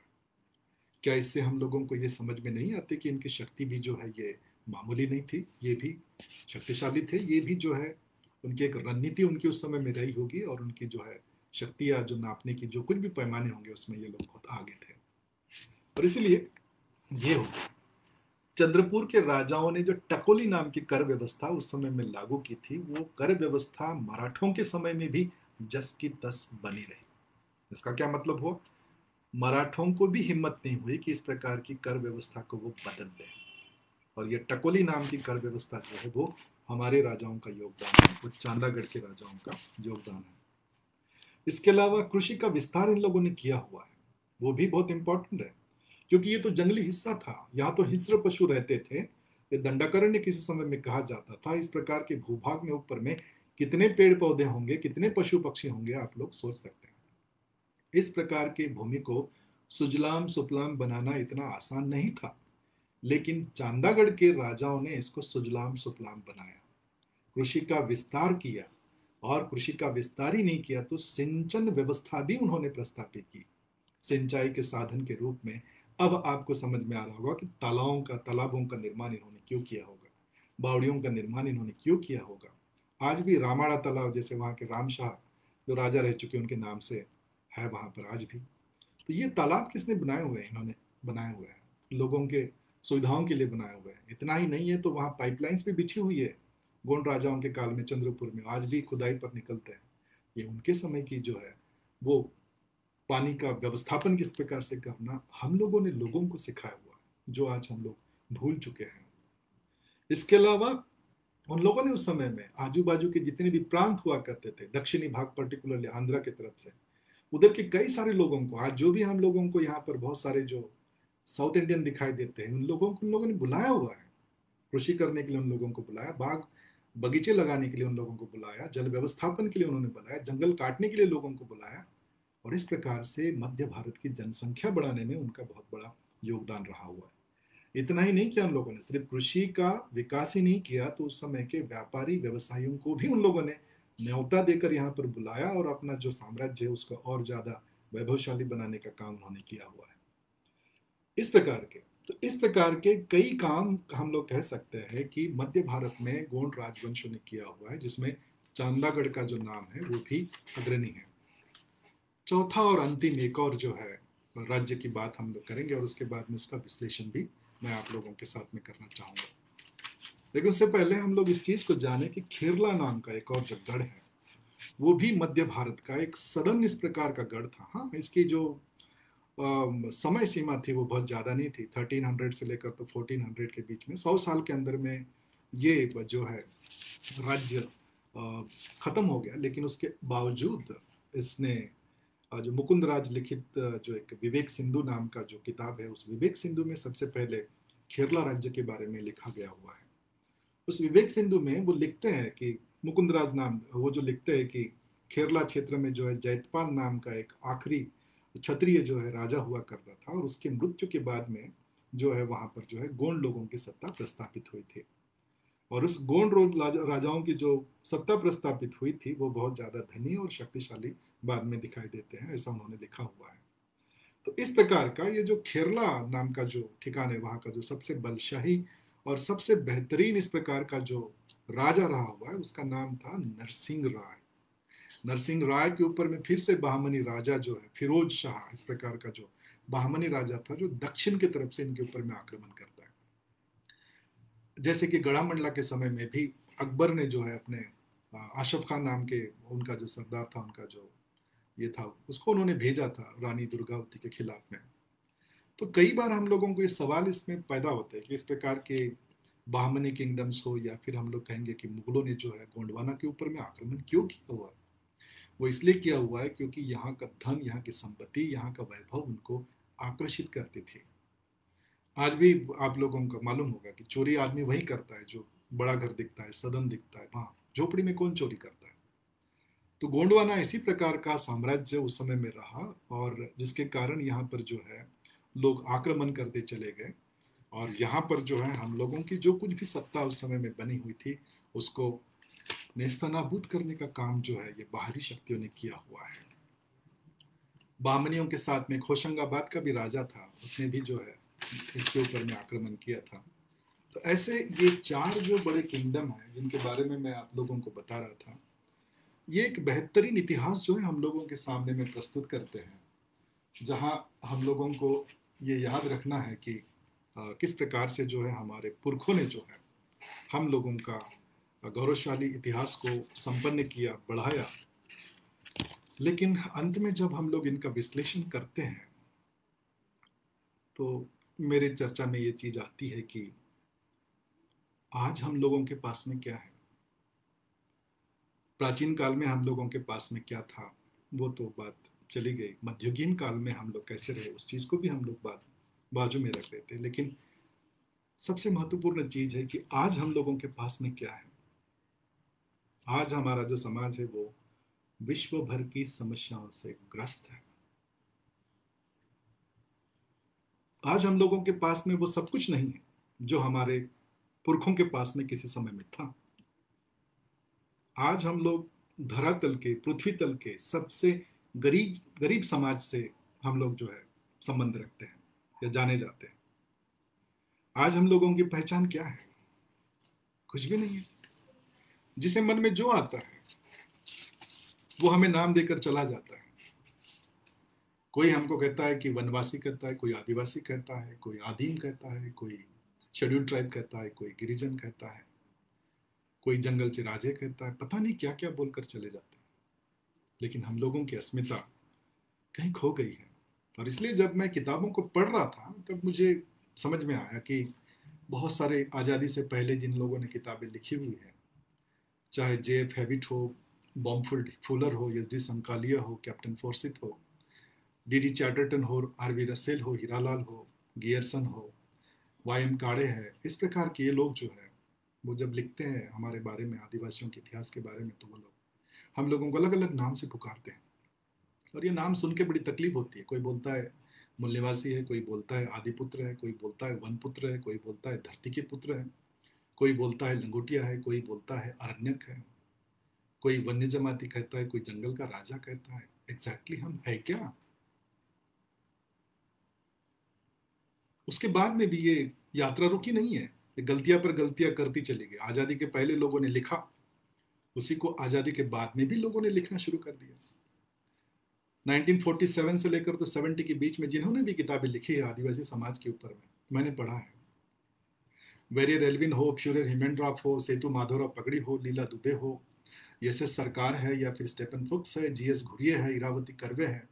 क्या इससे हम लोगों को ये समझ में नहीं आते कि इनकी शक्ति भी जो है ये मामूली नहीं थी? ये भी शक्तिशाली थे। ये भी जो है, उनकी एक रणनीति उनकी उस समय में रही होगी और उनकी जो है शक्ति या जो नापने की जो कुछ भी पैमाने होंगे, उसमें ये लोग बहुत आगे थे। और इसलिए ये हो चंद्रपुर के राजाओं ने जो टकोली नाम की कर व्यवस्था उस समय में लागू की थी, वो कर व्यवस्था मराठों के समय में भी जस की तस बनी रही। इसका क्या मतलब हुआ? मराठों को भी हिम्मत नहीं हुई कि इस प्रकार की कर व्यवस्था को वो बदल दें। और ये टकोली नाम की कर व्यवस्था जो है, वो हमारे राजाओं का योगदान है, वो चांदागढ़ के राजाओं का योगदान है। इसके अलावा कृषि का विस्तार इन लोगों ने किया हुआ है, वो भी बहुत इंपॉर्टेंट है। क्योंकि ये तो जंगली हिस्सा था, यहाँ तो हिस्र पशु रहते थे, ये दंडाकरण्य किसी समय में कहा जाता था, इस प्रकार के भूभाग में, ऊपर में कितने पेड़ पौधे होंगे, कितने पशु पक्षी होंगे, आप लोग सोच सकते हैं। इस प्रकार की भूमि को सुजलाम सुफलाम बनाना इतना आसान नहीं था। लेकिन चांदागढ़ के राजाओं ने इसको सुजलाम सुफलाम बनाया। कृषि का विस्तार किया और कृषि का विस्तार ही नहीं किया तो सिंचन व्यवस्था भी उन्होंने प्रस्तापित की। सिंचाई के साधन के रूप में अब आपको समझ में आ रहा होगा कि तालाबों का तालाबों का निर्माण इन्होंने क्यों किया होगा? बावड़ियों का निर्माण इन्होंने क्यों किया होगा? आज भी रामाड़ा तालाब जैसे वहाँ के रामशाह जो राजा रह चुके उनके नाम से है वहाँ पर आज भी। तो ये तालाब किसने बनाए हुए हैं? इन्होंने बनाए हुए हैं। लोगों के सुविधाओं के लिए बनाए हुए हैं। इतना ही नहीं है तो वहाँ पाइपलाइंस भी बिछी हुई है। गोंड राजाओं के काल में चंद्रपुर में। आज भी खुदाई पर निकलते हैं। ये उनके समय की जो है, वो पानी का व्यवस्थापन किस प्रकार से करना, हम लोगों ने लोगों को सिखाया हुआ जो आज हम लोग भूल चुके हैं। इसके अलावा उन लोगों ने उस समय में आजू बाजू के जितने भी प्रांत हुआ करते थे, दक्षिणी भाग पर्टिकुलरली आंध्रा की तरफ़ से उधर के कई सारे लोगों को, आज जो भी हम लोगों को यहाँ पर बहुत सारे जो साउथ इंडियन दिखाई देते हैं, उन लोगों को, उन लोगों ने बुलाया हुआ है। कृषि करने के लिए उन लोगों को बुलाया, बाग बगीचे लगाने के लिए उन लोगों को बुलाया, जल व्यवस्थापन के लिए उन्होंने बुलाया, जंगल काटने के लिए लोगों को बुलाया, और इस प्रकार से मध्य भारत की जनसंख्या बढ़ाने में उनका बहुत बड़ा योगदान रहा हुआ है। इतना ही नहीं किया उन लोगों ने, सिर्फ़ कृषि का विकास ही नहीं किया तो उस समय के व्यापारी, व्यवसायियों को भी उन लोगों ने न्योता देकर यहाँ पर बुलाया और अपना जो साम्राज्य है उसका और ज़्यादा वैभवशाली बनाने का काम उन्होंने किया हुआ है। इस प्रकार के तो इस प्रकार के कई काम हम लोग कह सकते हैं कि मध्य भारत में गोंड राजवंशों ने किया हुआ है, जिसमें चांदागढ़ का जो नाम है वो भी अग्रणी है। चौथा और अंतिम एक और जो है, राज्य की बात हम लोग करेंगे और उसके बाद में उसका विश्लेषण भी मैं आप लोगों के साथ में करना चाहूँगा। लेकिन उससे पहले हम लोग इस चीज़ को जाने कि खेरला नाम का एक और जो गढ़ है वो भी मध्य भारत का एक सदन इस प्रकार का गढ़ था। हाँ इसकी जो आ, समय सीमा थी वो बहुत ज़्यादा नहीं थी। 1300 से लेकर तो 1400 के बीच में सौ साल के अंदर में ये जो है राज्य ख़त्म हो गया। लेकिन उसके बावजूद इसने जो मुकुंद राज लिखित जो एक विवेक सिंधु नाम का जो किताब है उस विवेक सिंधु में सबसे पहले खेरला राज्य के बारे में लिखा गया हुआ है। उस विवेक सिंधु में वो लिखते हैं कि मुकुंद राज नाम, वो जो लिखते हैं कि खेरला क्षेत्र में जो है जैतपाल नाम का एक आखिरी क्षत्रिय जो है राजा हुआ करता था और उसके मृत्यु के बाद में जो है वहाँ पर जो है गोंड लोगों की सत्ता प्रस्तापित हुई थी। और उस गोंड राजाओं की जो सत्ता प्रस्तापित हुई थी, वो बहुत ज़्यादा धनी और शक्तिशाली बाद में दिखाई देते हैं, ऐसा उन्होंने लिखा हुआ है। तो इस प्रकार का ये जो खेरला नाम का जो ठिकान है, वहाँ का जो सबसे बलशाही और सबसे बेहतरीन इस प्रकार का जो राजा रहा हुआ है, उसका नाम था नरसिंह राय। नरसिंह राय के ऊपर में फिर से बहामनी राजा जो है, फिरोज शाह, इस प्रकार का जो बहामनी राजा था, जो दक्षिण की तरफ़ से इनके ऊपर में आक्रमण करता है। जैसे कि गढ़ा मंडला के समय में भी अकबर ने जो है अपने आशफ खान नाम के उनका जो सरदार था, उनका जो ये था, उसको उन्होंने भेजा था रानी दुर्गावती के खिलाफ में। तो कई बार हम लोगों को ये सवाल इसमें पैदा होता है कि इस प्रकार के बाहमनी किंगडम्स हो या फिर हम लोग कहेंगे कि मुगलों ने जो है गोंडवाना के ऊपर में आक्रमण क्यों किया हुआ है? वो इसलिए किया हुआ है क्योंकि यहाँ का धन, यहाँ की संपत्ति, यहाँ का वैभव उनको आकर्षित करती थी। आज भी आप लोगों को मालूम होगा कि चोरी आदमी वही करता है जो बड़ा घर दिखता है, सदन दिखता है, वहाँ झोपड़ी में कौन चोरी करता है? तो गोंडवाना इसी प्रकार का साम्राज्य उस समय में रहा और जिसके कारण यहाँ पर जो है लोग आक्रमण करते चले गए। और यहाँ पर जो है, हम लोगों की जो कुछ भी सत्ता उस समय में बनी हुई थी, उसको नेस्तनाबूद करने का काम जो है, ये बाहरी शक्तियों ने किया हुआ है। बामनियों के साथ में खोशंगाबाद का भी राजा था, उसने भी जो है, इसके ऊपर में आक्रमण किया था। तो ऐसे ये चार जो बड़े किंगडम हैं, जिनके बारे में मैं आप लोगों को बता रहा था, ये एक बेहतरीन इतिहास जो है, हम लोगों के सामने में प्रस्तुत करते हैं, जहाँ हम लोगों को ये याद रखना है कि किस प्रकार से जो है हमारे पुरखों ने जो है हम लोगों का गौरवशाली इतिहास को संपन्न किया, बढ़ाया। लेकिन अंत में जब हम लोग इनका विश्लेषण करते हैं तो मेरे चर्चा में ये चीज़ आती है कि आज हम लोगों के पास में क्या है? प्राचीन काल में हम लोगों के पास में क्या था? वो तो बात चली गई। मध्ययुगीन काल में हम लोग कैसे रहे, उस चीज़ को भी हम लोग बात बाजू में रख देते लेकिन सबसे महत्वपूर्ण चीज़ है कि आज हम लोगों के पास में क्या है? आज हमारा जो समाज है, वो विश्व भर की समस्याओं से ग्रस्त है। आज हम लोगों के पास में वो सब कुछ नहीं है, जो हमारे पुरखों के पास में किसी समय में था। आज हम लोग धरातल के, पृथ्वी तल के सबसे गरीब गरीब समाज से हम लोग जो है संबंध रखते हैं या जाने जाते हैं। आज हम लोगों की पहचान क्या है? कुछ भी नहीं है। जिसे मन में जो आता है, वो हमें नाम देकर चला जाता है। कोई हमको कहता है कि वनवासी कहता है, कोई आदिवासी कहता है, कोई आदिम कहता है, कोई शेड्यूल ट्राइब कहता है, कोई गिरिजन कहता है, कोई जंगल से राजे कहता है, पता नहीं क्या क्या बोलकर चले जाते हैं। लेकिन हम लोगों की अस्मिता कहीं खो गई है। और इसलिए जब मैं किताबों को पढ़ रहा था, तब मुझे समझ में आया कि बहुत सारे आज़ादी से पहले जिन लोगों ने किताबें लिखी हुई हैं, चाहे जे एफ़ हैविट हो बॉम्बफुल फूलर हो एस डी संकालिया हो कैप्टन फोर्सित हो डी डी चैटरटन हो आर वी रसेल हो हीरालाल हो गियरसन हो वाई एम काड़े है, इस प्रकार के ये लोग जो है, वो जब लिखते हैं हमारे बारे में, आदिवासियों के इतिहास के बारे में तो वो लोग हम लोगों को अलग अलग नाम से पुकारते हैं। और ये नाम सुन के बड़ी तकलीफ़ होती है। कोई बोलता है मूल्यवासी है, कोई बोलता है आदिपुत्र है, कोई बोलता है वन पुत्र है, कोई बोलता है धरती के पुत्र है, कोई बोलता है लंगोटिया है, कोई बोलता है अरण्यक है, कोई वन्य जमाती कहता है, कोई जंगल का राजा कहता है। एग्जैक्टली exactly हम है क्या? उसके बाद में भी ये यात्रा रुकी नहीं है। ये गलतियाँ पर गलतियाँ करती चली गई। आज़ादी के पहले लोगों ने लिखा उसी को आज़ादी के बाद में भी लोगों ने लिखना शुरू कर दिया। 1947 से लेकर तो 70 के बीच में जिन्होंने भी किताबें लिखी है आदिवासी समाज के ऊपर में, मैंने पढ़ा है। वेरी रेलविन हो फ्यूरर हिमेंड्राफ हो, सेतु माधोरा पगड़ी हो, लीला दुबे हो, एस एस सरकार है या फिर स्टेपन फुक्स है, जी एस घुरिये है, इरावती करवे है,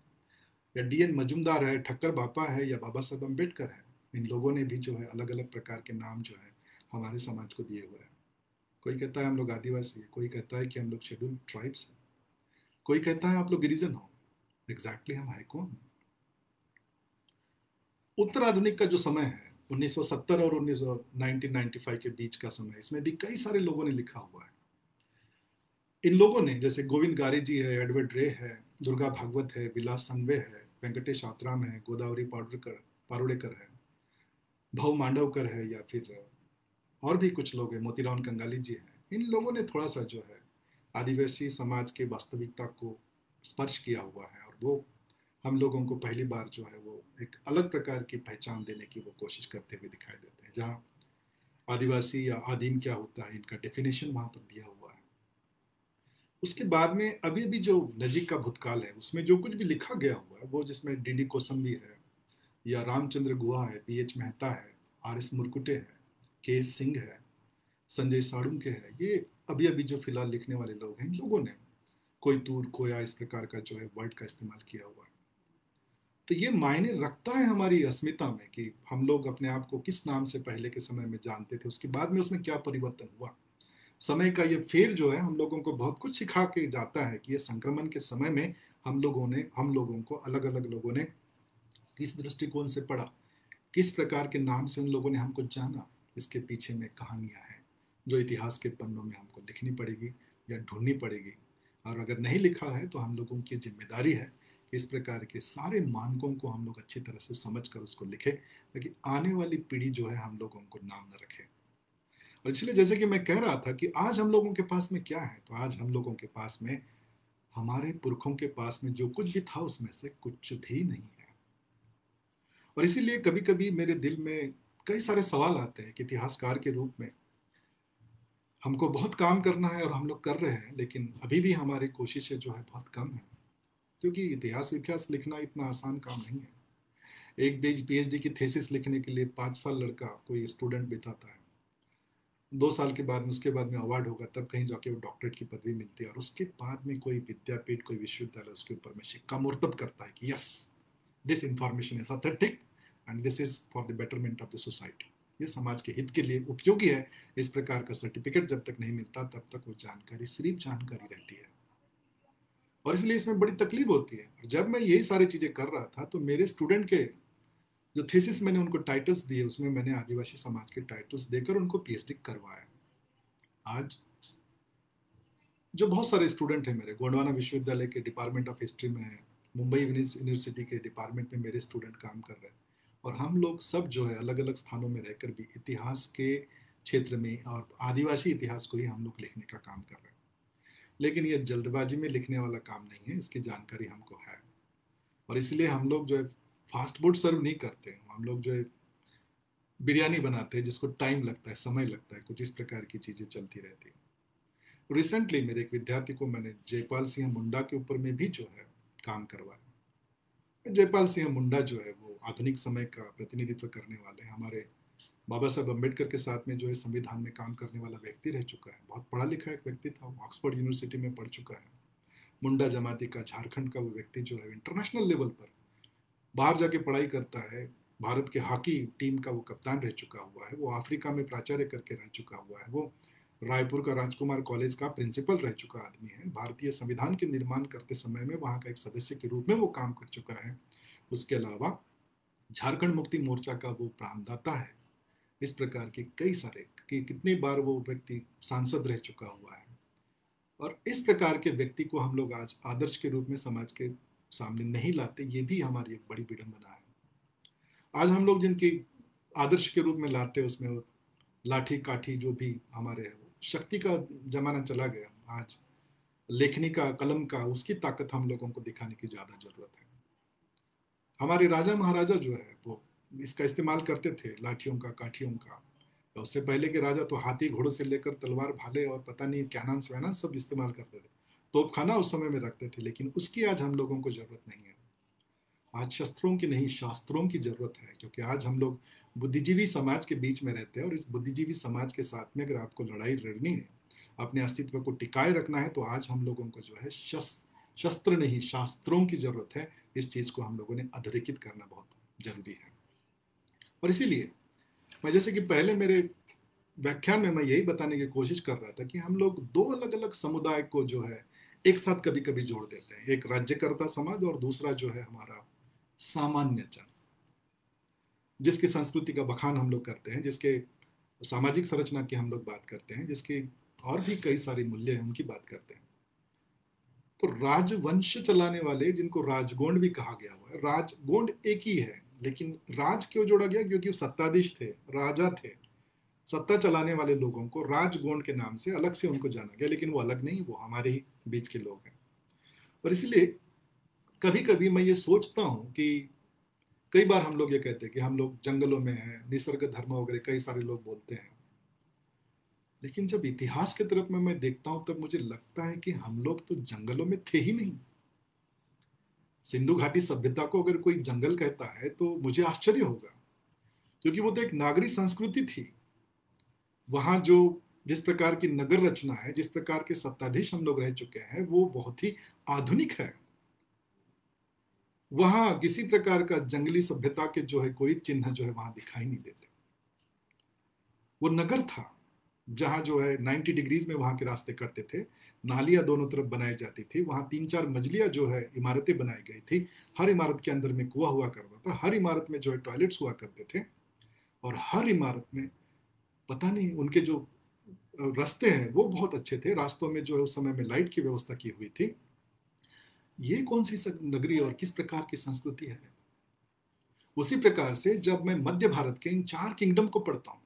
या डी एन मजुमदार है, ठक्कर बापा है, या बाबा साहब अंबेडकर है, इन लोगों ने भी जो है अलग अलग प्रकार के नाम जो है हमारे समाज को दिए हुए हैं। कोई कहता है हम लोग आदिवासी है, कोई कहता है कि हम लोग शेड्यूल ट्राइब्स हैं। कोई कहता है आप लोग गिरिजन हो एग्जैक्टली exactly हम है कौन उत्तर आधुनिक का जो समय है 1970 और 1995 के बीच का समय, इसमें भी कई सारे लोगों ने लिखा हुआ है। इन लोगों ने, जैसे गोविंद गारी जी है, एडवर्ड रे है, दुर्गा भागवत है, विलास संघवे है, वेंकटेश आत्राम है, गोदावरी पाउडरकर पारुड़ेकर है भाव मांडवकर है या फिर और भी कुछ लोग हैं मोतीराम कंगाली जी हैं। इन लोगों ने थोड़ा सा जो है, आदिवासी समाज के वास्तविकता को स्पर्श किया हुआ है और वो हम लोगों को पहली बार जो है वो एक अलग प्रकार की पहचान देने की वो कोशिश करते हुए दिखाई देते हैं, जहाँ आदिवासी या आदिम क्या होता है, इनका डेफिनेशन वहाँ पर दिया हुआ है। उसके बाद में अभी अभी जो नजीक का भूतकाल है, उसमें जो कुछ भी लिखा गया हुआ है, वो जिसमें डी डी कोसम्बी है या रामचंद्र गुहा है, पी एच मेहता है, आर एस मुरकुटे है के सिंह है, संजय साड़ुंके है, ये अभी अभी जो फ़िलहाल लिखने वाले लोग हैं, इन लोगों ने कोई तूर खोया इस प्रकार का जो है वर्ड का इस्तेमाल किया हुआ है। तो ये मायने रखता है हमारी अस्मिता में कि हम लोग अपने आप को किस नाम से पहले के समय में जानते थे, उसके बाद में उसमें क्या परिवर्तन हुआ। समय का ये फेर जो है, हम लोगों को बहुत कुछ सिखा के जाता है कि ये संक्रमण के समय में हम लोगों ने, हम लोगों को अलग अलग लोगों ने किस दृष्टिकोण से पढ़ा, किस प्रकार के नाम से उन लोगों ने हमको जाना इसके पीछे में कहानियाँ हैं, जो इतिहास के पन्नों में हमको लिखनी पड़ेगी या ढूंढनी पड़ेगी। और अगर नहीं लिखा है तो हम लोगों की ज़िम्मेदारी है कि इस प्रकार के सारे मानकों को हम लोग अच्छी तरह से समझ कर उसको लिखें, ताकि आने वाली पीढ़ी जो है, हम लोगों को नाम न रखे। और इसलिए जैसे कि मैं कह रहा था कि आज हम लोगों के पास में क्या है तो आज हम लोगों के पास में, हमारे पुरखों के पास में जो कुछ भी था, उसमें से कुछ भी नहीं है। और इसीलिए कभी कभी मेरे दिल में कई सारे सवाल आते हैं कि इतिहासकार के रूप में। हमको बहुत काम करना है और हम लोग कर रहे हैं, लेकिन अभी भी हमारी कोशिशें जो है बहुत कम है। क्योंकि इतिहास इतिहास लिखना इतना आसान काम नहीं है। एक पेज पीएचडी की थेसिस लिखने के लिए पाँच साल लड़का कोई स्टूडेंट बिताता है। दो साल के बाद में उसके बाद में अवार्ड होगा, तब कहीं जाके वो डॉक्टरेट की पदवी मिलती है और उसके बाद में कोई विद्यापीठ, कोई विश्वविद्यालय उसके ऊपर में सिक्का मुर्तब करता है कि yes this information is authentic and this is for the betterment of the society ये समाज के हित के लिए उपयोगी है इस प्रकार का सर्टिफिकेट जब तक नहीं मिलता, तब तक वो जानकारी, सिर्फ़ जानकारी रहती है। और इसलिए इसमें बड़ी तकलीफ़ होती है। और जब मैं यही सारी चीज़ें कर रहा था तो मेरे स्टूडेंट के जो थीसिस मैंने उनको टाइटल्स दिए, उसमें मैंने आदिवासी समाज के टाइटल्स देकर उनको पीएचडी करवाया। आज जो बहुत सारे स्टूडेंट हैं मेरे, गोंडवाना विश्वविद्यालय के डिपार्टमेंट ऑफ़ हिस्ट्री में, मुंबई यूनिवर्सिटी के डिपार्टमेंट में मेरे स्टूडेंट काम कर रहे हैं। और हम लोग सब जो है अलग अलग स्थानों में रहकर भी इतिहास के क्षेत्र में और आदिवासी इतिहास को ही हम लोग लिखने का काम कर रहे हैं। लेकिन ये जल्दबाजी में लिखने वाला काम नहीं है, इसकी जानकारी हमको है। और इसलिए हम लोग जो है फास्ट फ़ूड सर्व नहीं करते हैं। हम लोग जो है बिरयानी बनाते हैं, जिसको टाइम लगता है, समय लगता है, कुछ इस प्रकार की चीज़ें चलती रहती हैं। रिसेंटली मेरे एक विद्यार्थी को मैंने जयपाल सिंह मुंडा के ऊपर में भी जो है काम करवाया। जयपाल सिंह मुंडा जो है, वो आधुनिक समय का प्रतिनिधित्व करने वाले हमारे बाबा साहब अंबेडकर के साथ में जो है, संविधान में काम करने वाला व्यक्ति रह चुका है। बहुत पढ़ा लिखा एक व्यक्ति था ऑक्सफोर्ड यूनिवर्सिटी में पढ़ चुका है। मुंडा जमाती का झारखंड का वो व्यक्ति जो है इंटरनेशनल लेवल पर बाहर जाके पढ़ाई करता है। भारत के हॉकी टीम का वो कप्तान रह चुका हुआ है। वो अफ्रीका में प्राचार्य करके रह चुका हुआ है। वो रायपुर का राजकुमार कॉलेज का प्रिंसिपल रह चुका आदमी है। भारतीय संविधान के निर्माण करते समय में वहाँ का एक सदस्य के रूप में वो काम कर चुका है। उसके अलावा झारखंड मुक्ति मोर्चा का वो प्राणदाता है। इस प्रकार के कई सारे, कि कितनी बार वो व्यक्ति सांसद रह चुका हुआ है। और इस प्रकार के व्यक्ति को हम लोग आज आदर्श के रूप में समाज के सामने नहीं लाते, ये भी हमारी एक बड़ी विडंबना है। आज हम लोग जिनकी आदर्श के रूप में लाते उसमें लाठी काठी जो भी हमारे शक्ति का जमाना चला गया, आज लेखनी का, कलम का, उसकी ताकत हम लोगों को दिखाने की ज़्यादा ज़रूरत है। हमारे राजा महाराजा जो है, वो इसका इस्तेमाल करते थे, लाठियों का, काठियों का। तो उससे पहले के राजा तो हाथी घोड़ों से लेकर तलवार भाले और पता नहीं कैनान स्वैनान सब इस्तेमाल करते थे। तोप खाना उस समय में रखते थे, लेकिन उसकी आज हम लोगों को ज़रूरत नहीं है। आज शस्त्रों की नहीं, शास्त्रों की ज़रूरत है, क्योंकि आज हम लोग बुद्धिजीवी समाज के बीच में रहते हैं और इस बुद्धिजीवी समाज के साथ में अगर आपको लड़ाई लड़नी है, अपने अस्तित्व को टिकाए रखना है तो आज हम लोगों को जो है शस्त्र नहीं, शास्त्रों की ज़रूरत है। इस चीज़ को हम लोगों ने अधोरेखित करना बहुत ज़रूरी है। और इसीलिए मैं, जैसे कि पहले मेरे व्याख्यान में मैं यही बताने की कोशिश कर रहा था कि हम लोग दो अलग अलग समुदाय को जो है एक साथ कभी कभी जोड़ देते हैं। एक राज्यकर्ता समाज और दूसरा जो है हमारा सामान्य जन। जिसकी संस्कृति का बखान हम लोग करते हैं, जिसके सामाजिक संरचना की हम लोग बात करते हैं, जिसकी और भी कई सारे मूल्य हैं, उनकी बात करते हैं। तो राजवंश चलाने वाले, जिनको राजगोंड भी कहा गया हुआ है, राजगोंड एक ही है, लेकिन राज क्यों जोड़ा गया? क्योंकि सत्ताधीश थे, राजा थे। सत्ता चलाने वाले लोगों को राजगोंड के नाम से अलग से उनको जाना गया, लेकिन वो अलग नहीं, वो हमारे ही बीच के लोग हैं। और इसलिए कभी कभी मैं ये सोचता हूँ कि कई बार हम लोग ये कहते हैं कि हम लोग जंगलों में हैं, निसर्ग धर्म वगैरह कई सारे लोग बोलते हैं। लेकिन जब इतिहास की तरफ़ में मैं देखता हूँ, तब मुझे लगता है कि हम लोग तो जंगलों में थे ही नहीं। सिंधु घाटी सभ्यता को अगर कोई जंगल कहता है तो मुझे आश्चर्य होगा, क्योंकि वो तो एक नागरी संस्कृति थी। वहाँ जो जिस प्रकार की नगर रचना है, जिस प्रकार के सत्ताधीश हम लोग रह चुके हैं, वो बहुत ही आधुनिक है। वहाँ किसी प्रकार का जंगली सभ्यता के जो है कोई चिन्ह जो है वहाँ दिखाई नहीं देते। वो नगर था, जहाँ जो है 90 डिग्रीज में वहाँ के रास्ते करते थे, नालियाँ दोनों तरफ़ बनाई जाती थी, वहाँ तीन चार मजलियाँ जो है इमारतें बनाई गई थी। हर इमारत के अंदर में कुआ हुआ करता था, हर इमारत में जो है टॉयलेट्स हुआ करते थे, और हर इमारत में पता नहीं उनके जो रास्ते हैं वो बहुत अच्छे थे। रास्तों में जो है उस समय में लाइट की व्यवस्था की हुई थी। ये कौन सी नगरी और किस प्रकार की संस्कृति है? उसी प्रकार से जब मैं मध्य भारत के इन चार किंगडम को पढ़ता हूँ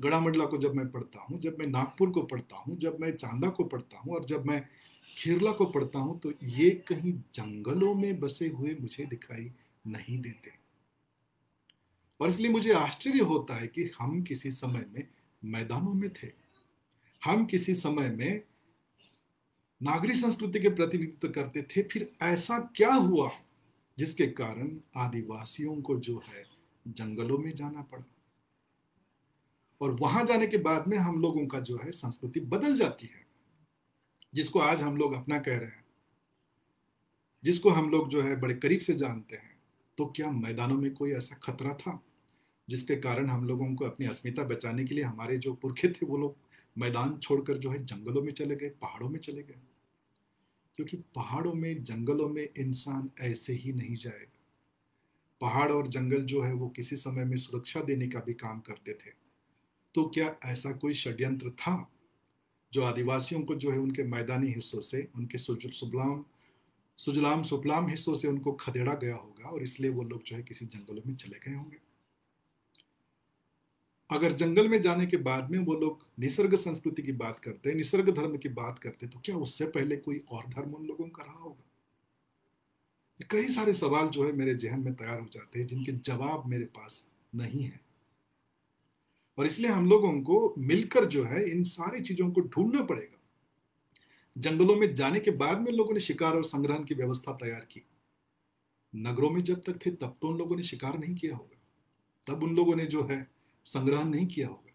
गड़ा मंडला को जब मैं पढ़ता हूँ, जब मैं नागपुर को पढ़ता हूँ, जब मैं चांदा को पढ़ता हूँ और जब मैं खेरला को पढ़ता हूँ तो ये कहीं जंगलों में बसे हुए मुझे दिखाई नहीं देते। और इसलिए मुझे आश्चर्य होता है कि हम किसी समय में मैदानों में थे। हम किसी समय में नागरिक संस्कृति के प्रतिनिधित्व करते थे, फिर ऐसा क्या हुआ जिसके कारण आदिवासियों को जो है जंगलों में जाना पड़ा? और वहाँ जाने के बाद में हम लोगों का जो है संस्कृति बदल जाती है, जिसको आज हम लोग अपना कह रहे हैं। जिसको हम लोग जो है बड़े करीब से जानते हैं तो क्या मैदानों में कोई ऐसा खतरा था, जिसके कारण हम लोगों को अपनी अस्मिता बचाने के लिए हमारे जो पुरखे थे, वो लोग मैदान छोड़कर जो है जंगलों में चले गए, पहाड़ों में चले गए? क्योंकि पहाड़ों में, जंगलों में इंसान ऐसे ही नहीं जाएगा। पहाड़ और जंगल जो है, वो किसी समय में सुरक्षा देने का भी काम करते थे। तो क्या ऐसा कोई षड्यंत्र था जो आदिवासियों को जो है, उनके मैदानी हिस्सों से, उनके सुबलाम सुजलाम, सुपलाम हिस्सों से उनको खदेड़ा गया होगा और इसलिए वो लोग जो है, किसी जंगलों में चले गए होंगे? अगर जंगल में जाने के बाद में वो लोग निसर्ग संस्कृति की बात करते, निसर्ग धर्म की बात करते तो क्या उससे पहले कोई और धर्म उन लोगों का रहा होगा? कई सारे सवाल जो है मेरे जहन में तैयार हो जाते हैं, जिनके जवाब मेरे पास नहीं है। और इसलिए हम लोगों को मिलकर जो है इन सारी चीज़ों को ढूंढना पड़ेगा। जंगलों में जाने के बाद में लोगों ने शिकार और संग्रहण की व्यवस्था तैयार की। नगरों में जब तक थे, तब तो उन लोगों ने शिकार नहीं किया होगा। तब उन लोगों ने जो है संग्रह नहीं किया होगा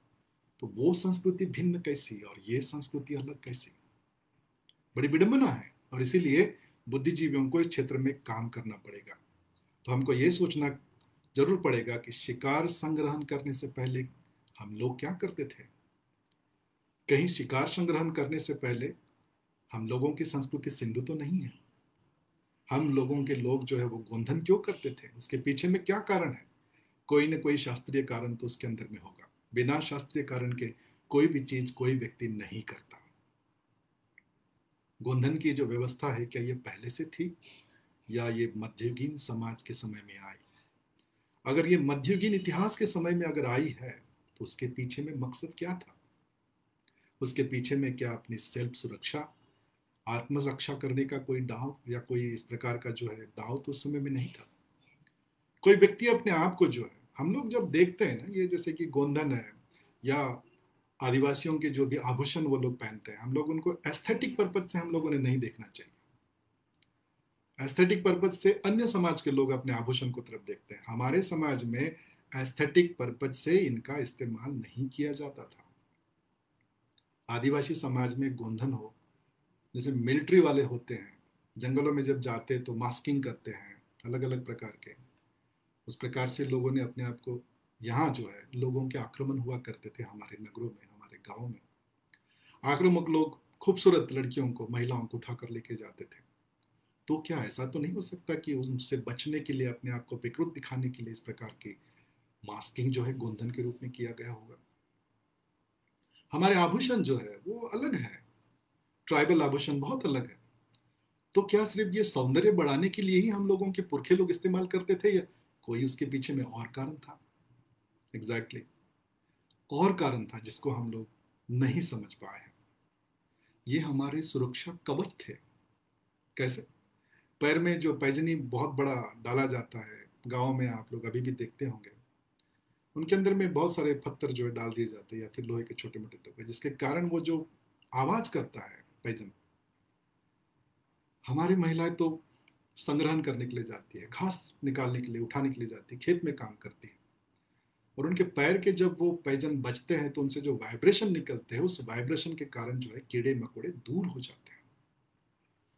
तो वो संस्कृति भिन्न कैसी और ये संस्कृति अलग कैसी? बड़ी विडंबना है और इसीलिए बुद्धिजीवियों को इस क्षेत्र में काम करना पड़ेगा। तो हमको ये सोचना ज़रूर पड़ेगा कि शिकार संग्रहण करने से पहले हम लोग क्या करते थे? कहीं शिकार संग्रहण करने से पहले हम लोगों की संस्कृति सिंधु तो नहीं है। हम लोगों के लोग जो है वो गोंधन क्यों करते थे? उसके पीछे में क्या कारण है? कोई ना कोई शास्त्रीय कारण तो उसके अंदर में होगा। बिना शास्त्रीय कारण के कोई भी चीज़ कोई व्यक्ति नहीं करता। गोंधन की जो व्यवस्था है, क्या ये पहले से थी? या ये मध्ययुगीन समाज के समय में आई? अगर ये मध्ययुगीन इतिहास के समय में अगर आई है तो उसके पीछे में मकसद क्या था? उसके पीछे में क्या अपनी सेल्फ सुरक्षा आत्मरक्षा करने का कोई दाव या कोई इस प्रकार का जो है दाव तो उस समय में नहीं था। कोई व्यक्ति अपने आप को जो है हम लोग जब देखते हैं ना, ये जैसे कि गोंधन है या आदिवासियों के जो भी आभूषण वो लोग पहनते हैं, हम लोग उनको एस्थेटिक पर्पज से हम लोगों ने नहीं देखना चाहिए। एस्थेटिक पर्पज से अन्य समाज के लोग अपने आभूषण को तरफ़ देखते हैं। हमारे समाज में एस्थेटिक पर्पज से इनका इस्तेमाल नहीं किया जाता था। आदिवासी समाज में गोंधन हो, जैसे मिलिट्री वाले होते हैं, जंगलों में जब जाते तो मास्किंग करते हैं अलग अलग प्रकार के। उस प्रकार से लोगों ने अपने आप को यहाँ जो है, लोगों के आक्रमण हुआ करते थे हमारे नगरों में, हमारे गाँव में। आक्रामक लोग खूबसूरत लड़कियों को, महिलाओं को उठाकर लेके जाते थे। तो क्या ऐसा तो नहीं हो सकता कि उनसे बचने के लिए, अपने आप को विकृत दिखाने के लिए इस प्रकार की मास्किंग जो है, गोंधन के रूप में किया गया होगा? हमारे आभूषण जो है, वो अलग है। ट्राइबल आभूषण बहुत अलग है। तो क्या सिर्फ़ ये सौंदर्य बढ़ाने के लिए ही हम लोगों के पुरखे लोग इस्तेमाल करते थे या कोई उसके पीछे में और कारण था? Exactly exactly. और कारण था जिसको हम लोग नहीं समझ पाए हैं। ये हमारे सुरक्षा कवच थे। कैसे? पैर में जो पैजनी बहुत बड़ा डाला जाता है, गाँव में आप लोग अभी भी देखते होंगे, उनके अंदर में बहुत सारे पत्थर जो है डाल दिए जाते हैं या फिर लोहे के छोटे मोटे टुकड़े, जिसके कारण वो जो आवाज़ करता है पैजन। हमारी महिलाएँ तो संग्रहण करने के लिए जाती है, घास निकालने के लिए, उठाने के लिए जाती है, खेत में काम करती है। और उनके पैर के जब वो पैजन बचते हैं तो उनसे जो वाइब्रेशन निकलते हैं, उस वाइब्रेशन के कारण जो है, कीड़े मकोड़े दूर हो जाते हैं,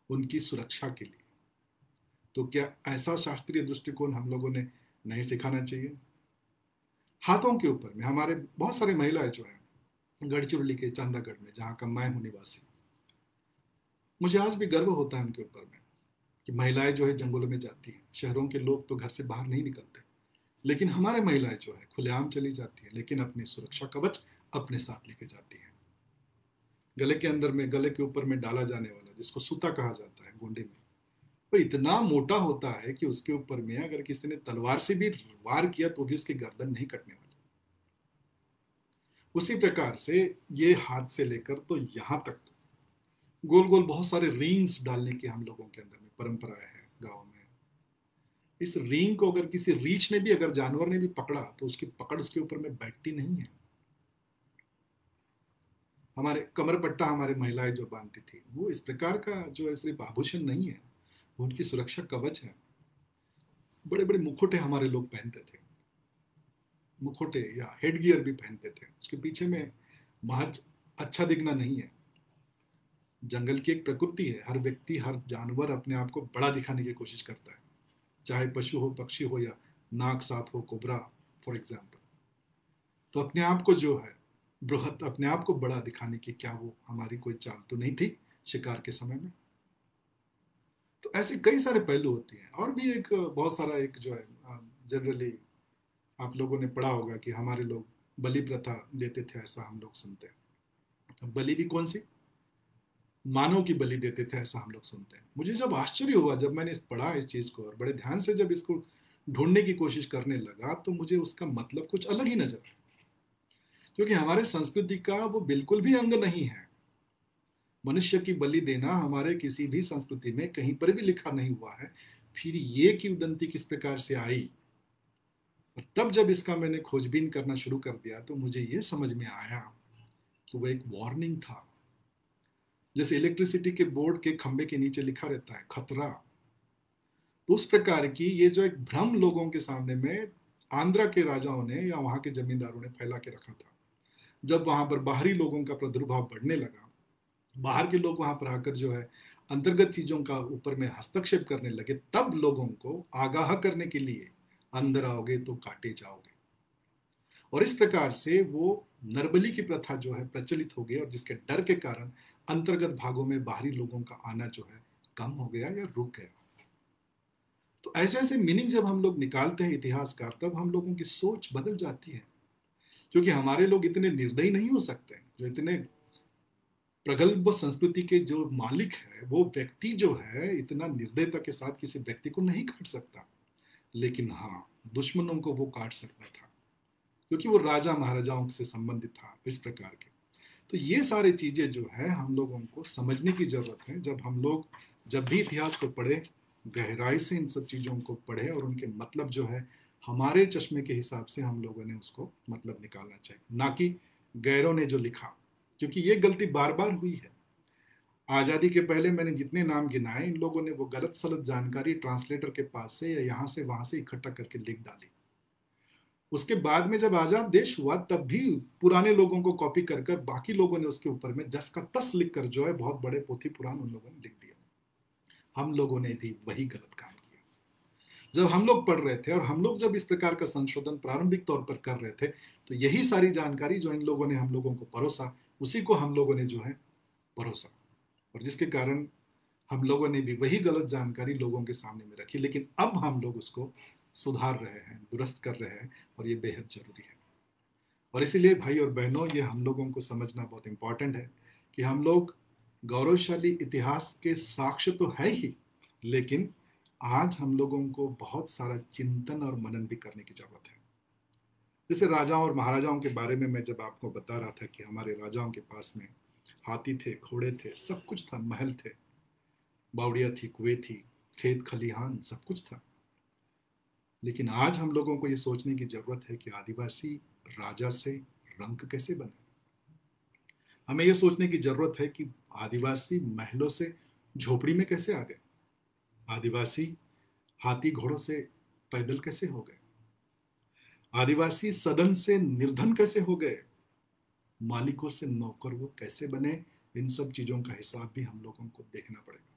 उनकी सुरक्षा के लिए। तो क्या ऐसा शास्त्रीय दृष्टिकोण हम लोगों ने नहीं सिखाना चाहिए? हाथों के ऊपर में, हमारे बहुत सारे महिलाएँ जो है, गढ़चिरौली के चांदागढ़ में, जहाँ का मैं हूँ निवासी, मुझे आज भी गर्व होता है उनके ऊपर में। कि महिलाएँ जो है जंगलों में जाती हैं। शहरों के लोग तो घर से बाहर नहीं निकलते। लेकिन हमारे महिलाएँ जो है, खुलेआम चली जाती है, लेकिन अपनी सुरक्षा कवच अपने साथ लेके जाती है। गले के अंदर में, गले के ऊपर में डाला जाने वाला, जिसको सूता कहा जाता है गोंडे में, वो इतना मोटा होता है कि उसके ऊपर में अगर किसी ने तलवार से भी वार किया तो भी उसकी गर्दन नहीं कटने वाली। उसी प्रकार से ये हाथ से लेकर तो यहाँ तक गोल गोल बहुत सारे रिंग्स डालने की हम लोगों के अंदर में परंपरा है, गाँव में। इस रिंग को अगर किसी रीच ने भी, अगर जानवर ने भी पकड़ा तो उसकी पकड़ उसके ऊपर में बैठती नहीं है। हमारे कमर पट्टा हमारे महिलाएँ जो बांधती थी, वो इस प्रकार का जो है सिर्फ़ आभूषण नहीं है। वो उनकी सुरक्षा कवच है। बड़े बड़े मुखोटे हमारे लोग पहनते थे। मुखोटे या हेड गियर भी पहनते थे। उसके पीछे में महज अच्छा दिखना नहीं है। जंगल की एक प्रकृति है। हर व्यक्ति, हर जानवर अपने आप को बड़ा दिखाने की कोशिश करता है। चाहे पशु हो, पक्षी हो या नाग, सांप हो, कोबरा फॉर एग्ज़ाम्पल तो अपने आप को जो है, बृहत अपने आप को बड़ा दिखाने की क्या वो हमारी कोई चाल तो नहीं थी शिकार के समय में? तो ऐसे कई सारे पहलू होते हैं। और भी एक, बहुत सारा एक जो है जनरली आप लोगों ने पढ़ा होगा कि हमारे लोग बलि प्रथा देते थे, ऐसा हम लोग सुनते हैं। बलि भी कौन सी? मानव की बलि देते थे, ऐसा हम लोग सुनते हैं। मुझे जब आश्चर्य हुआ, जब मैंने पढ़ा इस चीज़ को और बड़े ध्यान से जब इसको ढूँढने की कोशिश करने लगा तो मुझे उसका मतलब कुछ अलग ही नज़र आया। क्योंकि हमारे संस्कृति का वो बिल्कुल भी अंग नहीं है। मनुष्य की बलि देना हमारे किसी भी संस्कृति में कहीं पर भी लिखा नहीं हुआ है। फिर ये किवदंती किस प्रकार से आई? और तब जब इसका मैंने खोजबीन करना शुरू कर दिया तो मुझे ये समझ में आया कि वो एक वार्निंग था। जैसे इलेक्ट्रिसिटी के बोर्ड के खंबे के नीचे लिखा रहता है, खतरा। तो उस प्रकार की ये जो एक भ्रम लोगों के सामने में आंध्रा के राजाओं ने या वहाँ के जमींदारों ने फैला के रखा था। जब वहाँ पर बाहरी लोगों का प्रादुर्भाव बढ़ने लगा, बाहर के लोग वहाँ पर आकर जो है अंतर्गत चीज़ों का ऊपर में हस्तक्षेप करने लगे, तब लोगों को आगाह करने के लिए अंदर आओगे तो काटे जाओगे। और इस प्रकार से वो नरबली की प्रथा जो है प्रचलित हो गई और जिसके डर के कारण अंतर्गत भागों में बाहरी लोगों का आना जो है कम हो गया या रुक गया। तो ऐसे ऐसे मीनिंग जब हम लोग निकालते हैं इतिहासकार, तब हम लोगों की सोच बदल जाती है। क्योंकि हमारे लोग इतने निर्दयी नहीं हो सकते, जो इतने प्रगल्भ संस्कृति के जो मालिक है, वो व्यक्ति जो है इतना निर्दयता के साथ किसी व्यक्ति को नहीं काट सकता। लेकिन हाँ दुश्मनों को वो काट सकता था। क्योंकि वो राजा महाराजाओं से संबंधित था इस प्रकार के। तो ये सारी चीज़ें जो है, हम लोगों को समझने की ज़रूरत है। जब हम लोग, जब भी इतिहास को पढ़े, गहराई से इन सब चीज़ों को पढ़े और उनके मतलब जो है, हमारे चश्मे के हिसाब से हम लोगों ने उसको मतलब निकालना चाहिए। ना कि गैरों ने जो लिखा, क्योंकि ये गलती बार बार हुई है। आज़ादी के पहले मैंने जितने नाम गिनाए, इन लोगों ने वो गलत सलत जानकारी ट्रांसलेटर के पास से या यहाँ से, वहाँ से इकट्ठा करके लिख डाली। उसके बाद में जब आज़ाद देश हुआ, तब भी पुराने लोगों को कॉपी कर कर बाकी लोगों ने उसके ऊपर में जस का तस लिख कर जो है बहुत बड़े पोथी पुराण उन लोगों ने लिख दिया हम लोगों ने भी वही गलत काम किया। जब हम लोग पढ़ रहे थे और हम लोग जब इस प्रकार का संशोधन प्रारंभिक तौर पर कर रहे थे तो यही सारी जानकारी जो इन लोगों ने हम लोगों को परोसा, उसी को हम लोगों ने जो है परोसा। और जिसके कारण हम लोगों ने भी वही गलत जानकारी लोगों के सामने में रखी, लेकिन अब हम लोग उसको सुधार रहे हैं, दुरुस्त कर रहे हैं और ये बेहद ज़रूरी है। और इसीलिए भाई और बहनों, ये हम लोगों को समझना बहुत इंपॉर्टेंट है कि हम लोग गौरवशाली इतिहास के साक्ष्य तो है ही, लेकिन आज हम लोगों को बहुत सारा चिंतन और मनन भी करने की ज़रूरत है। जैसे राजाओं और महाराजाओं के बारे में मैं जब आपको बता रहा था कि हमारे राजाओं के पास में हाथी थे, घोड़े थे, सब कुछ था, महल थे, बावड़िया थी, कुएँ थी, खेत खलिहान, सब कुछ था। लेकिन आज हम लोगों को ये सोचने की ज़रूरत है कि आदिवासी राजा से रंक कैसे बने। हमें यह सोचने की ज़रूरत है कि आदिवासी महलों से झोपड़ी में कैसे आ गए? आदिवासी हाथी घोड़ों से पैदल कैसे हो गए? आदिवासी सदन से निर्धन कैसे हो गए? मालिकों से नौकर वो कैसे बने? इन सब चीज़ों का हिसाब भी हम लोगों को देखना पड़ेगा।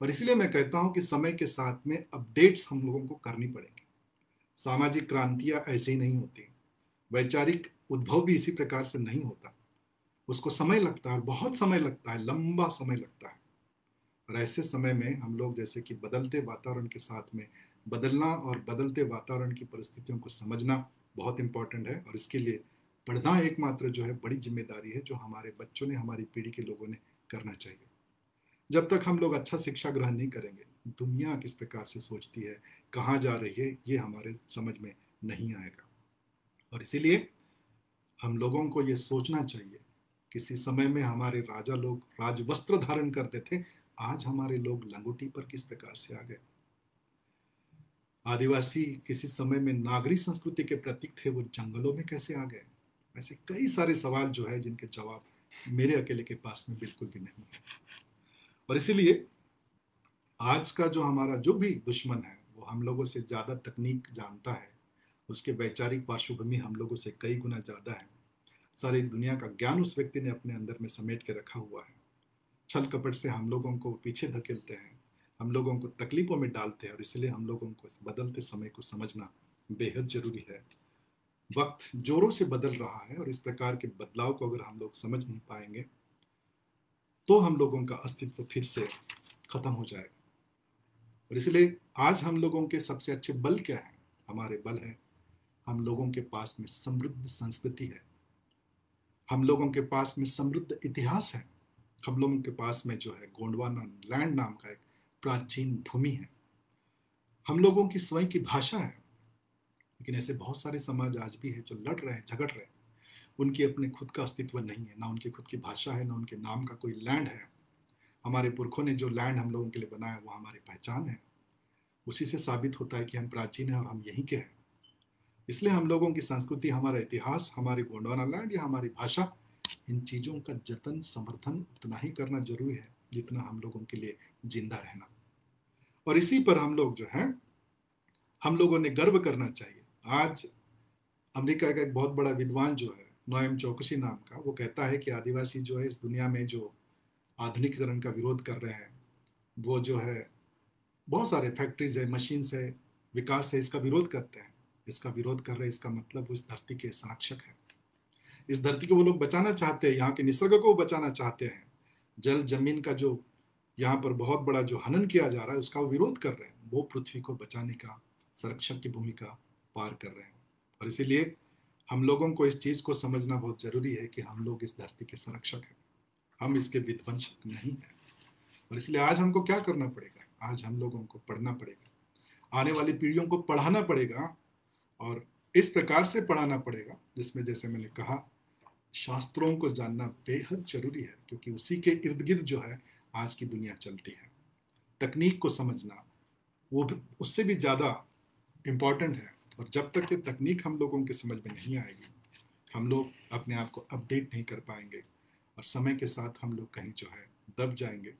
और इसलिए मैं कहता हूँ कि समय के साथ में अपडेट्स हम लोगों को करनी पड़ेंगी। सामाजिक क्रांतियाँ ऐसे ही नहीं होती, वैचारिक उद्भव भी इसी प्रकार से नहीं होता। उसको समय लगता है बहुत समय लगता है, लंबा समय लगता है। और ऐसे समय में हम लोग जैसे कि बदलते वातावरण के साथ में बदलना और बदलते वातावरण की परिस्थितियों को समझना बहुत इंपॉर्टेंट है और इसके लिए पढ़ना एकमात्र जो है बड़ी ज़िम्मेदारी है जो हमारे बच्चों ने, हमारी पीढ़ी के लोगों ने करना चाहिए। जब तक हम लोग अच्छा शिक्षा ग्रहण नहीं करेंगे, दुनिया किस प्रकार से सोचती है, कहाँ जा रही है, ये हमारे समझ में नहीं आएगा। और इसीलिए हम लोगों को ये सोचना चाहिए, किसी समय में हमारे राजा लोग राजवस्त्र धारण करते थे, आज हमारे लोग लंगोटी पर किस प्रकार से आ गए। आदिवासी किसी समय में नागरी संस्कृति के प्रतीक थे, वो जंगलों में कैसे आ गए? ऐसे कई सारे सवाल जो है जिनके जवाब मेरे अकेले के पास में बिल्कुल भी नहीं है। और इसीलिए आज का जो हमारा जो भी दुश्मन है, वो हम लोगों से ज़्यादा तकनीक जानता है। उसके वैचारिक पार्श्वभूमि हम लोगों से कई गुना ज़्यादा है। सारी दुनिया का ज्ञान उस व्यक्ति ने अपने अंदर में समेट के रखा हुआ है। छल कपट से हम लोगों को पीछे धकेलते हैं। हम लोगों को तकलीफों में डालते हैं और इसलिए हम लोगों को इस बदलते समय को समझना बेहद ज़रूरी है। वक्त जोरों से बदल रहा है और इस प्रकार के बदलाव को अगर हम लोग समझ नहीं पाएँगे तो हम लोगों का अस्तित्व फिर से खत्म हो जाएगा। और इसलिए आज हम लोगों के सबसे अच्छे बल क्या है? हमारे बल है, हम लोगों के पास में समृद्ध संस्कृति है। हम लोगों के पास में समृद्ध इतिहास है। हम लोगों के पास में जो है गोंडवाना लैंड नाम का एक प्राचीन भूमि है। हम लोगों की स्वयं की भाषा है। लेकिन ऐसे बहुत सारे समाज आज भी है जो लड़ रहे हैं, झगड़ रहे हैं। उनकी अपने खुद का अस्तित्व नहीं है, ना उनकी खुद की भाषा है, ना उनके नाम का कोई लैंड है। हमारे पुरखों ने जो लैंड हम लोगों के लिए बनाया, वो हमारी पहचान है। उसी से साबित होता है कि हम प्राचीन हैं और हम यहीं के हैं। इसलिए हम लोगों की संस्कृति, हमारा इतिहास, हमारी गोंडवाना लैंड या हमारी भाषा, इन चीज़ों का जतन, समर्थन उतना ही करना ज़रूरी है, जितना हम लोगों के लिए ज़िंदा रहना। और इसी पर हम लोग जो है, हम लोगों ने गर्व करना चाहिए। आज अमेरिका का एक बहुत बड़ा विद्वान जो है नोएम चौकसी नाम का, वो कहता है कि आदिवासी जो है इस दुनिया में जो आधुनिकीकरण का विरोध कर रहे हैं, वो जो है बहुत सारे फैक्ट्रीज है मशीन्स है, विकास है, इसका विरोध करते हैं। इसका विरोध कर रहे हैं, इसका मतलब वो इस धरती के संरक्षक है। इस धरती को वो लोग बचाना चाहते हैं, यहाँ के निसर्ग को बचाना चाहते हैं। जल, ज़मीन का जो यहाँ पर बहुत बड़ा जो हनन किया जा रहा है, उसका वो विरोध कर रहे हैं। वो पृथ्वी को बचाने का, संरक्षक की भूमिका पार कर रहे हैं। और इसीलिए हम लोगों को इस चीज़ को समझना बहुत ज़रूरी है कि हम लोग इस धरती के संरक्षक हैं। हम इसके विध्वंसक नहीं हैं। और इसलिए आज हमको क्या करना पड़ेगा? आज हम लोगों को पढ़ना पड़ेगा। आने वाली पीढ़ियों को पढ़ाना पड़ेगा और इस प्रकार से पढ़ाना पड़ेगा, जिसमें जैसे मैंने कहा, शास्त्रों को जानना बेहद ज़रूरी है, क्योंकि उसी के इर्द गिर्द जो है, आज की दुनिया चलती है। तकनीक को समझना, वो भी, उससे भी ज़्यादा इंपॉर्टेंट है। और जब तक ये तकनीक हम लोगों के समझ में नहीं आएगी, हम लोग अपने आप को अपडेट नहीं कर पाएँगे और समय के साथ हम लोग कहीं जो है दब जाएँगे।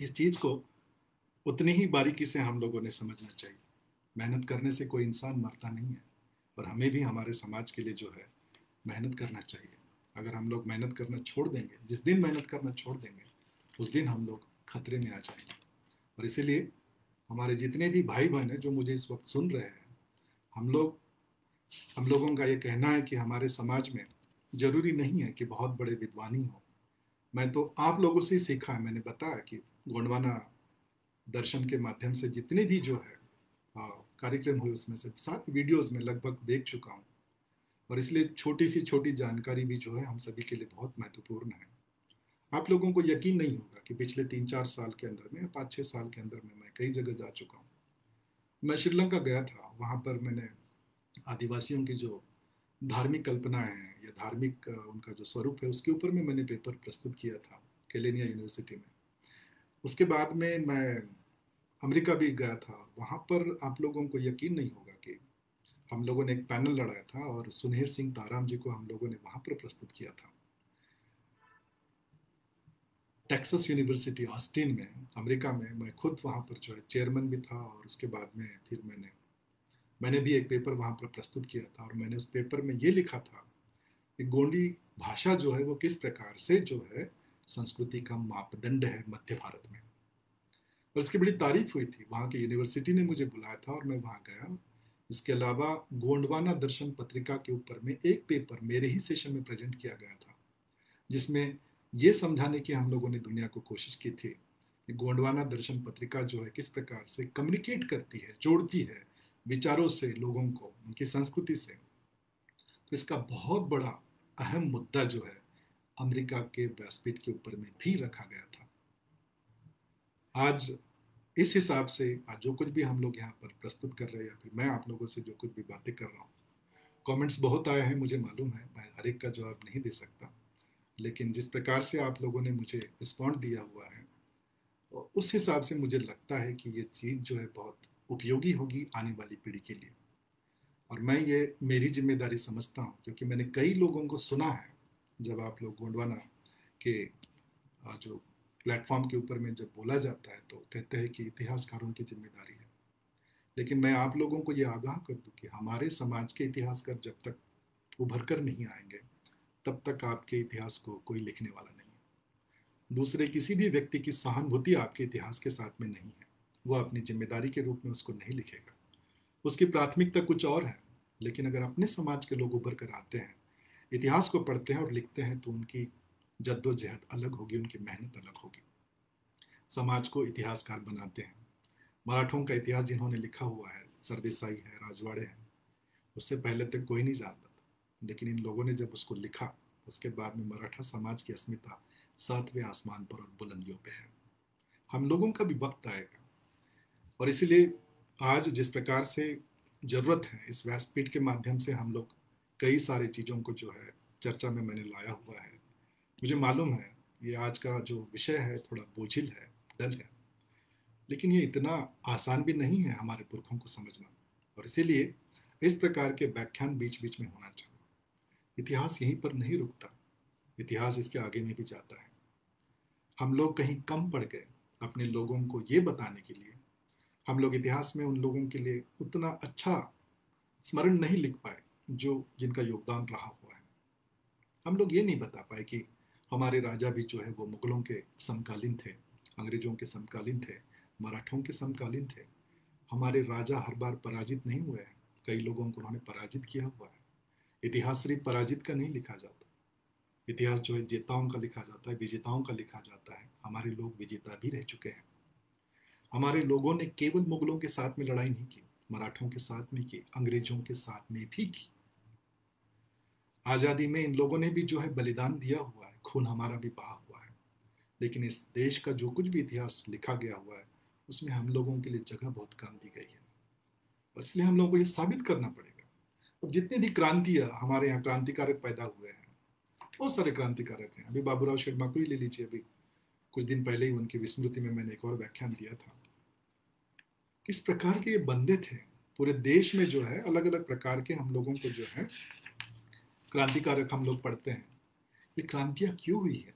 इस चीज़ को उतनी ही बारीकी से हम लोगों ने समझना चाहिए। मेहनत करने से कोई इंसान मरता नहीं है और हमें भी हमारे समाज के लिए जो है मेहनत करना चाहिए। अगर हम लोग मेहनत करना छोड़ देंगे, जिस दिन मेहनत करना छोड़ देंगे, उस दिन हम लोग खतरे में आ जाएँगे। और इसीलिए हमारे जितने भी भाई बहन हैं जो मुझे इस वक्त सुन रहे हैं हम लोग, हम लोगों का ये कहना है कि हमारे समाज में ज़रूरी नहीं है कि बहुत बड़े विद्वानी हो मैं तो आप लोगों से ही सीखा है, मैंने बताया कि गोंडवाना दर्शन के माध्यम से जितने भी जो है कार्यक्रम हुए उसमें से सारे वीडियोस में लगभग देख चुका हूँ। और इसलिए छोटी सी छोटी जानकारी भी जो है हम सभी के लिए बहुत महत्वपूर्ण है। आप लोगों को यकीन नहीं होगा कि पिछले तीन चार साल के अंदर में या पाँच छः साल के अंदर में मैं कई जगह जा चुका हूँ। मैं श्रीलंका गया था। वहाँ पर मैंने आदिवासियों की जो धार्मिक कल्पनाएँ हैं या धार्मिक उनका जो स्वरूप है, उसके ऊपर में मैंने पेपर प्रस्तुत किया था केलेनिया यूनिवर्सिटी में। उसके बाद में मैं अमेरिका भी गया था वहाँ पर आप लोगों को यकीन नहीं होगा कि हम लोगों ने एक पैनल लड़ाया था और सुनहेर सिंह ताराम जी को हम लोगों ने वहाँ पर प्रस्तुत किया था। टेक्सास यूनिवर्सिटी, ऑस्टिन में, अमेरिका में मैं खुद वहाँ पर जो है चेयरमैन भी था और उसके बाद में फिर मैंने मैंने भी एक पेपर वहाँ पर प्रस्तुत किया था और मैंने उस पेपर में ये लिखा था कि गोंडी भाषा जो है वो किस प्रकार से जो है संस्कृति का मापदंड है मध्य भारत में। और इसकी बड़ी तारीफ़ हुई थी। वहाँ की यूनिवर्सिटी ने मुझे बुलाया था और मैं वहाँ गया। इसके अलावा गोंडवाना दर्शन पत्रिका के ऊपर में एक पेपर मेरे ही सेशन में प्रेजेंट किया गया था, जिसमें ये समझाने की हम लोगों ने दुनिया को कोशिश की थी कि गोंडवाना दर्शन पत्रिका जो है किस प्रकार से कम्युनिकेट करती है, जोड़ती है विचारों से, लोगों को, उनकी संस्कृति से। तो इसका बहुत बड़ा अहम मुद्दा जो है, अमेरिका के व्यासपीठ के ऊपर में भी रखा गया था। आज इस हिसाब से, आज जो कुछ भी हम लोग यहाँ पर प्रस्तुत कर रहे हैं, या फिर मैं आप लोगों से जो कुछ भी बातें कर रहा हूँ कमेंट्स बहुत आए हैं, मुझे मालूम है, मैं हर एक का जवाब नहीं दे सकता। लेकिन जिस प्रकार से आप लोगों ने मुझे रिस्पॉन्ड दिया हुआ है, उस हिसाब से मुझे लगता है कि ये चीज़ जो है बहुत उपयोगी होगी आने वाली पीढ़ी के लिए। और मैं ये, मेरी ज़िम्मेदारी समझता हूँ, क्योंकि मैंने कई लोगों को सुना है, जब आप लोग गोंडवाना के जो प्लेटफॉर्म के ऊपर में जब बोला जाता है तो कहते हैं कि इतिहासकारों की ज़िम्मेदारी है। लेकिन मैं आप लोगों को ये आगाह कर दूँ कि हमारे समाज के इतिहासकार जब तक उभर कर नहीं आएँगे, तब तक आपके इतिहास को कोई लिखने वाला नहीं है। दूसरे किसी भी व्यक्ति की सहानुभूति आपके इतिहास के साथ में नहीं है। वो अपनी ज़िम्मेदारी के रूप में उसको नहीं लिखेगा। उसकी प्राथमिकता कुछ और है, लेकिन अगर अपने समाज के लोग उभर कर आते हैं, इतिहास को पढ़ते हैं और लिखते हैं तो उनकी जद्दोजहद अलग होगी, उनकी मेहनत अलग होगी। समाज को इतिहासकार बनाते हैं। मराठों का इतिहास जिन्होंने लिखा हुआ है, सरदेसाई है, राजवाड़े हैं, उससे पहले तक कोई नहीं जानता था। लेकिन इन लोगों ने जब उसको लिखा, उसके बाद में मराठा समाज की अस्मिता सातवें आसमान पर और बुलंदियों पर है। हम लोगों का भी वक्त आएगा। और इसीलिए आज जिस प्रकार से ज़रूरत है, इस व्यासपीठ के माध्यम से हम लोग कई सारी चीज़ों को जो है, चर्चा में मैंने लाया हुआ है। मुझे मालूम है, ये आज का जो विषय है, थोड़ा बोझिल है, डल है। लेकिन ये इतना आसान भी नहीं है हमारे पुरखों को समझना। और इसीलिए इस प्रकार के व्याख्यान बीच बीच में होना चाहिए। इतिहास यहीं पर नहीं रुकता। इतिहास इसके आगे में भी जाता है। हम लोग कहीं कम पड़ गए अपने लोगों को ये बताने के लिए हम लोग इतिहास में उन लोगों के लिए उतना अच्छा स्मरण नहीं लिख पाए जो जिनका योगदान रहा हुआ है। हम लोग ये नहीं बता पाए कि हमारे राजा भी जो है वो मुगलों के समकालीन थे, अंग्रेज़ों के समकालीन थे, मराठों के समकालीन थे। हमारे राजा हर बार पराजित नहीं हुए हैं। कई लोगों को उन्होंने पराजित किया हुआ है। इतिहास सिर्फ़ पराजित का नहीं लिखा जाता। इतिहास जो है, जेताओं का लिखा जाता है, विजेताओं का लिखा जाता है। हमारे लोग विजेता भी रह चुके हैं। हमारे लोगों ने केवल मुगलों के साथ में लड़ाई नहीं की, मराठों के साथ में की, अंग्रेज़ों के साथ में भी की। आज़ादी में इन लोगों ने भी जो है बलिदान दिया हुआ है, खून हमारा भी बहा हुआ है। लेकिन इस देश का जो कुछ भी इतिहास लिखा गया हुआ है, उसमें हम लोगों के लिए जगह बहुत कम दी गई है। और इसलिए हम लोगों को ये साबित करना पड़ेगा। अब जितने भी क्रांति, हमारे यहाँ क्रांतिकारक पैदा हुए हैं, बहुत सारे क्रांतिकारक हैं। अभी बाबूराव शर्मा को ही ले लीजिए, अभी कुछ दिन पहले ही उनकी विस्मृति में मैंने एक और व्याख्यान दिया था। किस प्रकार के ये बंदे थे? पूरे देश में जो है अलग अलग प्रकार के हम लोगों को जो है, क्रांतिकारक हम लोग पढ़ते हैं। ये क्रांतियाँ क्यों हुई है?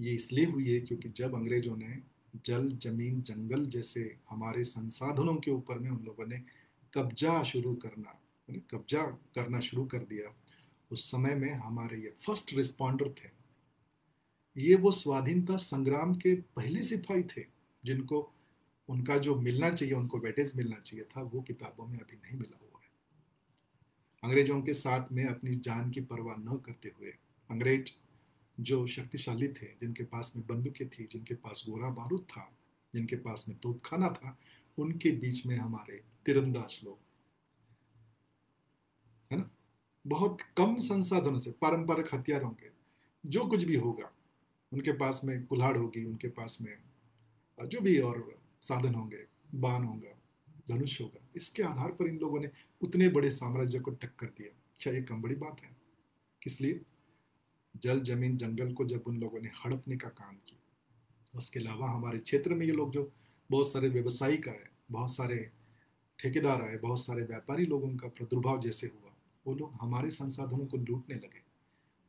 ये इसलिए हुई है क्योंकि जब अंग्रेज़ों ने जल, ज़मीन, जंगल जैसे हमारे संसाधनों के ऊपर में उन लोगों ने कब्जा शुरू करना कब्जा करना शुरू कर दिया, उस समय में हमारे ये फ़र्स्ट रिस्पॉन्डर थे। ये वो स्वाधीनता संग्राम के पहले सिपाही थे, जिनको उनका जो मिलना चाहिए, उनको वेटेज मिलना चाहिए था, वो किताबों में अभी नहीं मिला हुआ है। अंग्रेज़ों के साथ में अपनी जान की परवाह न करते हुए अंग्रेज़ जो शक्तिशाली थे, जिनके पास में बंदूकें थी, जिनके पास गोरा बारूद था, जिनके पास में तोप खाना था, उनके बीच में हमारे तिरंदाज लोग। है ना? बहुत कम संसाधनों से, पारंपरिक हथियारों के, जो कुछ भी होगा, उनके पास में कुल्हाड़ होगी, उनके पास में, जो भी और साधन होंगे, बाण होगा, धनुष होगा। इसके आधार पर इन लोगों ने उतने बड़े साम्राज्य को टक्कर दिया। क्या ये कम बड़ी बात है। किस लिए? जल, ज़मीन, जंगल को जब उन लोगों ने हड़पने का काम किया, उसके अलावा हमारे क्षेत्र में ये लोग जो बहुत सारे व्यवसायिक आए, बहुत सारे ठेकेदार आए, बहुत सारे व्यापारी लोगों का प्रादुर्भाव जैसे हुआ, वो लोग हमारे संसाधनों को लूटने लगे।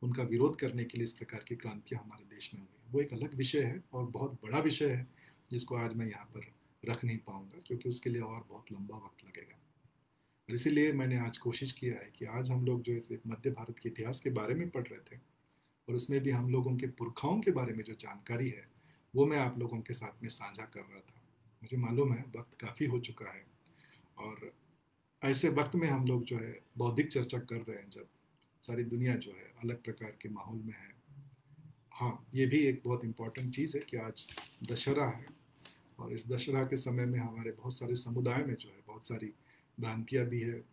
उनका विरोध करने के लिए इस प्रकार की क्रांतियाँ हमारे देश में हुई। वो एक अलग विषय है और बहुत बड़ा विषय है। जिसको आज मैं यहाँ पर रख नहीं पाऊँगा, क्योंकि उसके लिए और बहुत लंबा वक्त लगेगा। और इसीलिए मैंने आज कोशिश किया है कि आज हम लोग जो इस मध्य भारत के इतिहास के बारे में पढ़ रहे थे, और उसमें भी हम लोगों के पुरखाओं के बारे में जो जानकारी है, वो मैं आप लोगों के साथ में साझा कर रहा था। मुझे मालूम है, वक्त काफ़ी हो चुका है, और ऐसे वक्त में हम लोग जो है, बौद्धिक चर्चा कर रहे हैं, जब सारी दुनिया जो है, अलग प्रकार के माहौल में है। हाँ ये भी एक बहुत इंपॉर्टेंट चीज़ है कि आज दशहरा है और इस दशहरा के समय में हमारे बहुत सारे समुदाय में जो है, बहुत सारी भ्रांतियाँ भी है,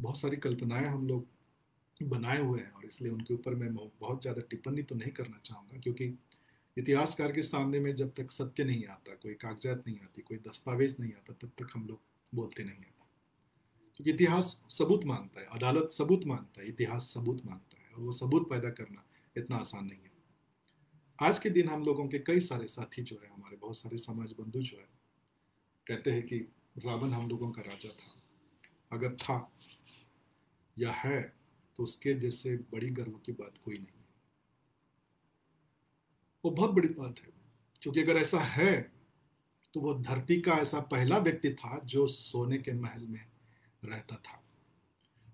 बहुत सारी कल्पनाएँ हम लोग बनाए हुए हैं और इसलिए उनके ऊपर मैं बहुत ज़्यादा टिप्पणी तो नहीं करना चाहूँगा क्योंकि इतिहासकार के सामने में जब तक सत्य नहीं आता, कोई कागजात नहीं आती, कोई दस्तावेज़ नहीं आता, तब तक हम लोग बोलते नहीं हैं। क्योंकि इतिहास सबूत माँगता है, अदालत सबूत माँगता है, इतिहास सबूत माँगता है और वो सबूत पैदा करना इतना आसान नहीं है। आज के दिन हम लोगों के कई सारे साथी जो है, हमारे बहुत सारे समाज बंधु जो है, कहते हैं कि रावण हम लोगों का राजा था। अगर था या है तो उसके जैसे बड़ी गर्व की बात कोई नहीं है। वो बहुत बड़ी बात है, क्योंकि अगर ऐसा है तो वो धरती का ऐसा पहला व्यक्ति था जो सोने के महल में रहता था।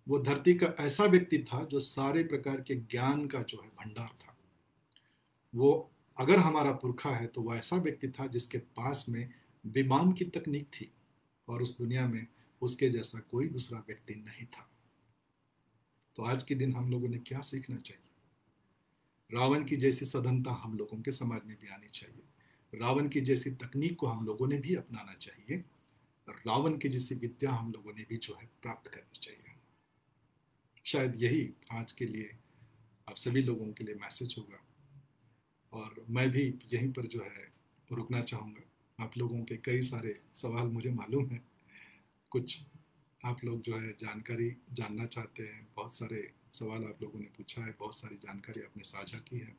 वो धरती का ऐसा व्यक्ति था जो सारे प्रकार के ज्ञान का जो है, भंडार था। वो अगर हमारा पुरखा है तो वो ऐसा व्यक्ति था जिसके पास में विमान की तकनीक थी और उस दुनिया में उसके जैसा कोई दूसरा व्यक्ति नहीं था। तो आज के दिन हम लोगों ने क्या सीखना चाहिए? रावण की जैसी सदनता हम लोगों के समाज में भी आनी चाहिए। रावण की जैसी तकनीक को हम लोगों ने भी अपनाना चाहिए। रावण की जैसी विद्या हम लोगों ने भी जो है प्राप्त करनी चाहिए। शायद यही आज के लिए आप सभी लोगों के लिए मैसेज होगा। और मैं भी यहीं पर जो है रुकना चाहूँगा। आप लोगों के कई सारे सवाल मुझे मालूम है। कुछ आप लोग जो है जानकारी जानना चाहते हैं। बहुत सारे सवाल आप लोगों ने पूछा है, बहुत सारी जानकारी आपने साझा की है।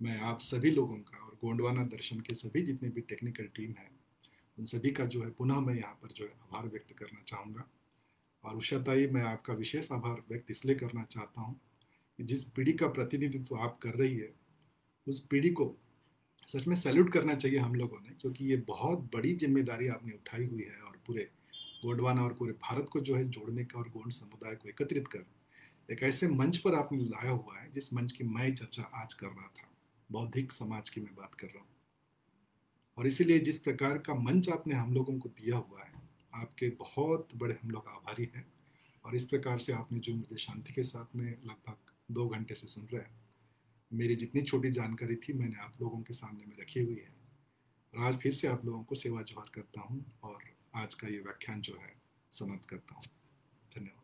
मैं आप सभी लोगों का और गोंडवाना दर्शन के सभी जितने भी टेक्निकल टीम हैं, उन सभी का जो है पुनः मैं यहाँ पर जो है आभार व्यक्त करना चाहूँगा। और उषाताई मैं आपका विशेष आभार व्यक्त इसलिए करना चाहता हूँ कि जिस पीढ़ी का प्रतिनिधित्व आप कर रही है उस पीढ़ी को सच में सैल्यूट करना चाहिए हम लोगों ने, क्योंकि ये बहुत बड़ी ज़िम्मेदारी आपने उठाई हुई है और पूरे गोंडवाना और पूरे भारत को जो है जोड़ने का और गोंड समुदाय को एकत्रित कर, एक ऐसे मंच पर आपने लाया हुआ है जिस मंच की मैं चर्चा आज कर रहा था। बौद्धिक समाज की मैं बात कर रहा हूँ। और इसीलिए जिस प्रकार का मंच आपने हम लोगों को दिया हुआ है, आपके बहुत बड़े हम लोग आभारी हैं। और इस प्रकार से आपने जो मुझे शांति के साथ में लगभग दो घंटे से सुन रहे हैं मेरी जितनी छोटी जानकारी थी मैंने आप लोगों के सामने में रखी हुई है। और आज फिर से आप लोगों को सेवा जोहार करता हूँ और आज का ये व्याख्यान जो है समाप्त करता हूँ। धन्यवाद।